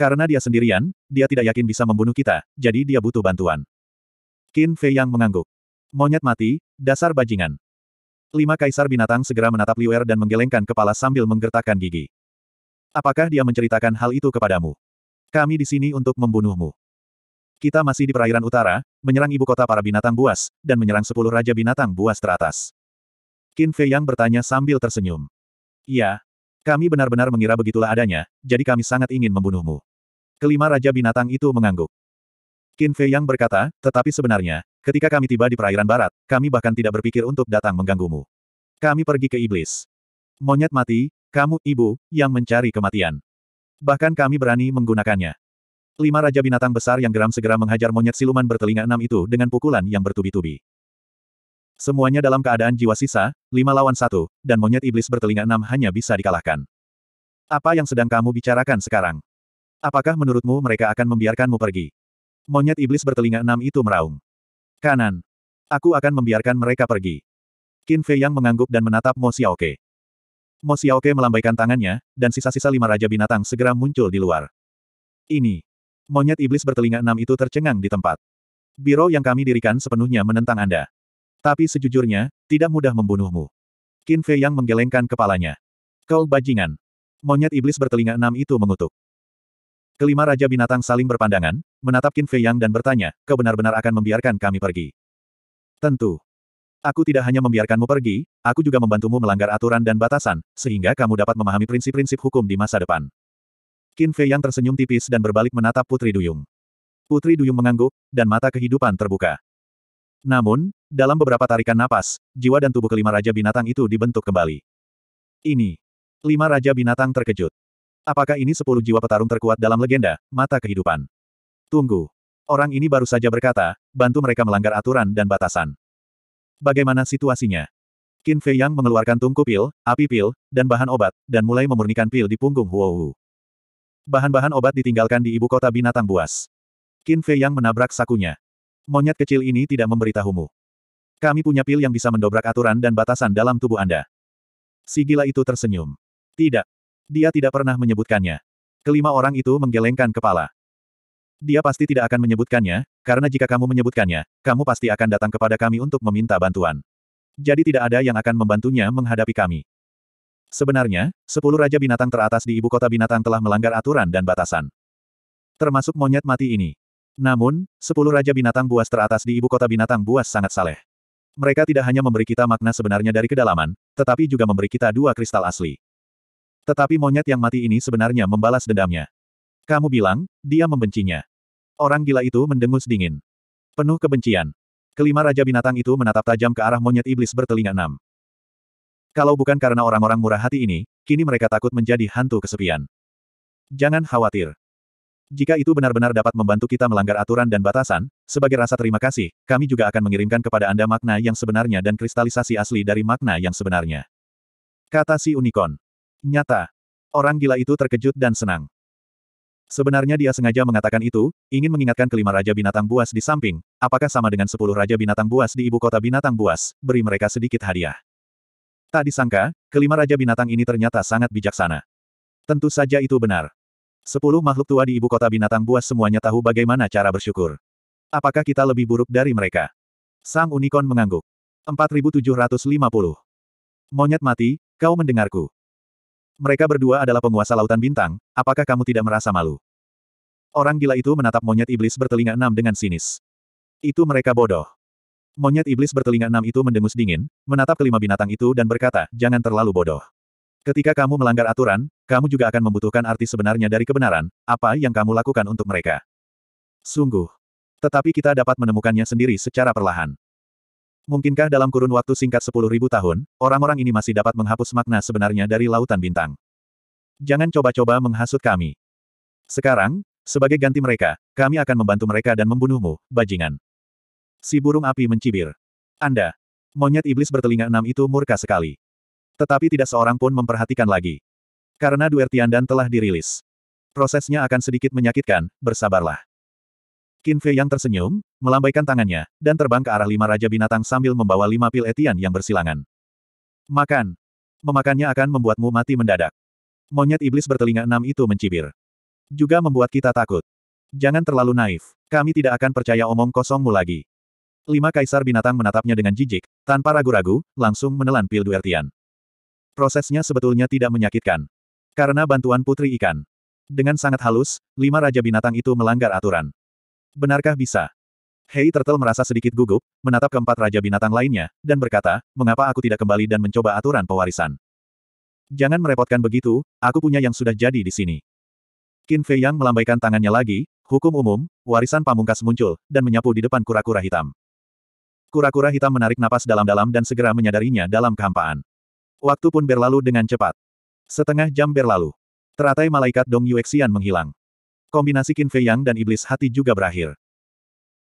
Karena dia sendirian, dia tidak yakin bisa membunuh kita, jadi dia butuh bantuan. Qin Fei yang mengangguk. Monyet mati, dasar bajingan. Lima kaisar binatang segera menatap Liuer dan menggelengkan kepala sambil menggertakkan gigi. Apakah dia menceritakan hal itu kepadamu? Kami di sini untuk membunuhmu. Kita masih di perairan utara, menyerang ibu kota para binatang buas, dan menyerang sepuluh raja binatang buas teratas. Qin Fei Yang bertanya sambil tersenyum. Iya. Kami benar-benar mengira begitulah adanya, jadi kami sangat ingin membunuhmu. Kelima raja binatang itu mengangguk. Qin Fei Yang berkata, tetapi sebenarnya, ketika kami tiba di perairan barat, kami bahkan tidak berpikir untuk datang mengganggumu. Kami pergi ke iblis. Monyet mati, kamu, ibu, yang mencari kematian. Bahkan kami berani menggunakannya. Lima raja binatang besar yang geram segera menghajar monyet siluman bertelinga enam itu dengan pukulan yang bertubi-tubi. Semuanya dalam keadaan jiwa sisa, lima lawan satu, dan monyet iblis bertelinga enam hanya bisa dikalahkan. Apa yang sedang kamu bicarakan sekarang? Apakah menurutmu mereka akan membiarkanmu pergi? Monyet iblis bertelinga enam itu meraung. Kanan. Aku akan membiarkan mereka pergi. Qin Fei yang mengangguk dan menatap Mo Xiaoke. Mo Xiaoke melambaikan tangannya, dan sisa-sisa lima raja binatang segera muncul di luar. Ini. Monyet iblis bertelinga enam itu tercengang di tempat. Biro yang kami dirikan sepenuhnya menentang Anda. Tapi sejujurnya, tidak mudah membunuhmu. Qin Fei yang menggelengkan kepalanya. Kau bajingan. Monyet iblis bertelinga enam itu mengutuk. Kelima Raja Binatang saling berpandangan, menatap Qin Fei Yang dan bertanya, kau benar-benar akan membiarkan kami pergi. Tentu. Aku tidak hanya membiarkanmu pergi, aku juga membantumu melanggar aturan dan batasan, sehingga kamu dapat memahami prinsip-prinsip hukum di masa depan. Qin Fei Yang tersenyum tipis dan berbalik menatap Putri Duyung. Putri Duyung mengangguk, dan mata kehidupan terbuka. Namun, dalam beberapa tarikan napas, jiwa dan tubuh kelima Raja Binatang itu dibentuk kembali. Ini. Lima Raja Binatang terkejut. Apakah ini sepuluh jiwa petarung terkuat dalam legenda, mata kehidupan? Tunggu. Orang ini baru saja berkata, bantu mereka melanggar aturan dan batasan. Bagaimana situasinya? Qin Fei Yang mengeluarkan tungku pil, api pil, dan bahan obat, dan mulai memurnikan pil di punggung Huo Wu. Bahan-bahan obat ditinggalkan di ibu kota binatang buas. Qin Fei Yang menabrak sakunya. Monyet kecil ini tidak memberitahumu. Kami punya pil yang bisa mendobrak aturan dan batasan dalam tubuh Anda. Si gila itu tersenyum. Tidak, dia tidak pernah menyebutkannya. Kelima orang itu menggelengkan kepala. Dia pasti tidak akan menyebutkannya, karena jika kamu menyebutkannya, kamu pasti akan datang kepada kami untuk meminta bantuan. Jadi tidak ada yang akan membantunya menghadapi kami. Sebenarnya, sepuluh Raja Binatang teratas di Ibu Kota Binatang telah melanggar aturan dan batasan. Termasuk monyet mati ini. Namun, sepuluh Raja Binatang buas teratas di Ibu Kota Binatang buas sangat saleh. Mereka tidak hanya memberi kita makna sebenarnya dari kedalaman, tetapi juga memberi kita dua kristal asli. Tetapi monyet yang mati ini sebenarnya membalas dendamnya. Kamu bilang, dia membencinya. Orang gila itu mendengus dingin. Penuh kebencian. Kelima Raja Binatang itu menatap tajam ke arah monyet iblis bertelinga enam. Kalau bukan karena orang-orang murah hati ini, kini mereka takut menjadi hantu kesepian. Jangan khawatir. Jika itu benar-benar dapat membantu kita melanggar aturan dan batasan, sebagai rasa terima kasih, kami juga akan mengirimkan kepada Anda makna yang sebenarnya dan kristalisasi asli dari makna yang sebenarnya. Kata si unicorn. Nyata. Orang gila itu terkejut dan senang. Sebenarnya dia sengaja mengatakan itu, ingin mengingatkan kelima Raja Binatang Buas di samping, apakah sama dengan sepuluh Raja Binatang Buas di ibu kota Binatang Buas, beri mereka sedikit hadiah. Tak disangka, kelima Raja Binatang ini ternyata sangat bijaksana. Tentu saja itu benar. Sepuluh makhluk tua di ibu kota Binatang Buas semuanya tahu bagaimana cara bersyukur. Apakah kita lebih buruk dari mereka? Sang Unicorn mengangguk. 4750. Monyet mati, kau mendengarku. Mereka berdua adalah penguasa lautan bintang, apakah kamu tidak merasa malu? Orang gila itu menatap monyet iblis bertelinga enam dengan sinis. Itu mereka bodoh. Monyet iblis bertelinga enam itu mendengus dingin, menatap kelima binatang itu dan berkata, jangan terlalu bodoh. Ketika kamu melanggar aturan, kamu juga akan membutuhkan arti sebenarnya dari kebenaran, apa yang kamu lakukan untuk mereka. Sungguh. Tetapi kita dapat menemukannya sendiri secara perlahan. Mungkinkah dalam kurun waktu singkat 10.000 tahun, orang-orang ini masih dapat menghapus makna sebenarnya dari lautan bintang? Jangan coba-coba menghasut kami. Sekarang, sebagai ganti mereka, kami akan membantu mereka dan membunuhmu, bajingan. Si burung api mencibir. Anda. Monyet iblis bertelinga enam itu murka sekali. Tetapi tidak seorang pun memperhatikan lagi. Karena Duer Tiandan telah dirilis. Prosesnya akan sedikit menyakitkan, bersabarlah. Qin Fei yang tersenyum, melambaikan tangannya, dan terbang ke arah lima raja binatang sambil membawa lima pil etian yang bersilangan. Makan. Memakannya akan membuatmu mati mendadak. Monyet iblis bertelinga enam itu mencibir. Juga membuat kita takut. Jangan terlalu naif. Kami tidak akan percaya omong kosongmu lagi. Lima kaisar binatang menatapnya dengan jijik, tanpa ragu-ragu, langsung menelan pil duertian. Prosesnya sebetulnya tidak menyakitkan. Karena bantuan putri ikan. Dengan sangat halus, lima raja binatang itu melanggar aturan. Benarkah bisa? Hei Turtle merasa sedikit gugup, menatap keempat raja binatang lainnya, dan berkata, mengapa aku tidak kembali dan mencoba aturan pewarisan? Jangan merepotkan begitu, aku punya yang sudah jadi di sini. Qin Fei Yang melambaikan tangannya lagi, hukum umum, warisan pamungkas muncul, dan menyapu di depan kura-kura hitam. Kura-kura hitam menarik napas dalam-dalam dan segera menyadarinya dalam kehampaan. Waktu pun berlalu dengan cepat. Setengah jam berlalu. Teratai malaikat Dong Yuexian menghilang. Kombinasi Qin Fei Yang dan Iblis Hati juga berakhir.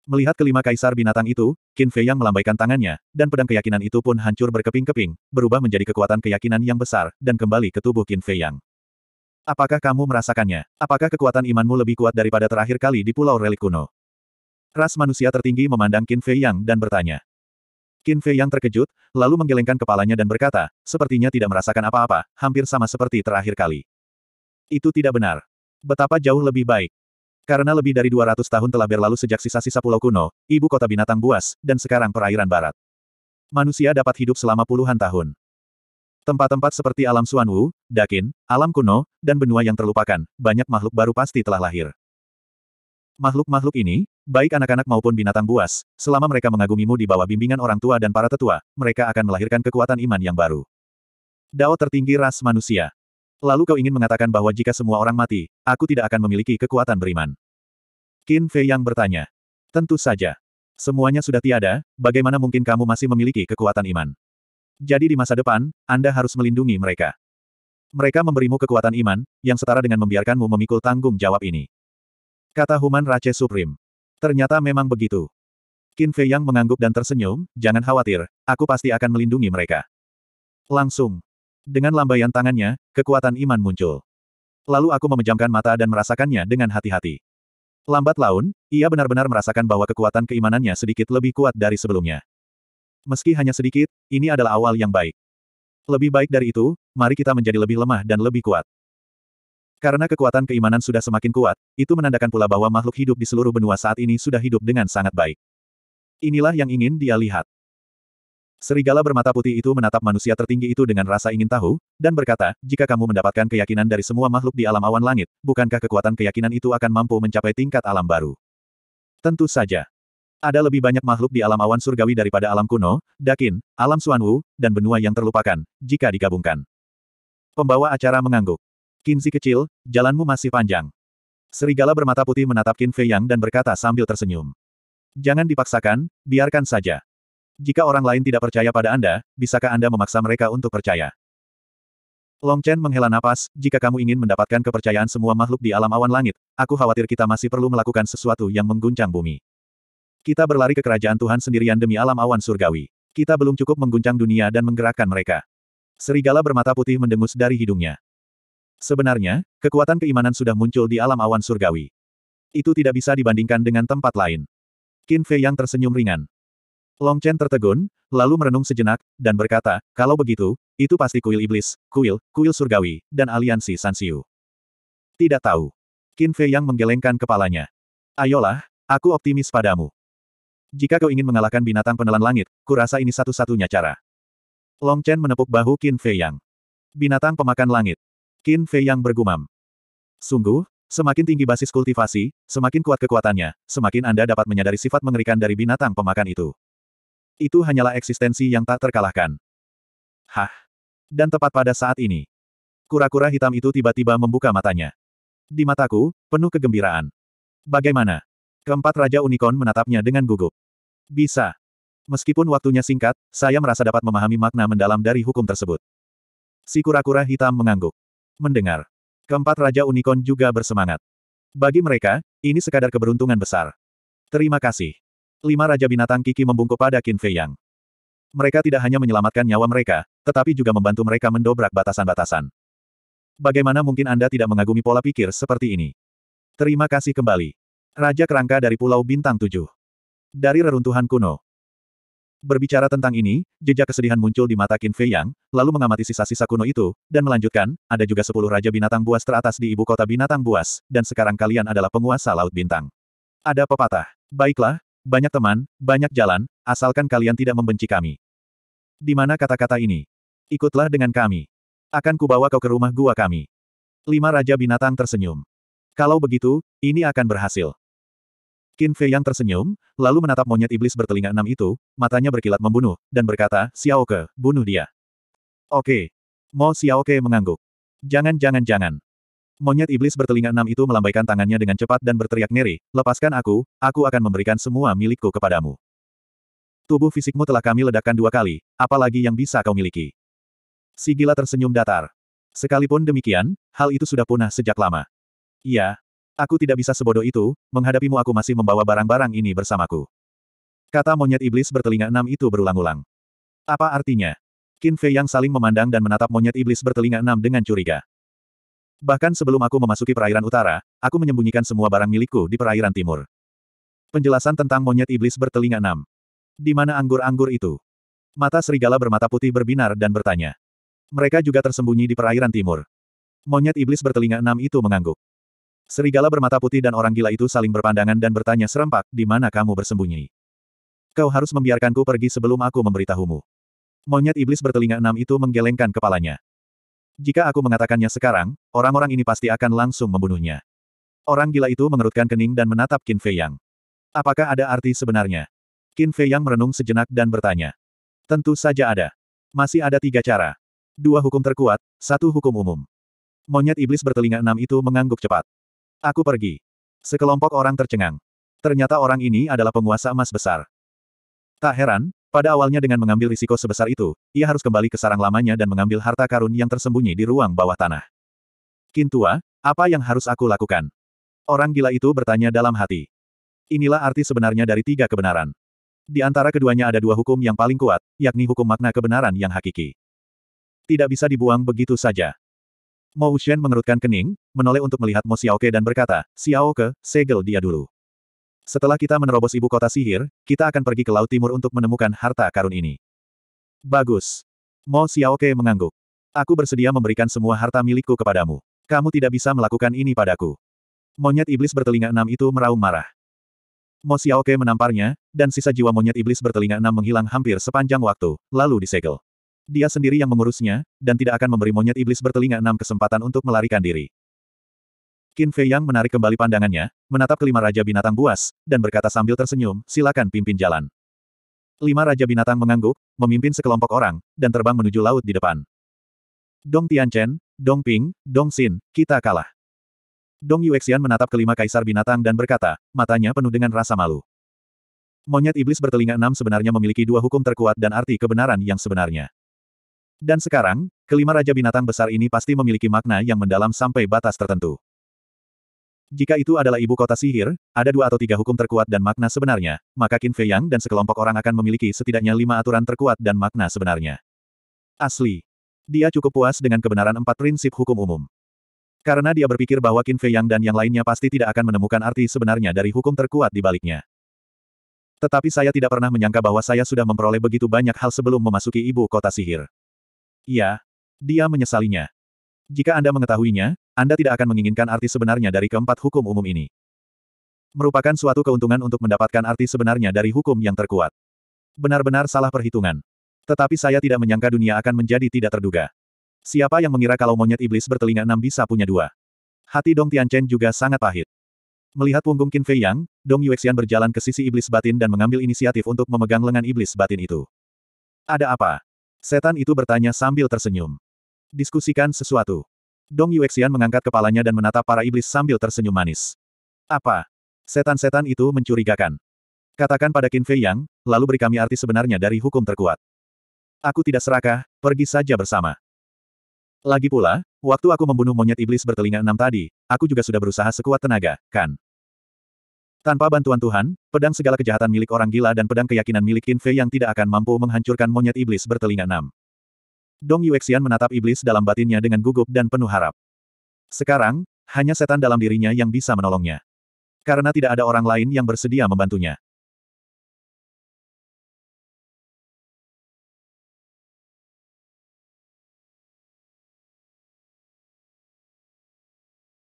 Melihat kelima kaisar binatang itu, Qin Fei Yang melambaikan tangannya, dan pedang keyakinan itu pun hancur berkeping-keping, berubah menjadi kekuatan keyakinan yang besar, dan kembali ke tubuh Qin Fei Yang. Apakah kamu merasakannya? Apakah kekuatan imanmu lebih kuat daripada terakhir kali di Pulau Relik Kuno? Ras manusia tertinggi memandang Qin Fei Yang dan bertanya. Qin Fei Yang terkejut, lalu menggelengkan kepalanya dan berkata, sepertinya tidak merasakan apa-apa, hampir sama seperti terakhir kali. Itu tidak benar. Betapa jauh lebih baik. Karena lebih dari 200 tahun telah berlalu sejak sisa-sisa pulau kuno, ibu kota binatang buas, dan sekarang perairan barat. Manusia dapat hidup selama puluhan tahun. Tempat-tempat seperti alam Suanwu, Dakin, alam kuno, dan benua yang terlupakan, banyak makhluk baru pasti telah lahir. Makhluk-makhluk ini, baik anak-anak maupun binatang buas, selama mereka mengagumimu di bawah bimbingan orang tua dan para tetua, mereka akan melahirkan kekuatan iman yang baru. Dao tertinggi ras manusia. Lalu kau ingin mengatakan bahwa jika semua orang mati, aku tidak akan memiliki kekuatan beriman. Qin Fei yang bertanya. Tentu saja. Semuanya sudah tiada, bagaimana mungkin kamu masih memiliki kekuatan iman? Jadi di masa depan, Anda harus melindungi mereka. Mereka memberimu kekuatan iman, yang setara dengan membiarkanmu memikul tanggung jawab ini. Kata Human Rache Supreme. Ternyata memang begitu. Qin Fei yang mengangguk dan tersenyum, jangan khawatir, aku pasti akan melindungi mereka. Langsung, dengan lambaian tangannya, kekuatan iman muncul. Lalu aku memejamkan mata dan merasakannya dengan hati-hati. Lambat laun, ia benar-benar merasakan bahwa kekuatan keimanannya sedikit lebih kuat dari sebelumnya. Meski hanya sedikit, ini adalah awal yang baik. Lebih baik dari itu, mari kita menjadi lebih lemah dan lebih kuat. Karena kekuatan keimanan sudah semakin kuat, itu menandakan pula bahwa makhluk hidup di seluruh benua saat ini sudah hidup dengan sangat baik. Inilah yang ingin dia lihat. Serigala bermata putih itu menatap manusia tertinggi itu dengan rasa ingin tahu, dan berkata, jika kamu mendapatkan keyakinan dari semua makhluk di alam awan langit, bukankah kekuatan keyakinan itu akan mampu mencapai tingkat alam baru? Tentu saja. Ada lebih banyak makhluk di alam awan surgawi daripada alam kuno, Dakin, alam Suanwu, dan benua yang terlupakan, jika digabungkan. Pembawa acara mengangguk. Kinzi kecil, jalanmu masih panjang. Serigala bermata putih menatap Qin Fei Yang dan berkata sambil tersenyum. Jangan dipaksakan, biarkan saja. Jika orang lain tidak percaya pada Anda, bisakah Anda memaksa mereka untuk percaya? Long Chen menghela napas, jika kamu ingin mendapatkan kepercayaan semua makhluk di alam awan langit, aku khawatir kita masih perlu melakukan sesuatu yang mengguncang bumi. Kita berlari ke kerajaan Tuhan sendirian demi alam awan surgawi. Kita belum cukup mengguncang dunia dan menggerakkan mereka. Serigala bermata putih mendengus dari hidungnya. Sebenarnya, kekuatan keimanan sudah muncul di alam awan surgawi. Itu tidak bisa dibandingkan dengan tempat lain. Qin Fei yang tersenyum ringan. Long Chen tertegun, lalu merenung sejenak, dan berkata, kalau begitu, itu pasti kuil iblis, kuil, kuil surgawi, dan aliansi Sansiu. Tidak tahu. Qin Fei yang menggelengkan kepalanya. Ayolah, aku optimis padamu. Jika kau ingin mengalahkan binatang penelan langit, kurasa ini satu-satunya cara. Long Chen menepuk bahu Qin Fei Yang. Binatang pemakan langit. Qin Fei Yang bergumam. Sungguh, semakin tinggi basis kultivasi, semakin kuat kekuatannya, semakin Anda dapat menyadari sifat mengerikan dari binatang pemakan itu. Itu hanyalah eksistensi yang tak terkalahkan. Hah? Dan tepat pada saat ini, kura-kura hitam itu tiba-tiba membuka matanya. Di mataku, penuh kegembiraan. Bagaimana? Keempat Raja Unicorn menatapnya dengan gugup. Bisa. Meskipun waktunya singkat, saya merasa dapat memahami makna mendalam dari hukum tersebut. Si kura-kura hitam mengangguk. Mendengar. Keempat Raja Unicorn juga bersemangat. Bagi mereka, ini sekadar keberuntungan besar. Terima kasih. Lima Raja Binatang Kiki membungkuk pada Qin Fei Yang. Mereka tidak hanya menyelamatkan nyawa mereka, tetapi juga membantu mereka mendobrak batasan-batasan. Bagaimana mungkin Anda tidak mengagumi pola pikir seperti ini? Terima kasih kembali. Raja Kerangka dari Pulau Bintang Tujuh. Dari reruntuhan kuno. Berbicara tentang ini, jejak kesedihan muncul di mata Qin Fei Yang, lalu mengamati sisa-sisa kuno itu, dan melanjutkan, ada juga sepuluh Raja Binatang Buas teratas di ibu kota Binatang Buas, dan sekarang kalian adalah penguasa Laut Bintang. Ada pepatah. Baiklah, banyak teman, banyak jalan, asalkan kalian tidak membenci kami. Di mana kata-kata ini? Ikutlah dengan kami. Akan kubawa kau ke rumah gua kami. Lima Raja Binatang tersenyum. Kalau begitu, ini akan berhasil. Qin Fei yang tersenyum, lalu menatap monyet iblis bertelinga enam itu, matanya berkilat membunuh, dan berkata, Xiaoke, bunuh dia. Oke. Mo Xiaoke mengangguk. Jangan jangan jangan. Monyet iblis bertelinga enam itu melambaikan tangannya dengan cepat dan berteriak ngeri, lepaskan aku, aku akan memberikan semua milikku kepadamu. Tubuh fisikmu telah kami ledakkan dua kali, apalagi yang bisa kau miliki. Si gila tersenyum datar. Sekalipun demikian, hal itu sudah punah sejak lama. Iya, Aku tidak bisa sebodoh itu, menghadapimu aku masih membawa barang-barang ini bersamaku. Kata monyet iblis bertelinga enam itu berulang-ulang. Apa artinya? Qin Fei yang saling memandang dan menatap monyet iblis bertelinga enam dengan curiga. Bahkan sebelum aku memasuki perairan utara, aku menyembunyikan semua barang milikku di perairan timur. Penjelasan tentang monyet iblis bertelinga enam. Di mana anggur-anggur itu? Mata serigala bermata putih berbinar dan bertanya. Mereka juga tersembunyi di perairan timur. Monyet iblis bertelinga enam itu mengangguk. Serigala bermata putih dan orang gila itu saling berpandangan dan bertanya serempak, di mana kamu bersembunyi? Kau harus membiarkanku pergi sebelum aku memberitahumu. Monyet iblis bertelinga enam itu menggelengkan kepalanya. Jika aku mengatakannya sekarang, orang-orang ini pasti akan langsung membunuhnya. Orang gila itu mengerutkan kening dan menatap Qin Fei Yang. Apakah ada arti sebenarnya? Qin Fei Yang merenung sejenak dan bertanya. Tentu saja ada. Masih ada tiga cara. Dua hukum terkuat, satu hukum umum. Monyet iblis bertelinga enam itu mengangguk cepat. Aku pergi. Sekelompok orang tercengang. Ternyata orang ini adalah penguasa emas besar. Tak heran, pada awalnya dengan mengambil risiko sebesar itu, ia harus kembali ke sarang lamanya dan mengambil harta karun yang tersembunyi di ruang bawah tanah. Kintua, apa yang harus aku lakukan? Orang gila itu bertanya dalam hati. Inilah arti sebenarnya dari tiga kebenaran. Di antara keduanya ada dua hukum yang paling kuat, yakni hukum makna kebenaran yang hakiki. Tidak bisa dibuang begitu saja. Mo Wuxian mengerutkan kening, menoleh untuk melihat Mo Xiaoke dan berkata, Xiaoke, segel dia dulu. Setelah kita menerobos ibu kota sihir, kita akan pergi ke Laut Timur untuk menemukan harta karun ini. Bagus. Mo Xiaoke mengangguk. Aku bersedia memberikan semua harta milikku kepadamu. Kamu tidak bisa melakukan ini padaku. Monyet iblis bertelinga enam itu meraung marah. Mo Xiaoke menamparnya, dan sisa jiwa monyet iblis bertelinga enam menghilang hampir sepanjang waktu, lalu disegel. Dia sendiri yang mengurusnya, dan tidak akan memberi monyet iblis bertelinga enam kesempatan untuk melarikan diri. Qin Fei Yang menarik kembali pandangannya, menatap kelima Raja Binatang buas, dan berkata sambil tersenyum, silakan pimpin jalan. Lima Raja Binatang mengangguk, memimpin sekelompok orang, dan terbang menuju laut di depan. Dong Tianchen, Dong Ping, Dong Xin, kita kalah. Dong Yuexian menatap kelima kaisar binatang dan berkata, matanya penuh dengan rasa malu. Monyet iblis bertelinga enam sebenarnya memiliki dua hukum terkuat dan arti kebenaran yang sebenarnya. Dan sekarang, kelima Raja Binatang besar ini pasti memiliki makna yang mendalam sampai batas tertentu. Jika itu adalah ibu kota sihir, ada dua atau tiga hukum terkuat dan makna sebenarnya, maka Qin Fei Yang dan sekelompok orang akan memiliki setidaknya lima aturan terkuat dan makna sebenarnya. Asli. Dia cukup puas dengan kebenaran empat prinsip hukum umum. Karena dia berpikir bahwa Qin Fei Yang dan yang lainnya pasti tidak akan menemukan arti sebenarnya dari hukum terkuat di baliknya. Tetapi saya tidak pernah menyangka bahwa saya sudah memperoleh begitu banyak hal sebelum memasuki ibu kota sihir. Iya. Dia menyesalinya. Jika Anda mengetahuinya, Anda tidak akan menginginkan arti sebenarnya dari keempat hukum umum ini. Merupakan suatu keuntungan untuk mendapatkan arti sebenarnya dari hukum yang terkuat. Benar-benar salah perhitungan. Tetapi saya tidak menyangka dunia akan menjadi tidak terduga. Siapa yang mengira kalau monyet iblis bertelinga enam bisa punya dua? Hati Dong Tianchen juga sangat pahit. Melihat punggung Qin Fei Yang, Dong Yuexian berjalan ke sisi iblis batin dan mengambil inisiatif untuk memegang lengan iblis batin itu. Ada apa? Setan itu bertanya sambil tersenyum. Diskusikan sesuatu. Dong Yuexian mengangkat kepalanya dan menatap para iblis sambil tersenyum manis. Apa? Setan-setan itu mencurigakan. Katakan pada Qin Fei Yang, lalu beri kami arti sebenarnya dari hukum terkuat. Aku tidak serakah, pergi saja bersama. Lagi pula, waktu aku membunuh monyet iblis bertelinga enam tadi, aku juga sudah berusaha sekuat tenaga, kan? Tanpa bantuan Tuhan, pedang segala kejahatan milik orang gila dan pedang keyakinan milik Qin Fei yang tidak akan mampu menghancurkan monyet iblis bertelinga enam. Dong Yuexian menatap iblis dalam batinnya dengan gugup dan penuh harap. Sekarang, hanya setan dalam dirinya yang bisa menolongnya. Karena tidak ada orang lain yang bersedia membantunya.